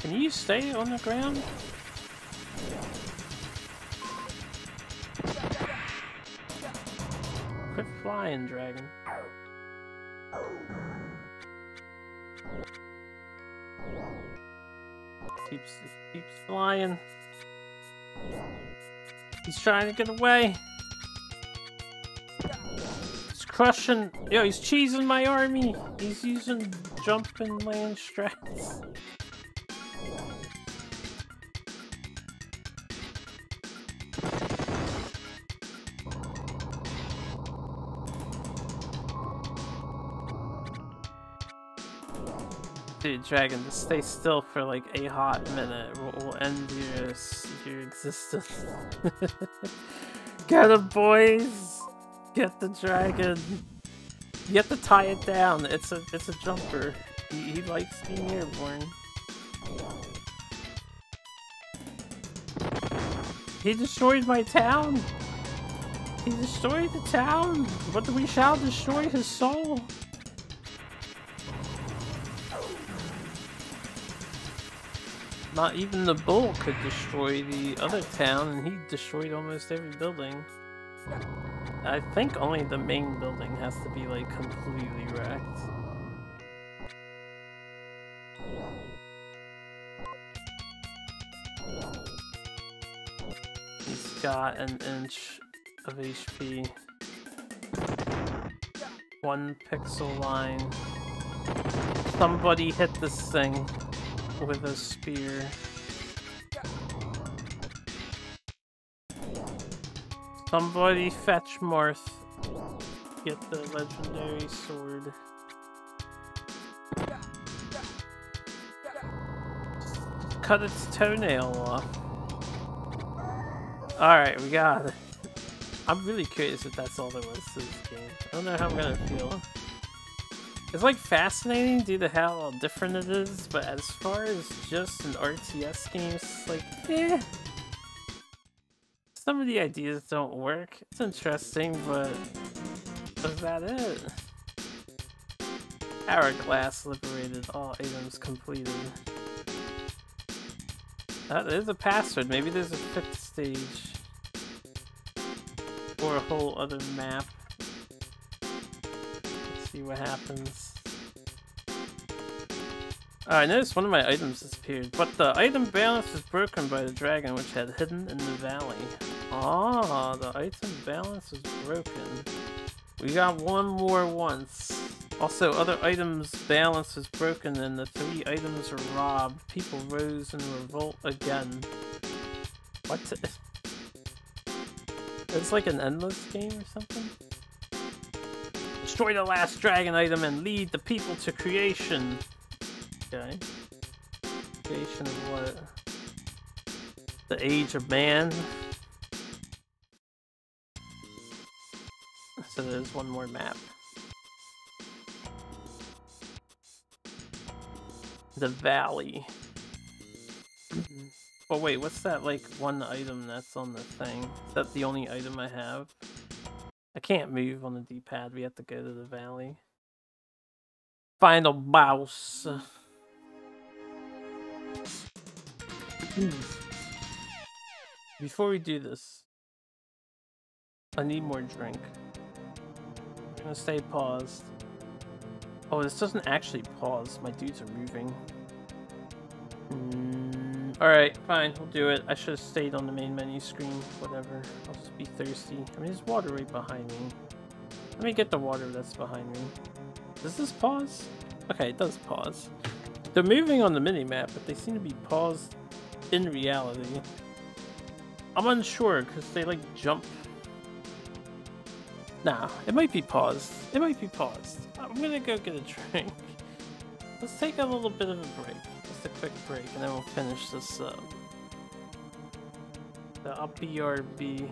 Can you stay on the ground? Quit flying, dragon. Keeps keeps flying. He's trying to get away He's crushing... Yo, he's cheesing my army! He's using jump and land strats. Dragon, just stay still for like a hot minute. We'll end your, your existence. Get him, boys! Get the dragon. You have to tie it down. It's a it's a jumper. He, he likes being airborne. He destroyed my town. He destroyed the town, but we shall destroy his soul. Not even the bull could destroy the other town, and he destroyed almost every building. I think only the main building has to be like completely wrecked. He's got an inch of HP. One pixel line. Somebody hit this thing with a spear. Somebody fetch Marth. Get the legendary sword. Cut its toenail off. Alright, we got it. I'm really curious if that's all there was to this game. I don't know how I'm gonna feel. It's like fascinating due to how different it is, but as far as just an RTS game, it's like, eh. Some of the ideas don't work. It's interesting, but is that it? Hourglass liberated, all items completed. That is a password. Maybe there's a fifth stage. Or a whole other map. See what happens. Oh, I noticed one of my items disappeared, but the item balance was broken by the dragon which had hidden in the valley. Ah, the item balance was broken. We got one more once. Also, other items balance was broken and the three items were robbed. People rose in revolt again. What? It's like an endless game or something? Destroy the last dragon item and lead the people to creation. Okay. Creation of what? The age of man? So there's one more map. The valley. Oh wait, what's that like one item that's on the thing? Is that the only item I have? I can't move on the D-pad, we have to go to the valley. Final boss. Hmm. Before we do this, I need more drink. I'm gonna stay paused. Oh, this doesn't actually pause. My dudes are moving. Mm, Alright, fine. We'll do it. I should have stayed on the main menu screen. Whatever. I'll just be thirsty. I mean, there's water right behind me. Let me get the water that's behind me. Does this pause? Okay, it does pause. They're moving on the mini-map, but they seem to be paused in reality. I'm unsure, because they, like, jump Nah, it might be paused. It might be paused. I'm gonna go get a drink. Let's take a little bit of a break. Quick break, and then we'll finish this up. The up BRB.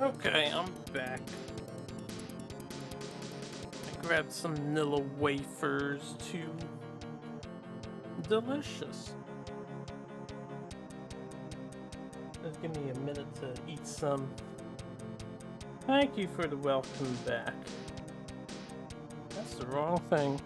Okay, I'm back. I grabbed some Nilla wafers too. Delicious. Just give me a minute to eat some. Thank you for the welcome back. That's the wrong thing.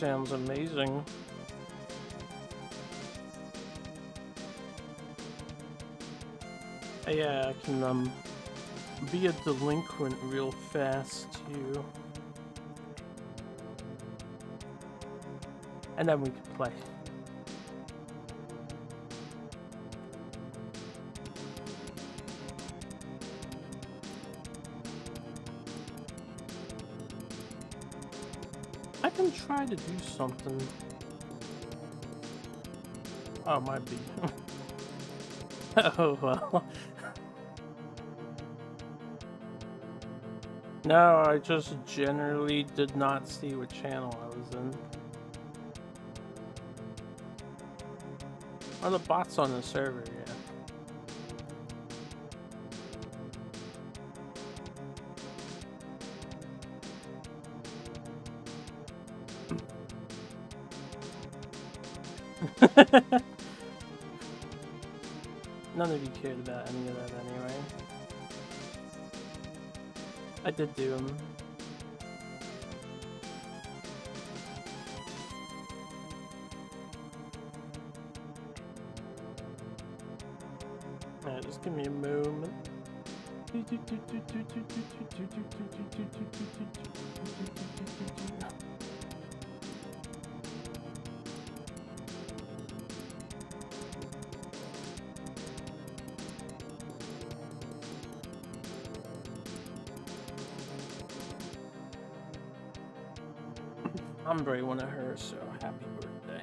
Sounds amazing. Yeah, I can um be a delinquent real fast too. And then we can play. To do something. Oh, might be. oh, well. No, I just generally did not see what channel I was in. Are the bots on the server, None of you cared about any of that anyway. I did do them. Alright, just give me a moment. I'm very one of hers, so happy birthday.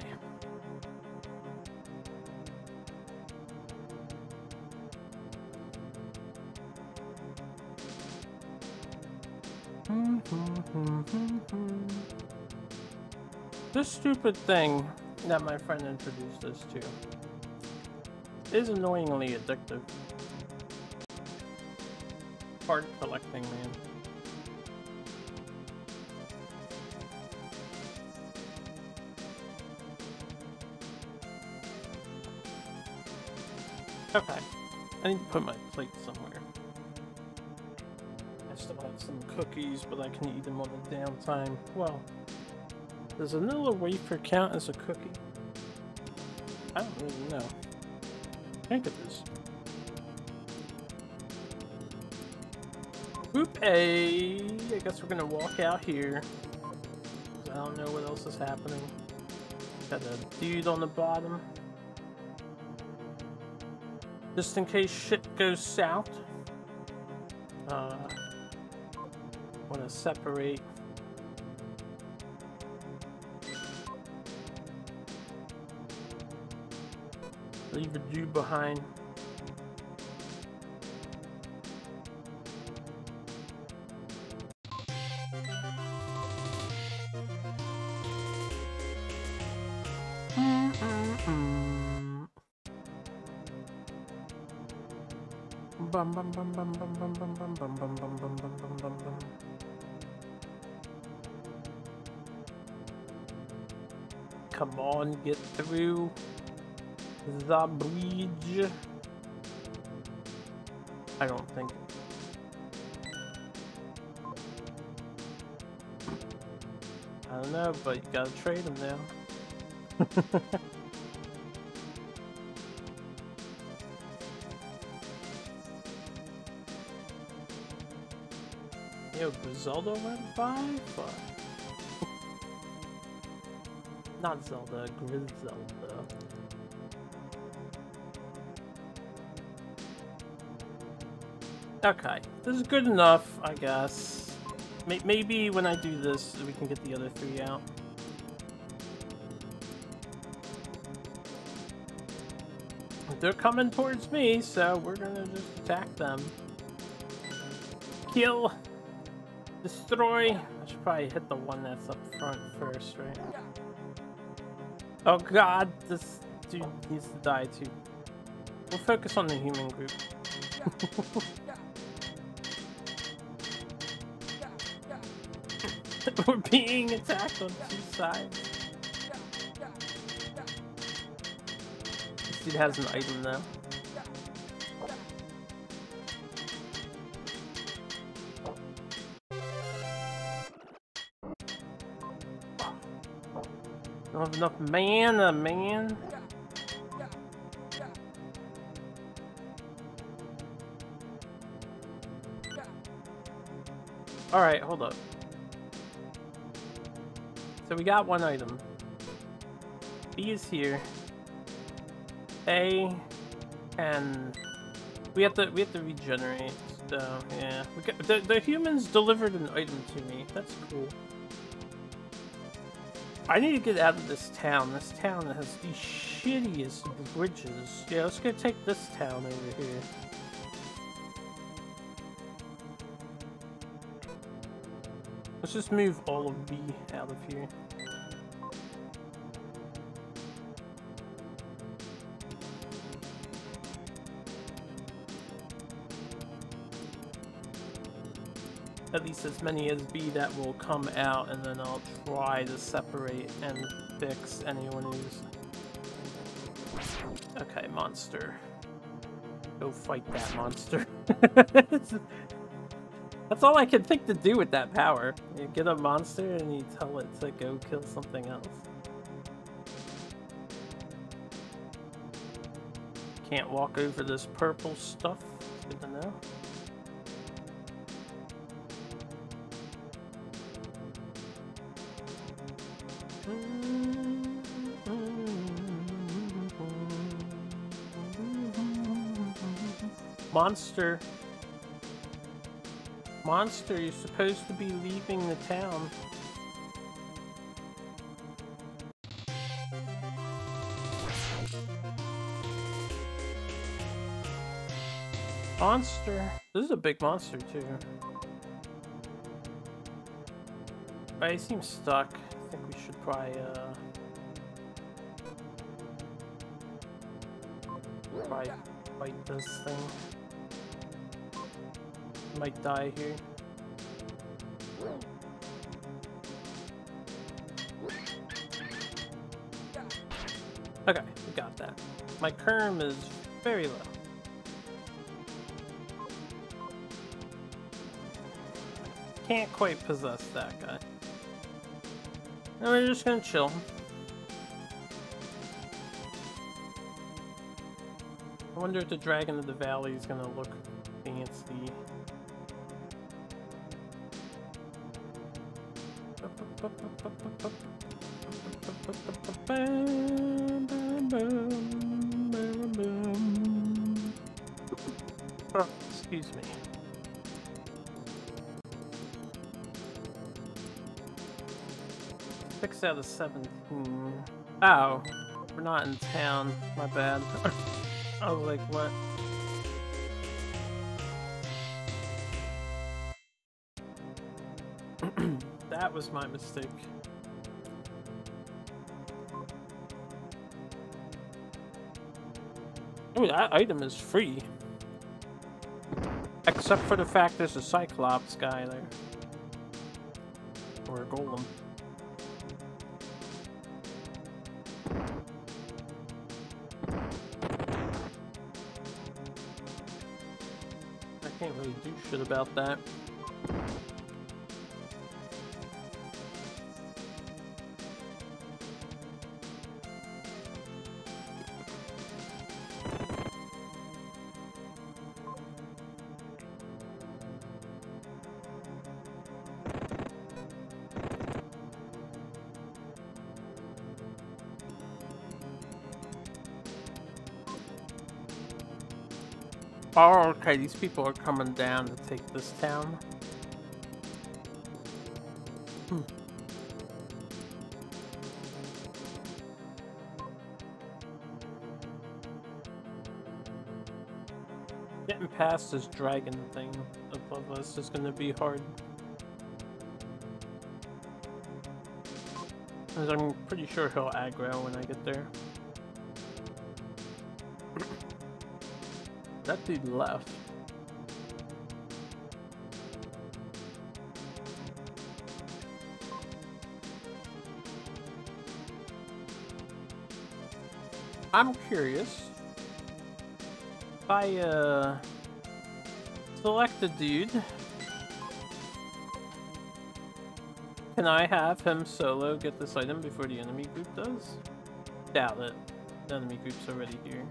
This stupid thing that my friend introduced us to is annoyingly addictive. Card collecting, man. I need to put my plate somewhere. I still have some cookies, but I can eat them on the downtime. Well, does vanilla wafer count as a cookie? I don't really know. Think of this. Oop, a. I guess we're gonna walk out here. I don't know what else is happening. Got a dude on the bottom. Just in case shit goes south. Uh, want to separate. Leave a Jew behind. Get through the bridge. I don't think. I don't know, but you gotta trade them now. Yo, Griselda went by? Fuck. Not Zelda, Griselda. Okay, this is good enough, I guess. May maybe when I do this, we can get the other three out. They're coming towards me, so we're gonna just attack them. Kill! Destroy. I should probably hit the one that's up front first, right? Oh god, this dude needs to die too. We'll focus on the human group. We're being attacked on two sides. This dude has an item now. Enough mana, man. Alright, hold up. So we got one item. B is here. A and we have to we have to regenerate. So yeah, got, the the humans delivered an item to me. That's cool. I need to get out of this town. This town has the shittiest bridges. Yeah, let's go take this town over here. Let's just move all of B out of here. At least as many as B that will come out, and then I'll try to separate and fix anyone who's... Okay, monster. Go fight that monster. That's all I can think to do with that power. You get a monster and you tell it to go kill something else. Can't walk over this purple stuff. Good to know. Monster Monster, you're supposed to be leaving the town. Monster. This is a big monster, too. I seem stuck. I think we should probably, uh... Fight this thing might die here. Okay, we got that. My karma is very low. Can't quite possess that guy. And we're just gonna chill. I wonder if the Dragon of the Valley is gonna look excuse me. Six out of seventeen. Oh, we're not in town. My bad. I was like, what? that was my mistake. Oh, that item is free. Except for the fact there's a Cyclops guy there. Or a Golem. I can't really do shit about that. Okay, these people are coming down to take this town. Hmm. Getting past this dragon thing above us is gonna be hard. Because I'm pretty sure he'll aggro when I get there. That dude left. I'm curious. If I, uh, select a dude, can I have him solo get this item before the enemy group does? Doubt it. The enemy group's already here.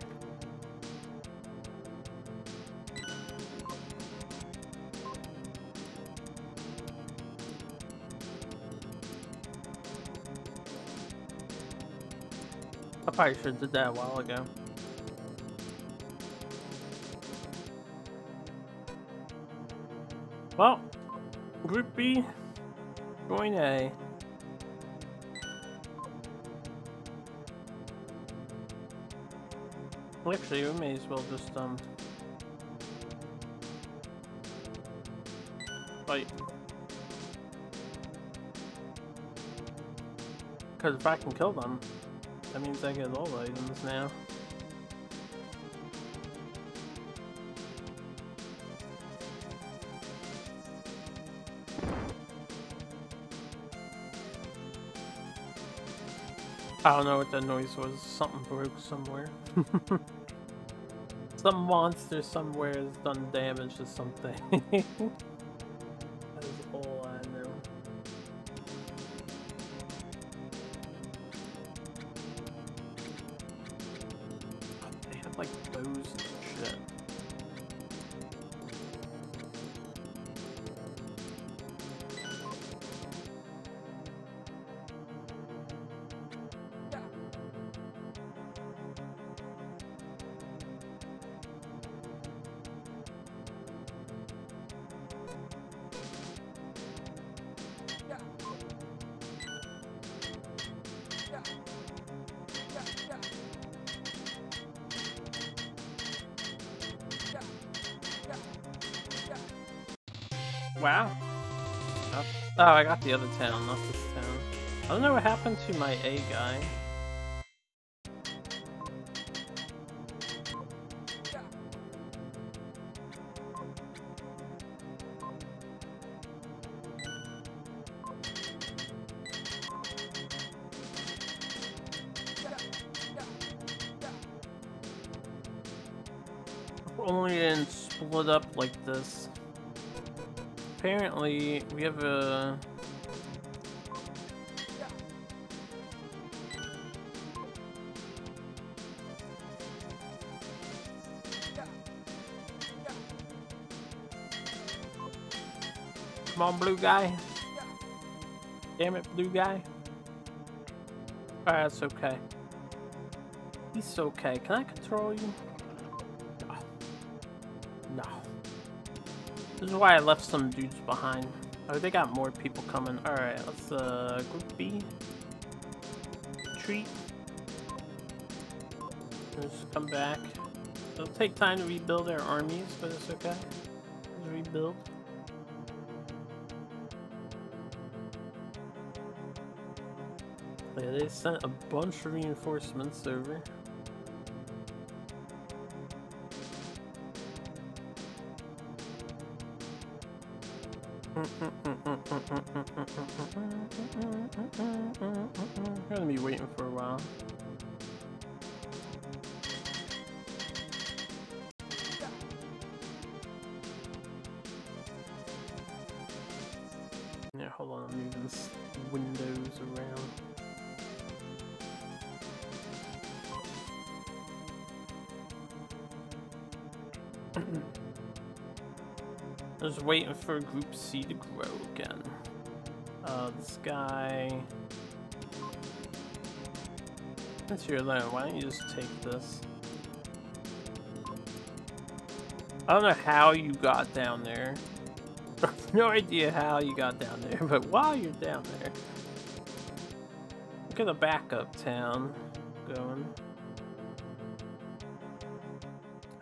Probably should have did that a while ago. Well, Group B, join A. Actually, we may as well just, um... Fight. Because if I can kill them, that means I get all the items now. I don't know what that noise was. Something broke somewhere. Some monster somewhere has done damage to something. Wow. Oh, I got the other town, not this town. I don't know what happened to my A guy. Apparently, we have a... Come on, blue guy. Damn it, blue guy. Alright, that's okay. He's okay. Can I control you? This is why I left some dudes behind. Oh, they got more people coming. Alright, let's, uh, group B. Treat. Just come back. It'll take time to rebuild our armies, but it's okay. Let's rebuild. Yeah, they sent a bunch of reinforcements over. I'm gonna be waiting for a while. Waiting for Group C to grow again. Uh, this guy... Since you're why don't you just take this? I don't know how you got down there. no idea how you got down there, but while you're down there, look at the backup town going.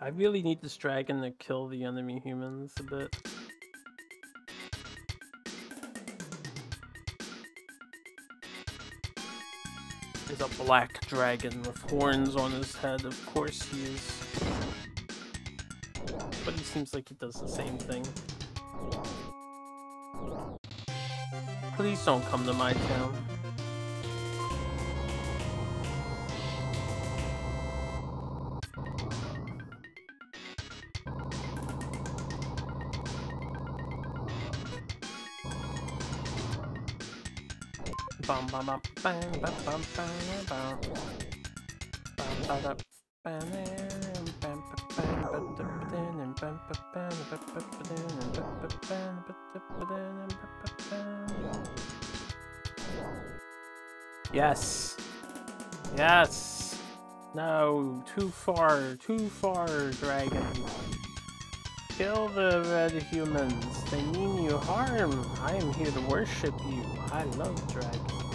I really need this dragon to kill the enemy humans a bit. Black dragon with horns on his head. Of course he is. But he seems like he does the same thing. Please don't come to my town. Yes. Yes. No, too far, too far, dragon. Kill the red humans. They mean you harm. I am here to worship you. I love dragons.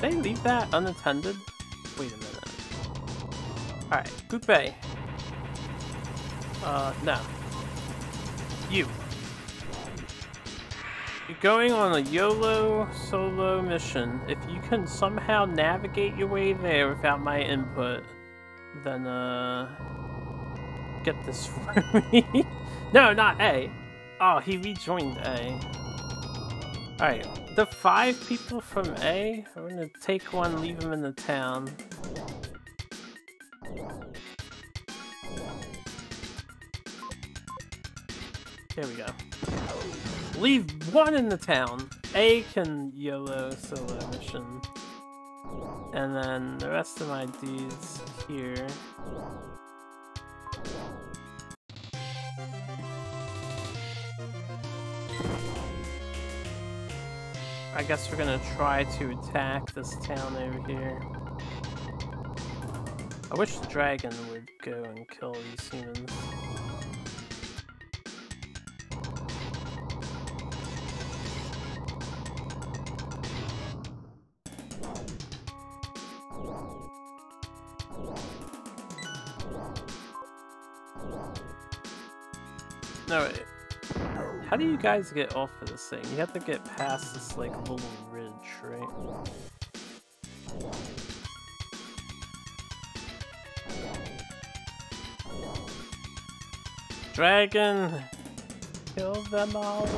They leave that unattended? Wait a minute. Alright, Coupe. Uh, no. You. You're going on a YOLO solo mission. If you can somehow navigate your way there without my input, then, uh... Get this for me. no, not A. Oh, he rejoined A. Alright, the five people from A, we're gonna take one, leave them in the town. There we go. Leave one in the town. A can YOLO solo mission. And then the rest of my dudes here. I guess we're gonna try to attack this town over here. I wish the dragon would go and kill these humans. No, how do you guys get off of this thing? You have to get past this, like, little ridge, right? Dragon! Kill them all!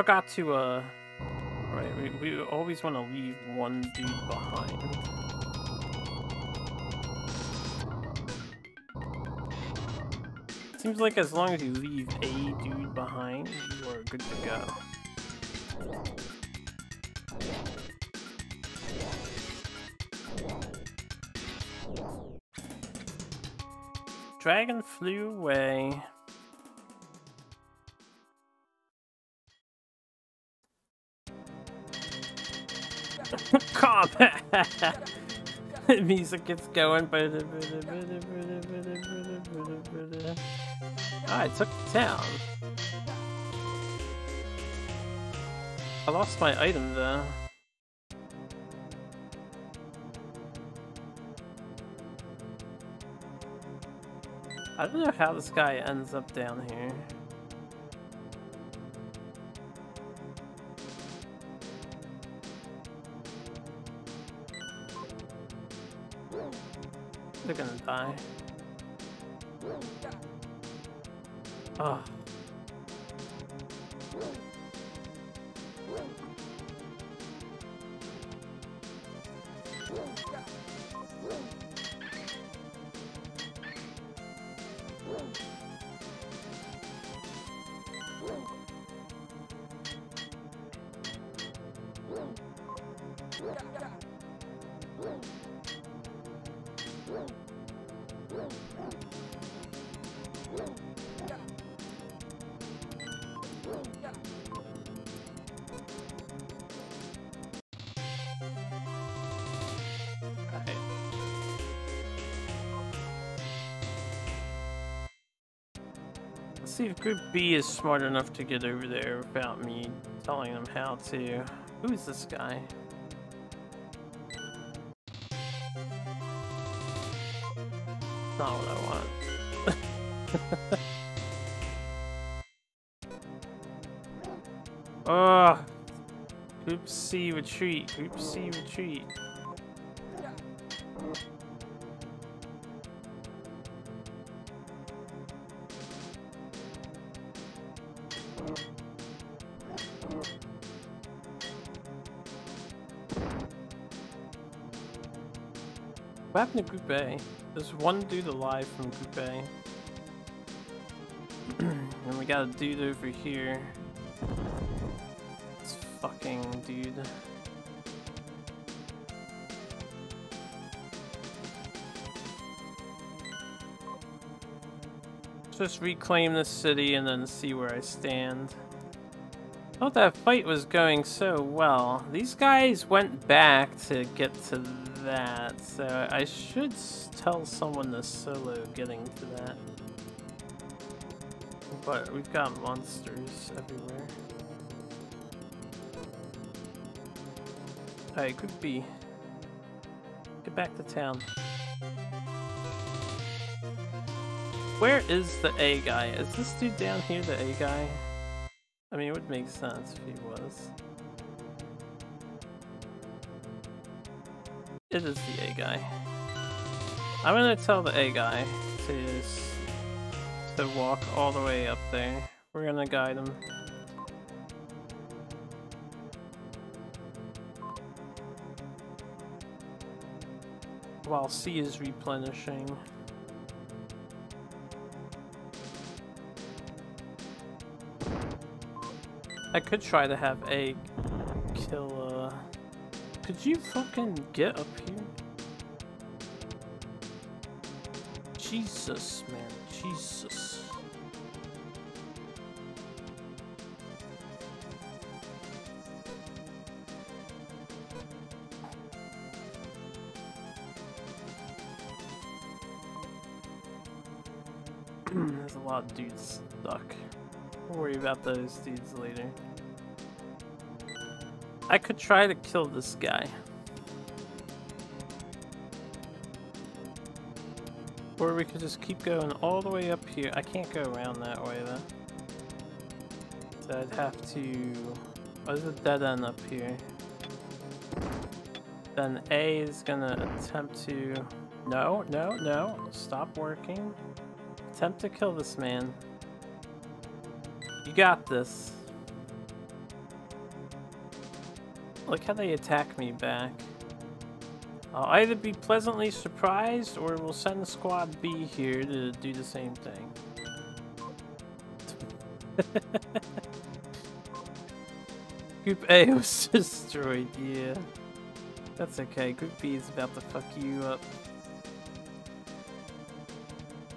Forgot to, uh... Right, we, we always want to leave one dude behind. Seems like as long as you leave a dude behind, you are good to go. Dragon flew away. Combat! Music gets going. Ah, I took the town. I lost my item there. I don't know how this guy ends up down here. They're gonna die. Oh. See if Group B is smart enough to get over there without me telling them how to. Who is this guy? Not what I want. Ugh. Group C retreat. Group C retreat. Happened to Group A? There's one dude alive from Group A. and we got a dude over here. This fucking dude. Just reclaim the city and then see where I stand. Thought that fight was going so well. These guys went back to get to that, so I should tell someone to solo getting to that. But we've got monsters everywhere. Alright, could be. Get back to town. Where is the A guy? Is this dude down here the A guy? I mean, it would make sense if he was. It is the A guy. I'm gonna tell the A guy to, to walk all the way up there. We're gonna guide him. While C is replenishing. I could try to have A kill. Could you fucking get up here? Jesus, man. Jesus. There's a lot of dudes stuck. We'll worry about those dudes later. I could try to kill this guy. Or we could just keep going all the way up here. I can't go around that way though. So I'd have to... Oh, there's a dead end up here. Then A is gonna attempt to... No, no, no. Stop working. Attempt to kill this man. You got this. Look how they attack me back. I'll either be pleasantly surprised or we'll send Squad B here to do the same thing. Group A was destroyed, yeah. That's okay, Group B is about to fuck you up.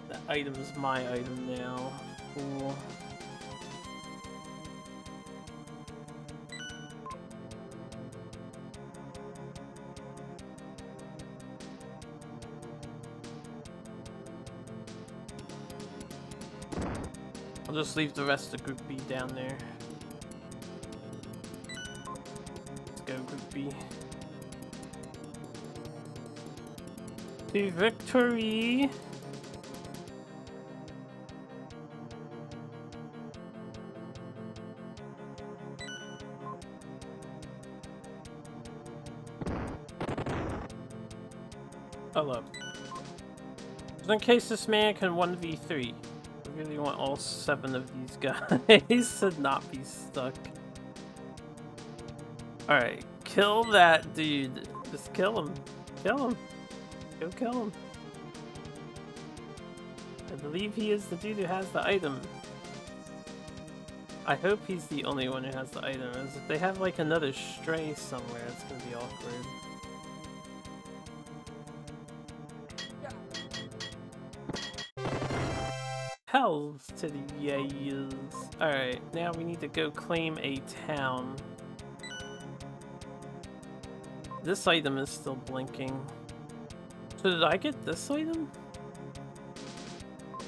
That item is my item now. Cool. I'll just leave the rest of Group B down there. Let's go Group B. To victory! Hello. Just in case this man can 1v3 really want all seven of these guys to not be stuck. Alright, kill that dude. Just kill him. Kill him. Go kill him. I believe he is the dude who has the item. I hope he's the only one who has the item. If they have like another stray somewhere, it's gonna be awkward. Alright, now we need to go claim a town. This item is still blinking. So did I get this item?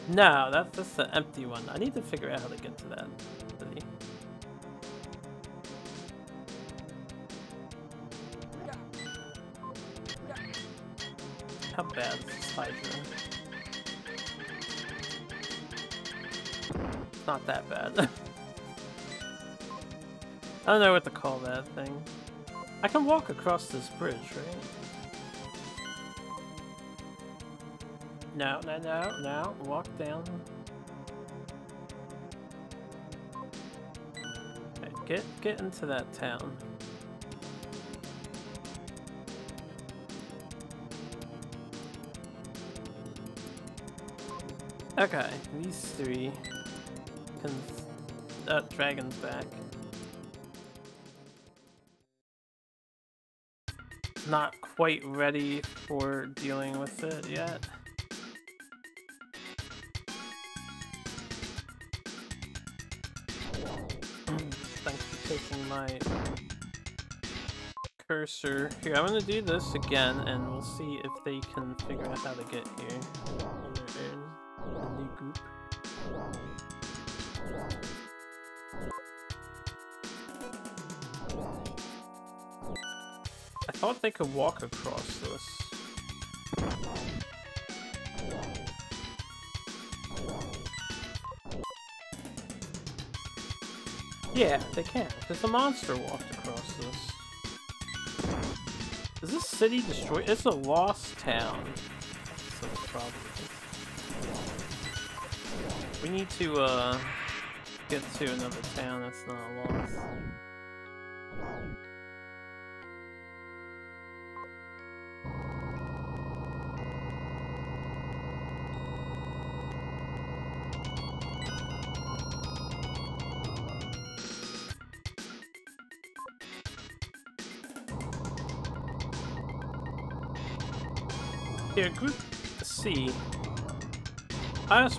No, that's just the empty one. I need to figure out how to get to that. How bad is this Hydra? Not that bad. I don't know what to call that thing. I can walk across this bridge, right? No, no, no, no. Walk down. Okay, get get into that town. Okay, these three can. Uh, dragon's back. Not quite ready for dealing with it yet. Thanks for taking my cursor. Here, I'm gonna do this again, and we'll see if they can figure out how to get here new group. Thought they could walk across this. Yeah, they can, because the monster walked across this. Is this city destroyed? It's a lost town. We need to uh get to another town that's not lost.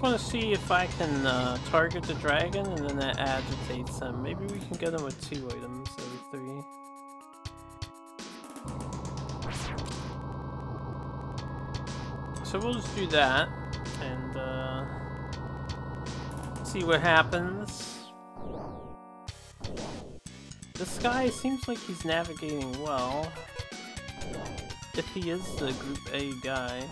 Want to see if I can uh, target the dragon and then that agitates them. Maybe we can get him with two items every three. So we'll just do that and uh, see what happens. This guy seems like he's navigating well. If he is the Group A guy.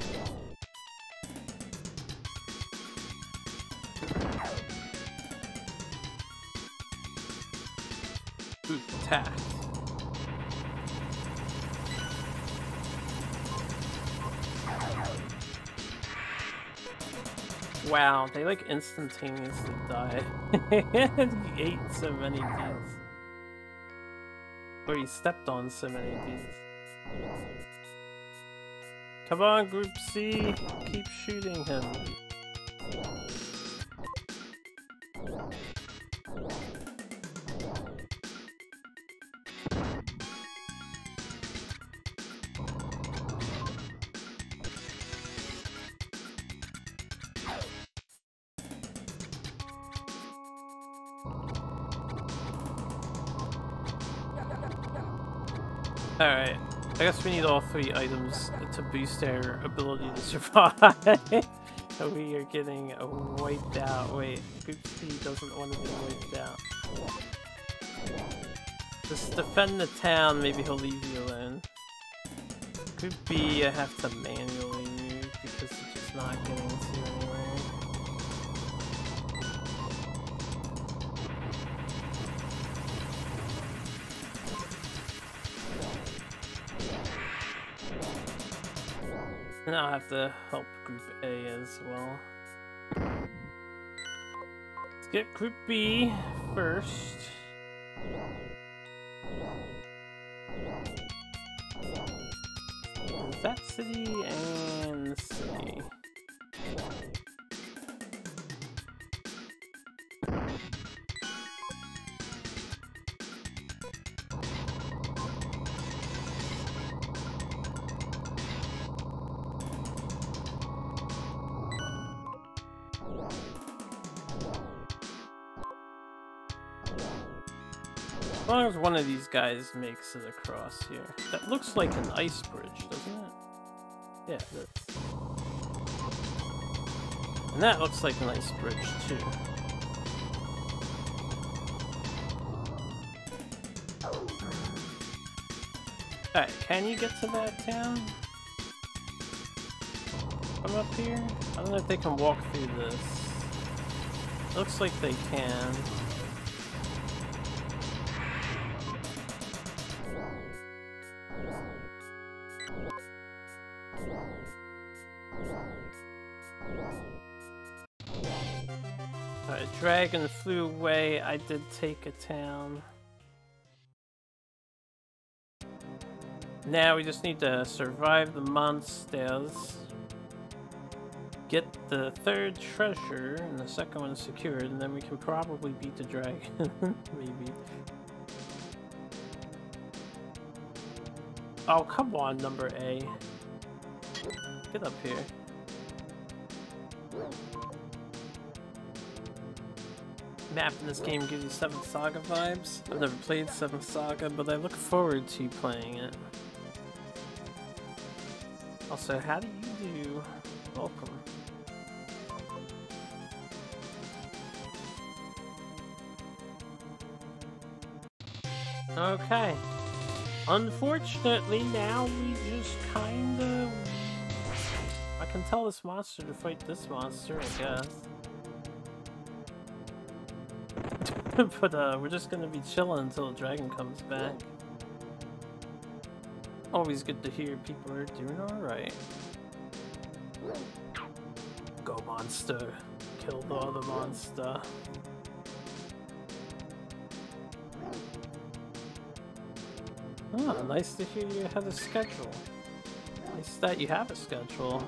Wow, they like instantaneously die. he ate so many bees. Or he stepped on so many bees. Come on, Group C! Keep shooting him. I guess we need all three items to boost our ability to survive. we are getting wiped out. Wait, C doesn't want to be wiped out. Just defend the town, maybe he'll leave you alone. Group I have to manually move because it's just not getting And I'll have to help Group A as well. Let's get Group B first. That city and city. Long one of these guys makes it across here. That looks like an ice bridge, doesn't it? Yeah. And that looks like a nice bridge too. Alright, can you get to that town? From up here? I don't know if they can walk through this. Looks like they can. Dragon flew away. I did take a town. Now we just need to survive the monsters. Get the third treasure, and the second one secured, and then we can probably beat the dragon. Maybe. Oh, come on, number A. Get up here. Map in this game gives you 7th Saga vibes. I've never played 7th Saga, but I look forward to playing it. Also, how do you do? Welcome. Okay. Unfortunately, now we just kind of... I can tell this monster to fight this monster, I guess. but uh, we're just gonna be chilling until the dragon comes back. Always good to hear people are doing alright. Go monster. Kill the other monster. Ah, nice to hear you have a schedule. Nice that you have a schedule.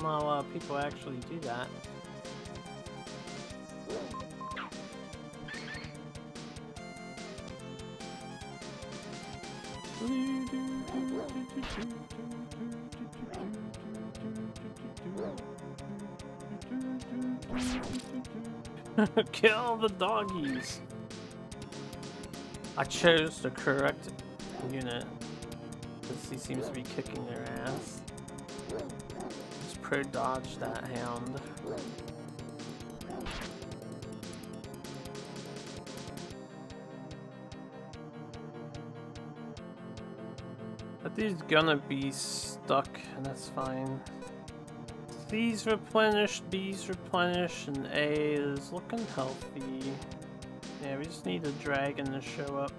Not a lot of people actually do that. Kill the doggies! I chose the correct unit because he seems to be kicking their ass. Just pro dodge that hound. But he's gonna be stuck, and that's fine. These replenish, these replenish, and A is looking healthy. Yeah, we just need a dragon to show up.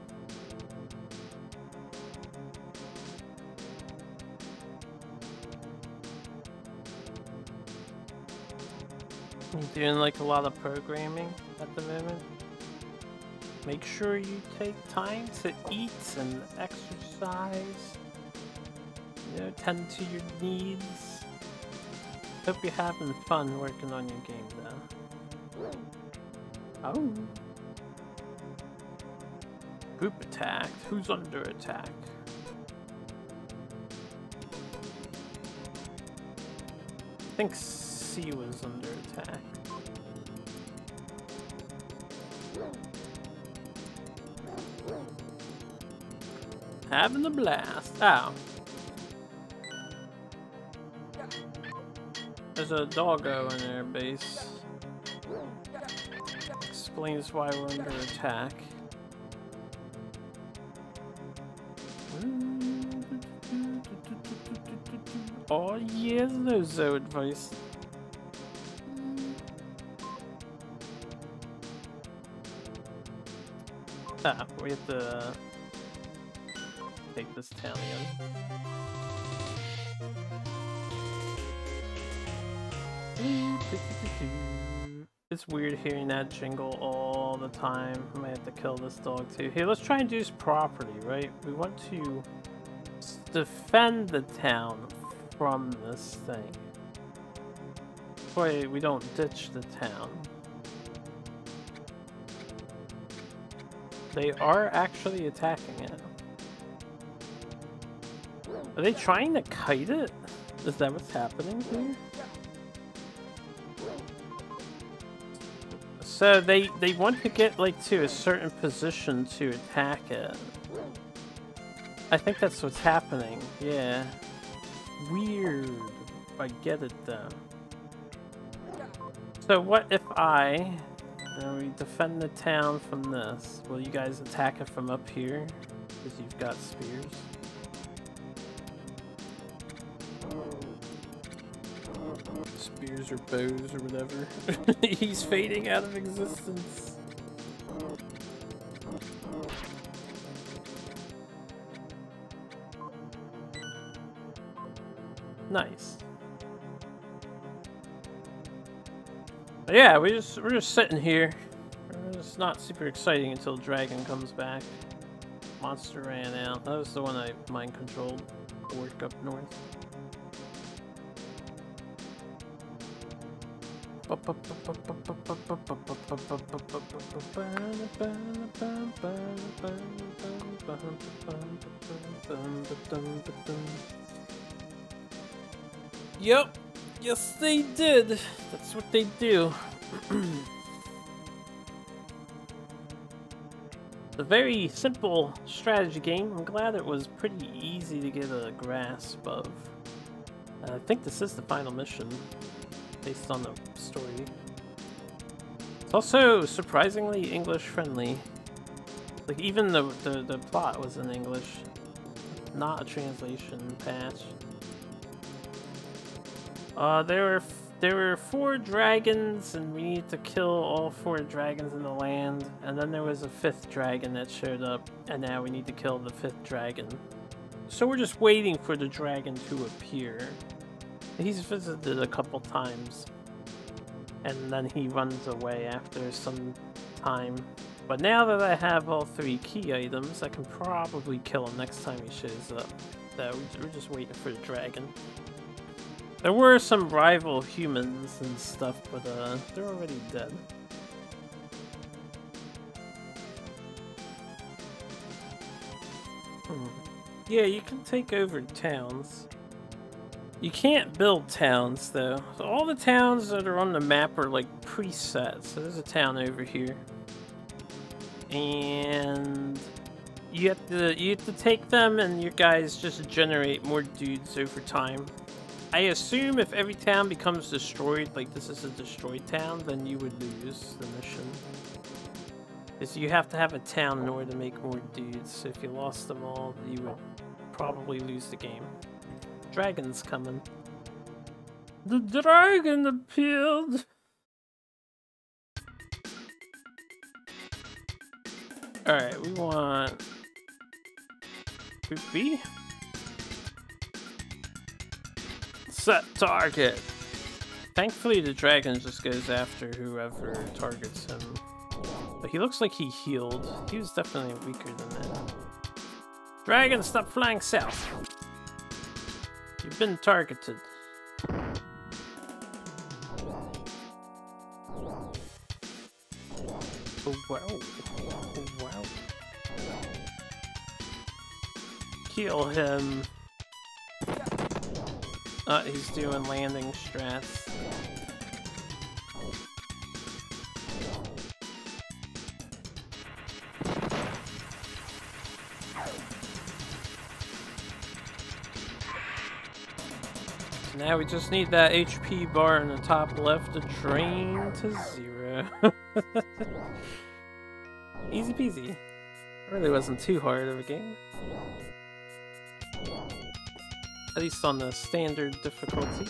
You doing like a lot of programming at the moment? Make sure you take time to eat and exercise. You know, tend to your needs. Hope you're having fun working on your game though. Oh. Group attacked. Who's under attack? I think C was under attack. Having a blast. Oh. There's a doggo in their base. Explains why we're under attack. Oh yeah, no advice. Ah, we have to take this town It's weird hearing that jingle all the time. I might have to kill this dog too. Here, let's try and do this property, right? We want to defend the town from this thing. Boy, we don't ditch the town. They are actually attacking it. Are they trying to kite it? Is that what's happening here? So they, they want to get like to a certain position to attack it. I think that's what's happening, yeah. Weird. I get it though. So what if I uh, we defend the town from this? Will you guys attack it from up here? Because you've got spears. Or bows or whatever. He's fading out of existence. Nice. But yeah, we just we're just sitting here. It's not super exciting until Dragon comes back. Monster ran out. That was the one I mind controlled. Work up north. Yep. Yes, they did. That's what they do. a very simple strategy game. I'm glad it was pretty easy to get a grasp of. I think this is the final mission, based on the story. It's also surprisingly English friendly. Like even the, the, the plot was in English, not a translation patch. Uh, there were there were four dragons, and we need to kill all four dragons in the land. And then there was a fifth dragon that showed up, and now we need to kill the fifth dragon. So we're just waiting for the dragon to appear. He's visited a couple times, and then he runs away after some time. But now that I have all three key items, I can probably kill him next time he shows up. So we're just waiting for the dragon. There were some rival humans and stuff, but uh, they're already dead. Hmm. Yeah, you can take over towns. You can't build towns, though. So all the towns that are on the map are, like, preset. So there's a town over here. And... You have to you have to take them and your guys just generate more dudes over time. I assume if every town becomes destroyed, like this is a destroyed town, then you would lose the mission. Because you have to have a town in order to make more dudes, so if you lost them all, you would probably lose the game. Dragon's coming. The dragon appeared! Alright, we want... Group B? Set target! Thankfully the dragon just goes after whoever targets him. But he looks like he healed. He was definitely weaker than that. Dragon, stop flying south! You've been targeted. Oh wow. Oh wow. Kill him. Uh, he's doing landing strats. Now we just need that HP bar in the top left to drain to zero. Easy peasy. Really wasn't too hard of a game. At least on the standard difficulty.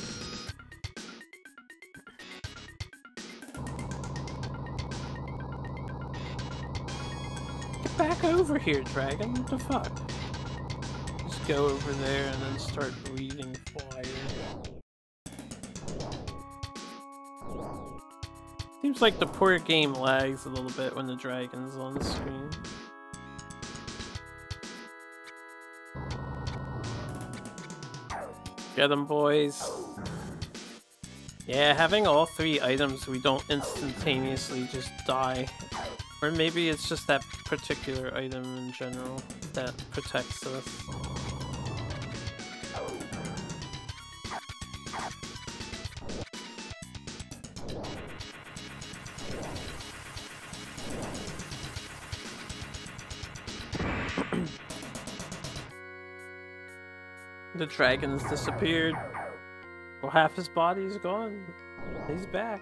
Get back over here, dragon. What the fuck? Go over there and then start breathing fire. Seems like the poor game lags a little bit when the dragon's on the screen. Get them, boys. Yeah, having all three items, we don't instantaneously just die. Or maybe it's just that particular item in general that protects us. The dragon's disappeared. Well, half his body's gone. He's back.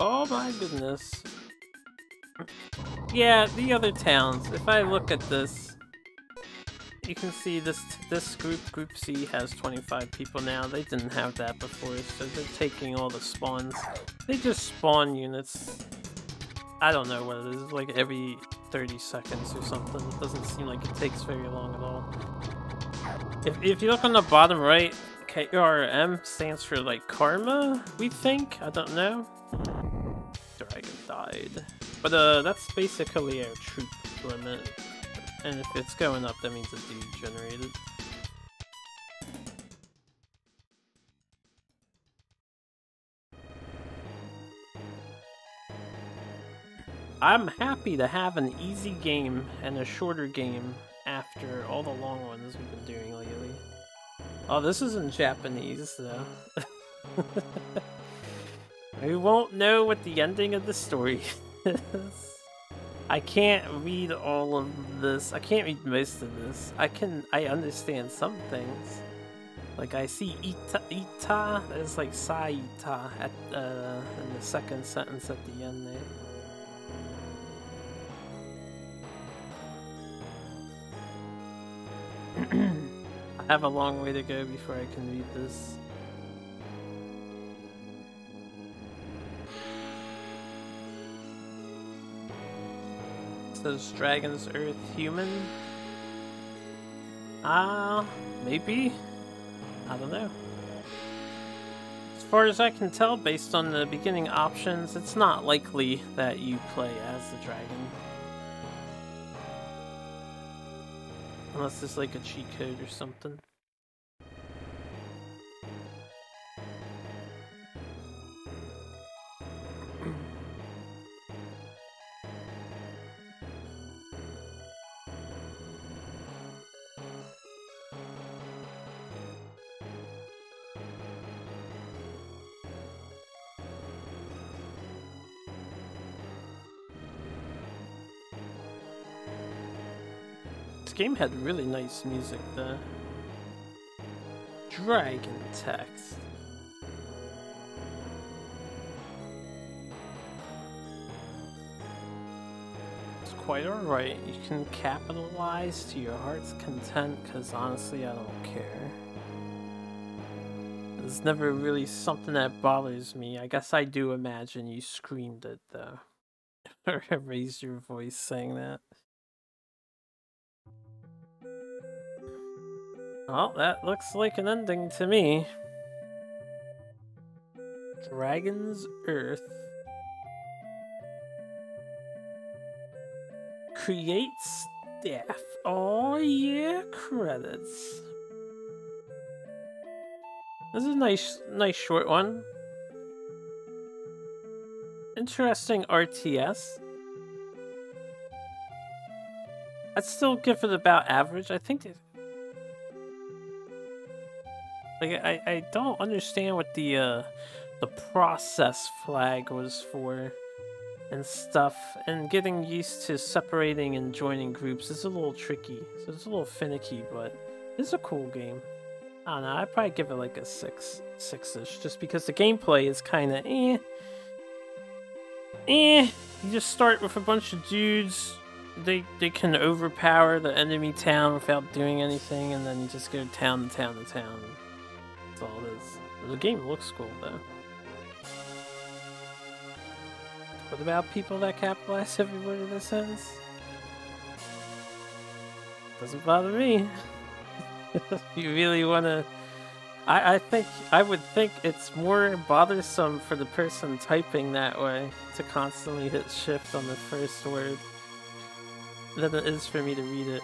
Oh my goodness. Yeah, the other towns. If I look at this, you can see this this group, Group C, has 25 people now. They didn't have that before, so they're taking all the spawns. They just spawn units. I don't know what it is, like every 30 seconds or something. It doesn't seem like it takes very long at all. If, if you look on the bottom right, KRM stands for like karma, we think? I don't know. Dragon died. But uh, that's basically our troop limit. And if it's going up, that means it's degenerated. I'm happy to have an easy game and a shorter game after all the long ones we've been doing lately. Oh, this is in Japanese, though. we won't know what the ending of the story is. I can't read all of this. I can't read most of this. I can, I understand some things. Like I see ita, ita, it's like saita at, uh, in the second sentence at the end there. Have a long way to go before I can read this. Says Dragon's Earth human? Ah, uh, maybe? I don't know. As far as I can tell, based on the beginning options, it's not likely that you play as the dragon. Unless it's like a cheat code or something. Game had really nice music though. Dragon text. It's quite alright. You can capitalize to your heart's content because honestly I don't care. It's never really something that bothers me. I guess I do imagine you screamed it though. or raised your voice saying that. Well, that looks like an ending to me. Dragon's Earth. Create staff. Oh yeah, credits. This is a nice, nice short one. Interesting RTS. I'd still give it about average. I think like I, I don't understand what the uh the process flag was for and stuff and getting used to separating and joining groups is a little tricky. So it's a little finicky but it's a cool game. I don't know I'd probably give it like a six six-ish just because the gameplay is kind of eh. Eh you just start with a bunch of dudes. They they can overpower the enemy town without doing anything and then you just go town to town to town that's all it is. The game looks cool though. What about people that capitalize every word in the sentence? Doesn't bother me. you really want to... I, I think, I would think it's more bothersome for the person typing that way to constantly hit shift on the first word than it is for me to read it.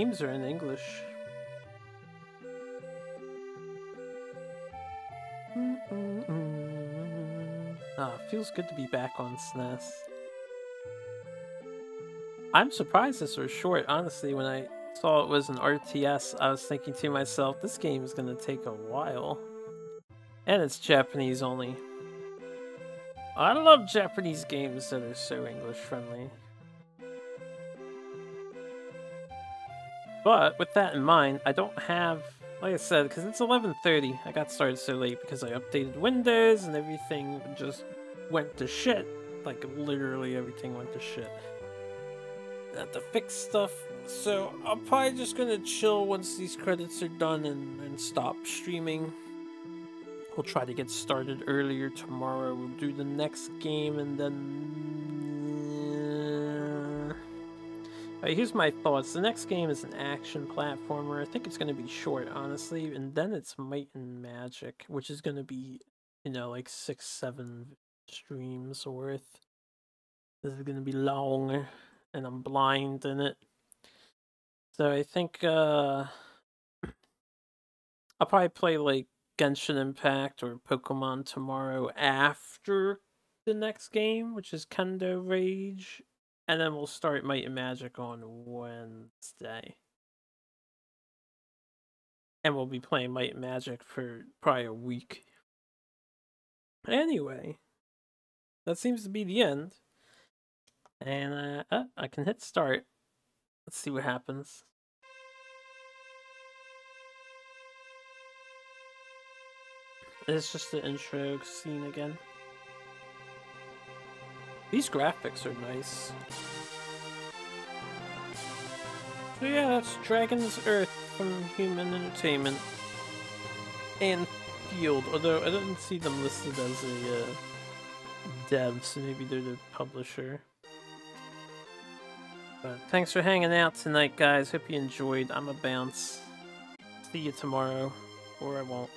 Names are in English. Ah, feels good to be back on SNES. I'm surprised this was short, honestly, when I saw it was an RTS, I was thinking to myself, this game is gonna take a while. And it's Japanese only. I love Japanese games that are so English friendly. But with that in mind, I don't have, like I said, because it's 11.30, I got started so late because I updated Windows and everything just went to shit. Like literally everything went to shit. I to fix stuff, so I'm probably just gonna chill once these credits are done and, and stop streaming. We'll try to get started earlier tomorrow. We'll do the next game and then... Alright, here's my thoughts. The next game is an action platformer. I think it's going to be short, honestly. And then it's Might and Magic, which is going to be, you know, like six, seven streams worth. This is going to be long, and I'm blind in it. So I think uh, I'll probably play like Genshin Impact or Pokemon tomorrow after the next game, which is Kendo Rage, and then we'll start Might and Magic on Wednesday. And we'll be playing Might and Magic for probably a week. Anyway, that seems to be the end. And uh, uh, I can hit start. Let's see what happens. It's just the intro scene again. These graphics are nice. So yeah, that's Dragon's Earth from Human Entertainment. And Field, although I didn't see them listed as a uh, dev, so maybe they're the publisher. But thanks for hanging out tonight, guys. Hope you enjoyed. I'm a bounce. See you tomorrow, or I won't.